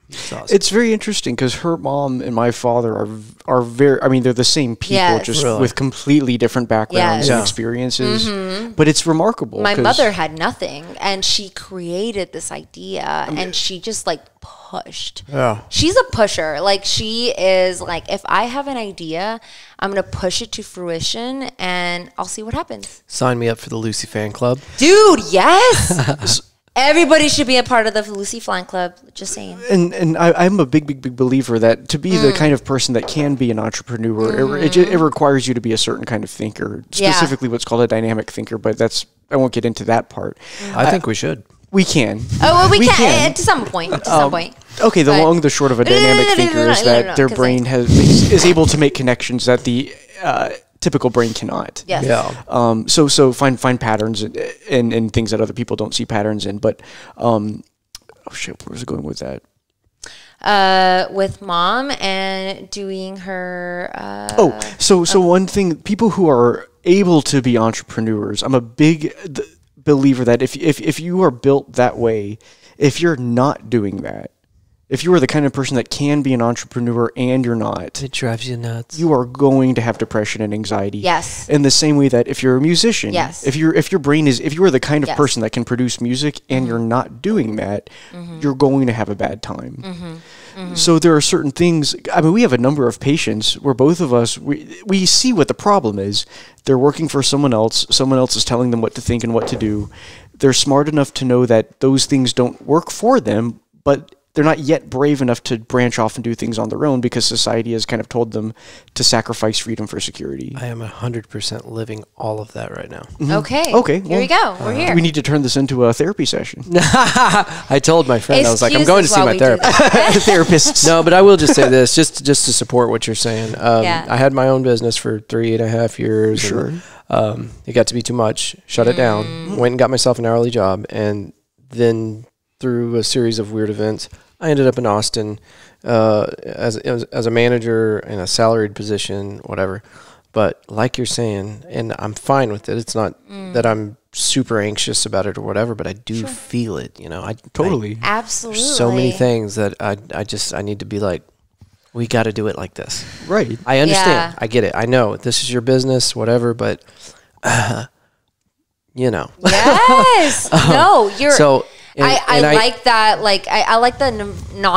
It's awesome. It's very interesting because her mom and my father are are very. I mean, they're the same people, Yes. just Really? with completely different backgrounds Yes. and Yeah. experiences. Mm-hmm. But it's remarkable. My mother had nothing and she created this idea um, and she just like pushed Yeah. she's a pusher like she is like if i have an idea i'm gonna push it to fruition and i'll see what happens Sign me up for the Lucy fan club. dude yes <laughs> everybody should be a part of the lucy flying club just saying and and I, I'm a big, big, big believer that to be Mm. the kind of person that can be an entrepreneur, it, it, it requires you to be a certain kind of thinker, Mm-hmm. Yeah. specifically what's called a dynamic thinker. But that's I won't get into that part. I think we should. We can. oh well we, We can, can. to some point to some point Okay, the But- long, the short of a dynamic <laughs> no, no, thinker is no, no, that their brain has is, is able to make connections that the uh, typical brain cannot. yes Yeah. Um, so so find find patterns and, and and things that other people don't see patterns in. But um, oh shit, where was I going with that? uh with mom and doing her uh Oh, so so one thing, people who are able to be entrepreneurs, I'm a big th- believer that if if if you are built that way, if you're not doing that, if you are the kind of person that can be an entrepreneur and you're not, It drives you nuts. you are going to have depression and anxiety. Yes. In the same way that if you're a musician, Yes. if you're if your brain is if you are the kind of Yes. Mm-hmm. person that can produce music and you're not doing that, you're going to have a bad time. Mm-hmm. So there are certain things. I mean, we have a number of patients where both of us we we see what the problem is. They're working for someone else. Someone else is telling them what to think and what to do. They're smart enough to know that those things don't work for them, but they're not yet brave enough to branch off and do things on their own because society has kind of told them to sacrifice freedom for security. I am 100% living all of that right now. Okay. Okay, Here we go. We're here. We need to turn this into a therapy session. <laughs> I told my friend, I was like, I'm going to see my we do therapist. <laughs> <laughs> No, but I will just say this, just just to support what you're saying. Um, Yeah. I had my own business for three and a half years. Sure. And, um, it got to be too much. Shut it Mm. down. Went and got myself an hourly job, and then through a series of weird events, I ended up in Austin uh, as, as as a manager in a salaried position, whatever. But like you're saying, and I'm fine with it. It's not Mm. that I'm super anxious about it or whatever, but I do feel it. You know, I I- Totally. Absolutely. so many things that I I just I need to be like, we got to do it like this. Right. I understand. Yeah. I get it. I know this is your business, whatever, but uh, <sighs> you know. Yes. <laughs> no, you're. So and- I, I and like that. Like I, I like the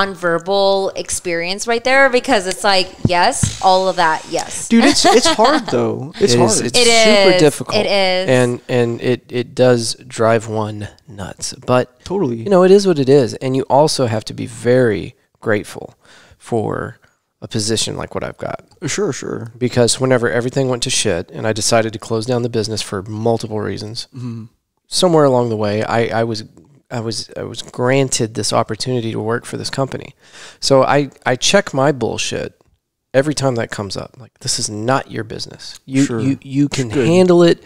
nonverbal experience right there because it's like yes, all of that. Yes. Dude, it's it's <laughs> hard though. It's It hard. is. It's It super is. difficult. It is. and and it it does drive one nuts. But Totally. you know, it is what it is, and you also have to be very grateful for a position like what I've got. sure, sure. because whenever everything went to shit and I decided to close down the business for multiple reasons, mm-hmm. somewhere along the way, I, I was I was I was granted this opportunity to work for this company. So I, I check my bullshit every time that comes up. Like this is not your business. You Sure. you you can handle it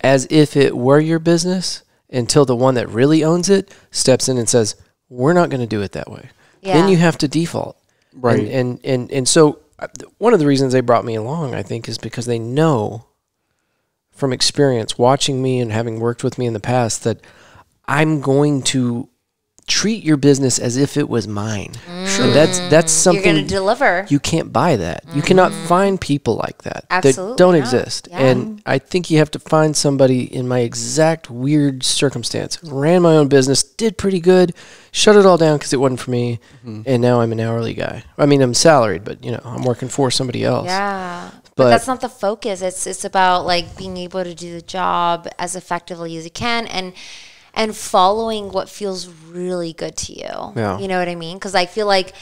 as if it were your business until the one that really owns it steps in and says, We're not going to do it that way. Then you have to default. Right. And and and, and so uh, one of the reasons they brought me along, I think, is because they know from experience watching me and having worked with me in the past that I'm going to treat your business as if it was mine. And that's that's Mm. You're something gonna deliver. you can't buy that. You cannot find people like that Absolutely that don't not. exist. Yeah. And I think you have to find somebody in my exact weird circumstance. Ran my own business, did pretty good, shut it all down because it wasn't for me, and now I'm an hourly guy. I mean, I'm salaried, but you know, I'm working for somebody else. Yeah. But, But- that's not the focus. It's it's about like being able to do the job as effectively as you can and and following what feels really good to you. Yeah. You know what I mean? Cuz I feel like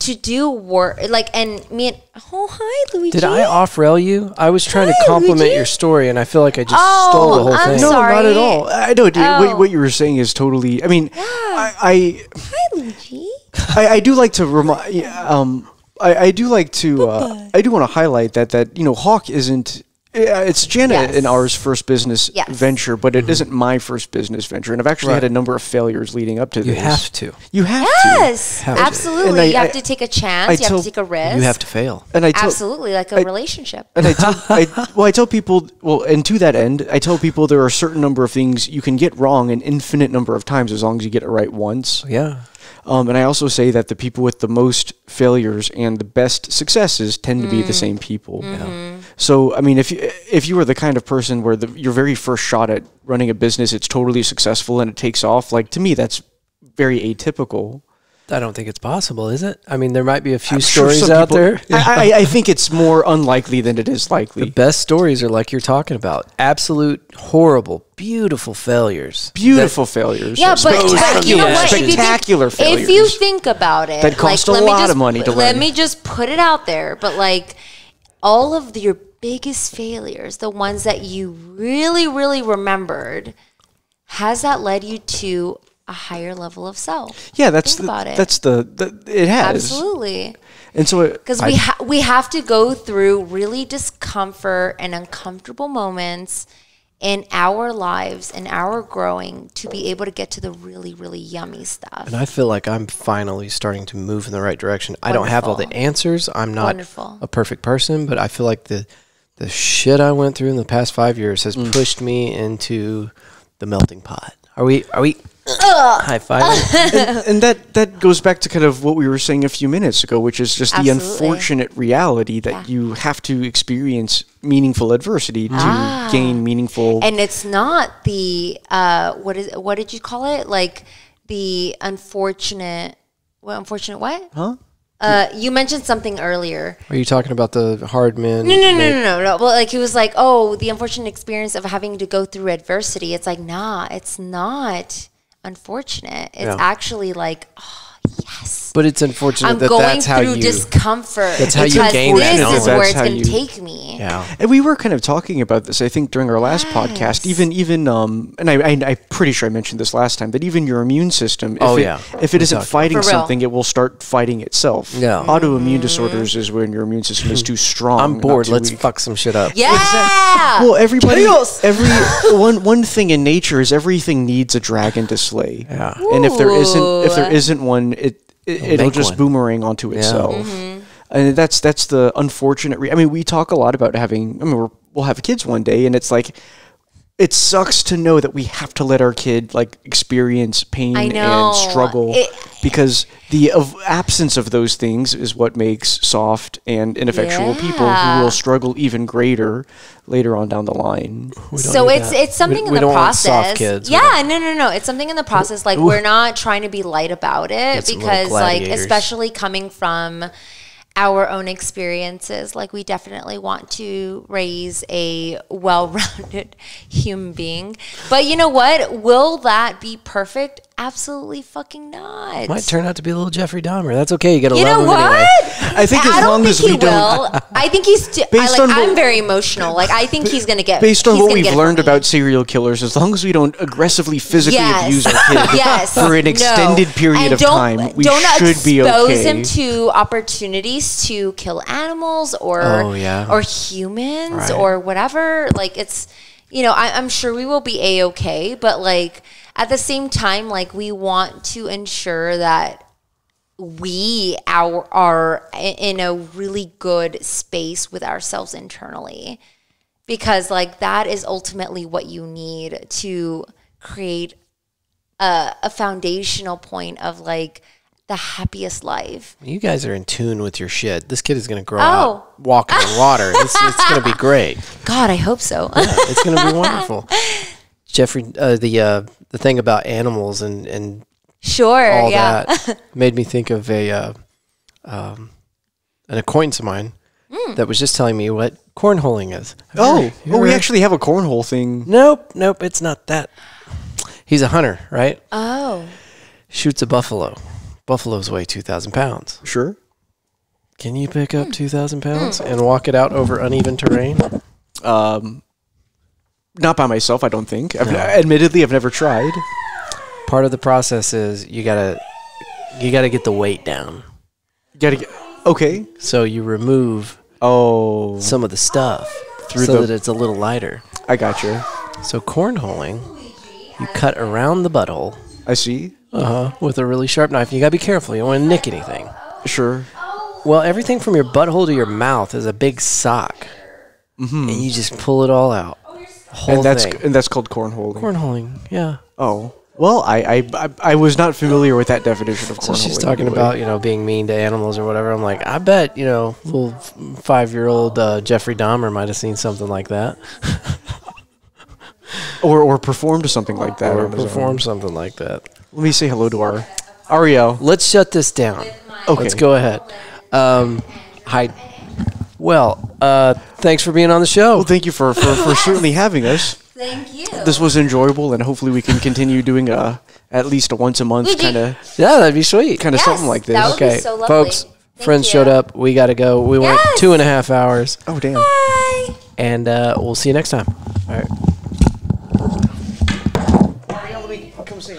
to do work like and me and oh hi Luigi. Did I off rail you? I was trying to compliment Luigi. your story, and I feel like I just Oh, stole the whole I'm thing. No, not at all. I know, dude. Oh. What, what you were saying is totally. I mean, I, Hi Luigi. I, I, I do like to remind. Um, I, I do like to. Uh, I do want to highlight that that you know Hawk isn't. Uh, It's Jana Yes. and ours first business Yes. venture, but it not my first business venture, and I've actually had a number of failures leading up to You this. have to. You have to. Yes. Have to. Absolutely. I- you have I- to take a chance, I you have to take a risk. You have to fail. And I tell, Absolutely, like a I- relationship. And I tell, I, <laughs> well, I tell people, well, and to that end, I tell people there are a certain number of things you can get wrong an infinite number of times as long as you get it right once. Yeah. Um, and I also say that the people with the most failures and the best successes tend to be the same people. So, I mean, if you, if you are the kind of person where the, your very first shot at running a business, it's totally successful and it takes off, like to me, that's very atypical. I don't think it's possible, is it? I mean, there might be a few I'm stories some out people- there. <laughs> I, I, I think it's more unlikely than it is likely. The best stories are like you're talking about absolute, horrible, beautiful failures. Beautiful failures. Yeah, but, but you know what? If you think- spectacular If you think about it, That cost a let me lot just- of money to Let learn. me just put it out there. But like all of the, your biggest failures, the ones that you really, really remembered, has that led you to a higher level of self? Yeah, that's Think the, about it. that's the, the it has. Absolutely. And so Because we ha- we have to go through really discomfort and uncomfortable moments in our lives and our growing to be able to get to the really really yummy stuff. And I feel like I'm finally starting to move in the right direction. I don't have all the answers. I'm not Wonderful. a perfect person, but I feel like the the shit I went through in the past five years has Mm. pushed me into the melting pot. Are we? Are we? High five. <laughs> and that that goes back to kind of what we were saying a few minutes ago, which is just the unfortunate reality that Yeah. you have to experience meaningful adversity to gain meaningful. and it's not the uh, what is what did you call it? Like the unfortunate what unfortunate what? huh? Uh, you mentioned something earlier. Are you talking about the hard men? No, no, no, no, no, no. Well, like he was like, oh, the unfortunate experience of having to go through adversity. It's like, nah, it's not unfortunate. It's Yeah. actually like, oh, yes. But it's unfortunate I'm that going that's how through you. discomfort. That's how you because gain that this knowledge. is where That's it's how going to take me. yeah. And we were kind of talking about this, I think, during our last podcast. Even, even, um, and I, I, I'm pretty sure I mentioned this last time, that even your immune system, if Oh, it, yeah. if it We isn't fighting For real. something, it will start fighting itself. Yeah. Autoimmune disorders is when your immune system is too strong. I'm not bored. too Let's weak. fuck some shit up. Yeah. Well, everybody, Chaos. every <laughs> one one thing in nature is everything needs a dragon to slay. Yeah. And if there isn't, if there Ooh. isn't one, it, it it'll make just one. boomerang onto Yeah. itself. Mm-hmm. And that's that's the unfortunate. Re- I mean, we talk a lot about having. I mean, we're, we'll have kids one day, and it's like. It sucks to know that we have to let our kid like experience pain and struggle It- because the of absence of those things is what makes soft and ineffectual people who will struggle even greater later on down the line. so it's that. it's something We- in we the don't want process. soft kids. We Yeah, no, no, no. It's something in the process. Like we're not trying to be light about it Get some little because, like, especially coming from our own experiences, like we definitely want to raise a well-rounded <laughs> human being. But you know what? Will that be perfect? Absolutely fucking not. Might turn out to be a little Jeffrey Dahmer. That's okay. You got to you love know him what? anyway. I think as I don't long think as he we don't- will. <laughs> I think he's. Too, I Based like. on I'm what- very emotional. Like I think he's gonna get. Based on he's what gonna we've get it for learned me. about serial killers, as long as we don't aggressively physically yes. abuse our kid <laughs> yes. for an No. extended period And of don't, time, we don't should be expose okay. him to opportunities to kill animals or Oh, yeah. or humans Right. or whatever. Like it's you know I, I'm sure we will be a okay, but like at the same time, like we want to ensure that we our are in a really good space with ourselves internally because like that is ultimately what you need to create a, a foundational point of like the happiest life You guys are in tune with your shit. This kid is going to grow Oh. up walking on water. <laughs> It's, it's going to be great. god i hope so yeah, It's going to be <laughs> wonderful. Jeffrey, uh, the uh, the thing about animals and, and sure all yeah that <laughs> made me think of a uh, um, an acquaintance of mine Hmm. that was just telling me what cornholing is. Have oh, ever- you oh, we actually have a cornhole thing. Nope, nope, it's not that. He's a hunter, right? oh Shoots a buffalo. Buffaloes weigh 2,000 pounds. Sure. Can you pick up 2,000 pounds and walk it out over uneven terrain? Um, not by myself, I don't think. I've, Admittedly, I've never tried. Part of the process is you gotta you gotta get the weight down. You Gotta get. Okay. So you remove Oh, some of the stuff Through so the- that it's a little lighter. I got you. So cornholing, you cut around the butthole I see. uh-huh, with a really sharp knife. You gotta be careful. You don't want to nick anything. Sure. Well, everything from your butthole to your mouth is a big sock, and you just pull it all out. The whole and that's thing. and that's called cornholing. cornholing. Yeah. Oh. Well, I, I I I was not familiar with that definition of cornholing. So she's talking about you know being mean to animals or whatever. I'm like, I bet you know little five year old uh, Jeffrey Dahmer might have seen something like that <laughs> or or performed something like that or on his own. perform something like that. Let me say hello to our Ariel. Let's shut this down. Okay. Let's go ahead. Um, hi. Well, uh, thanks for being on the show. Well, thank you for, for, for certainly having us. <laughs> thank you This was enjoyable, and hopefully we can continue doing a at least a once a month kind of yeah, that'd be sweet. kind of Yes, something like this. that would be Okay, so lovely. folks, Thank friends you. showed up. We got to go. We went two and a half hours, Oh damn! Bye. and uh, we'll see you next time. All right. Ariel, let me come say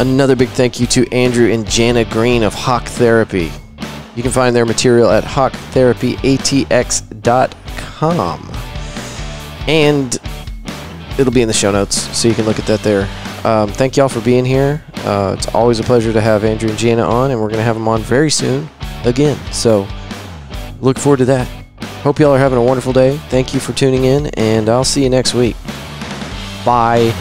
Another big thank you to Andrew and Jana Greene of Hawk Therapy. You can find their material at hawktherapyatx.com. And it'll be in the show notes, so you can look at that there. Um, thank y'all for being here. Uh, it's always a pleasure to have Andrew and Jana on, and we're going to have them on very soon again. So look forward to that. Hope y'all are having a wonderful day. Thank you for tuning in, and I'll see you next week. Bye.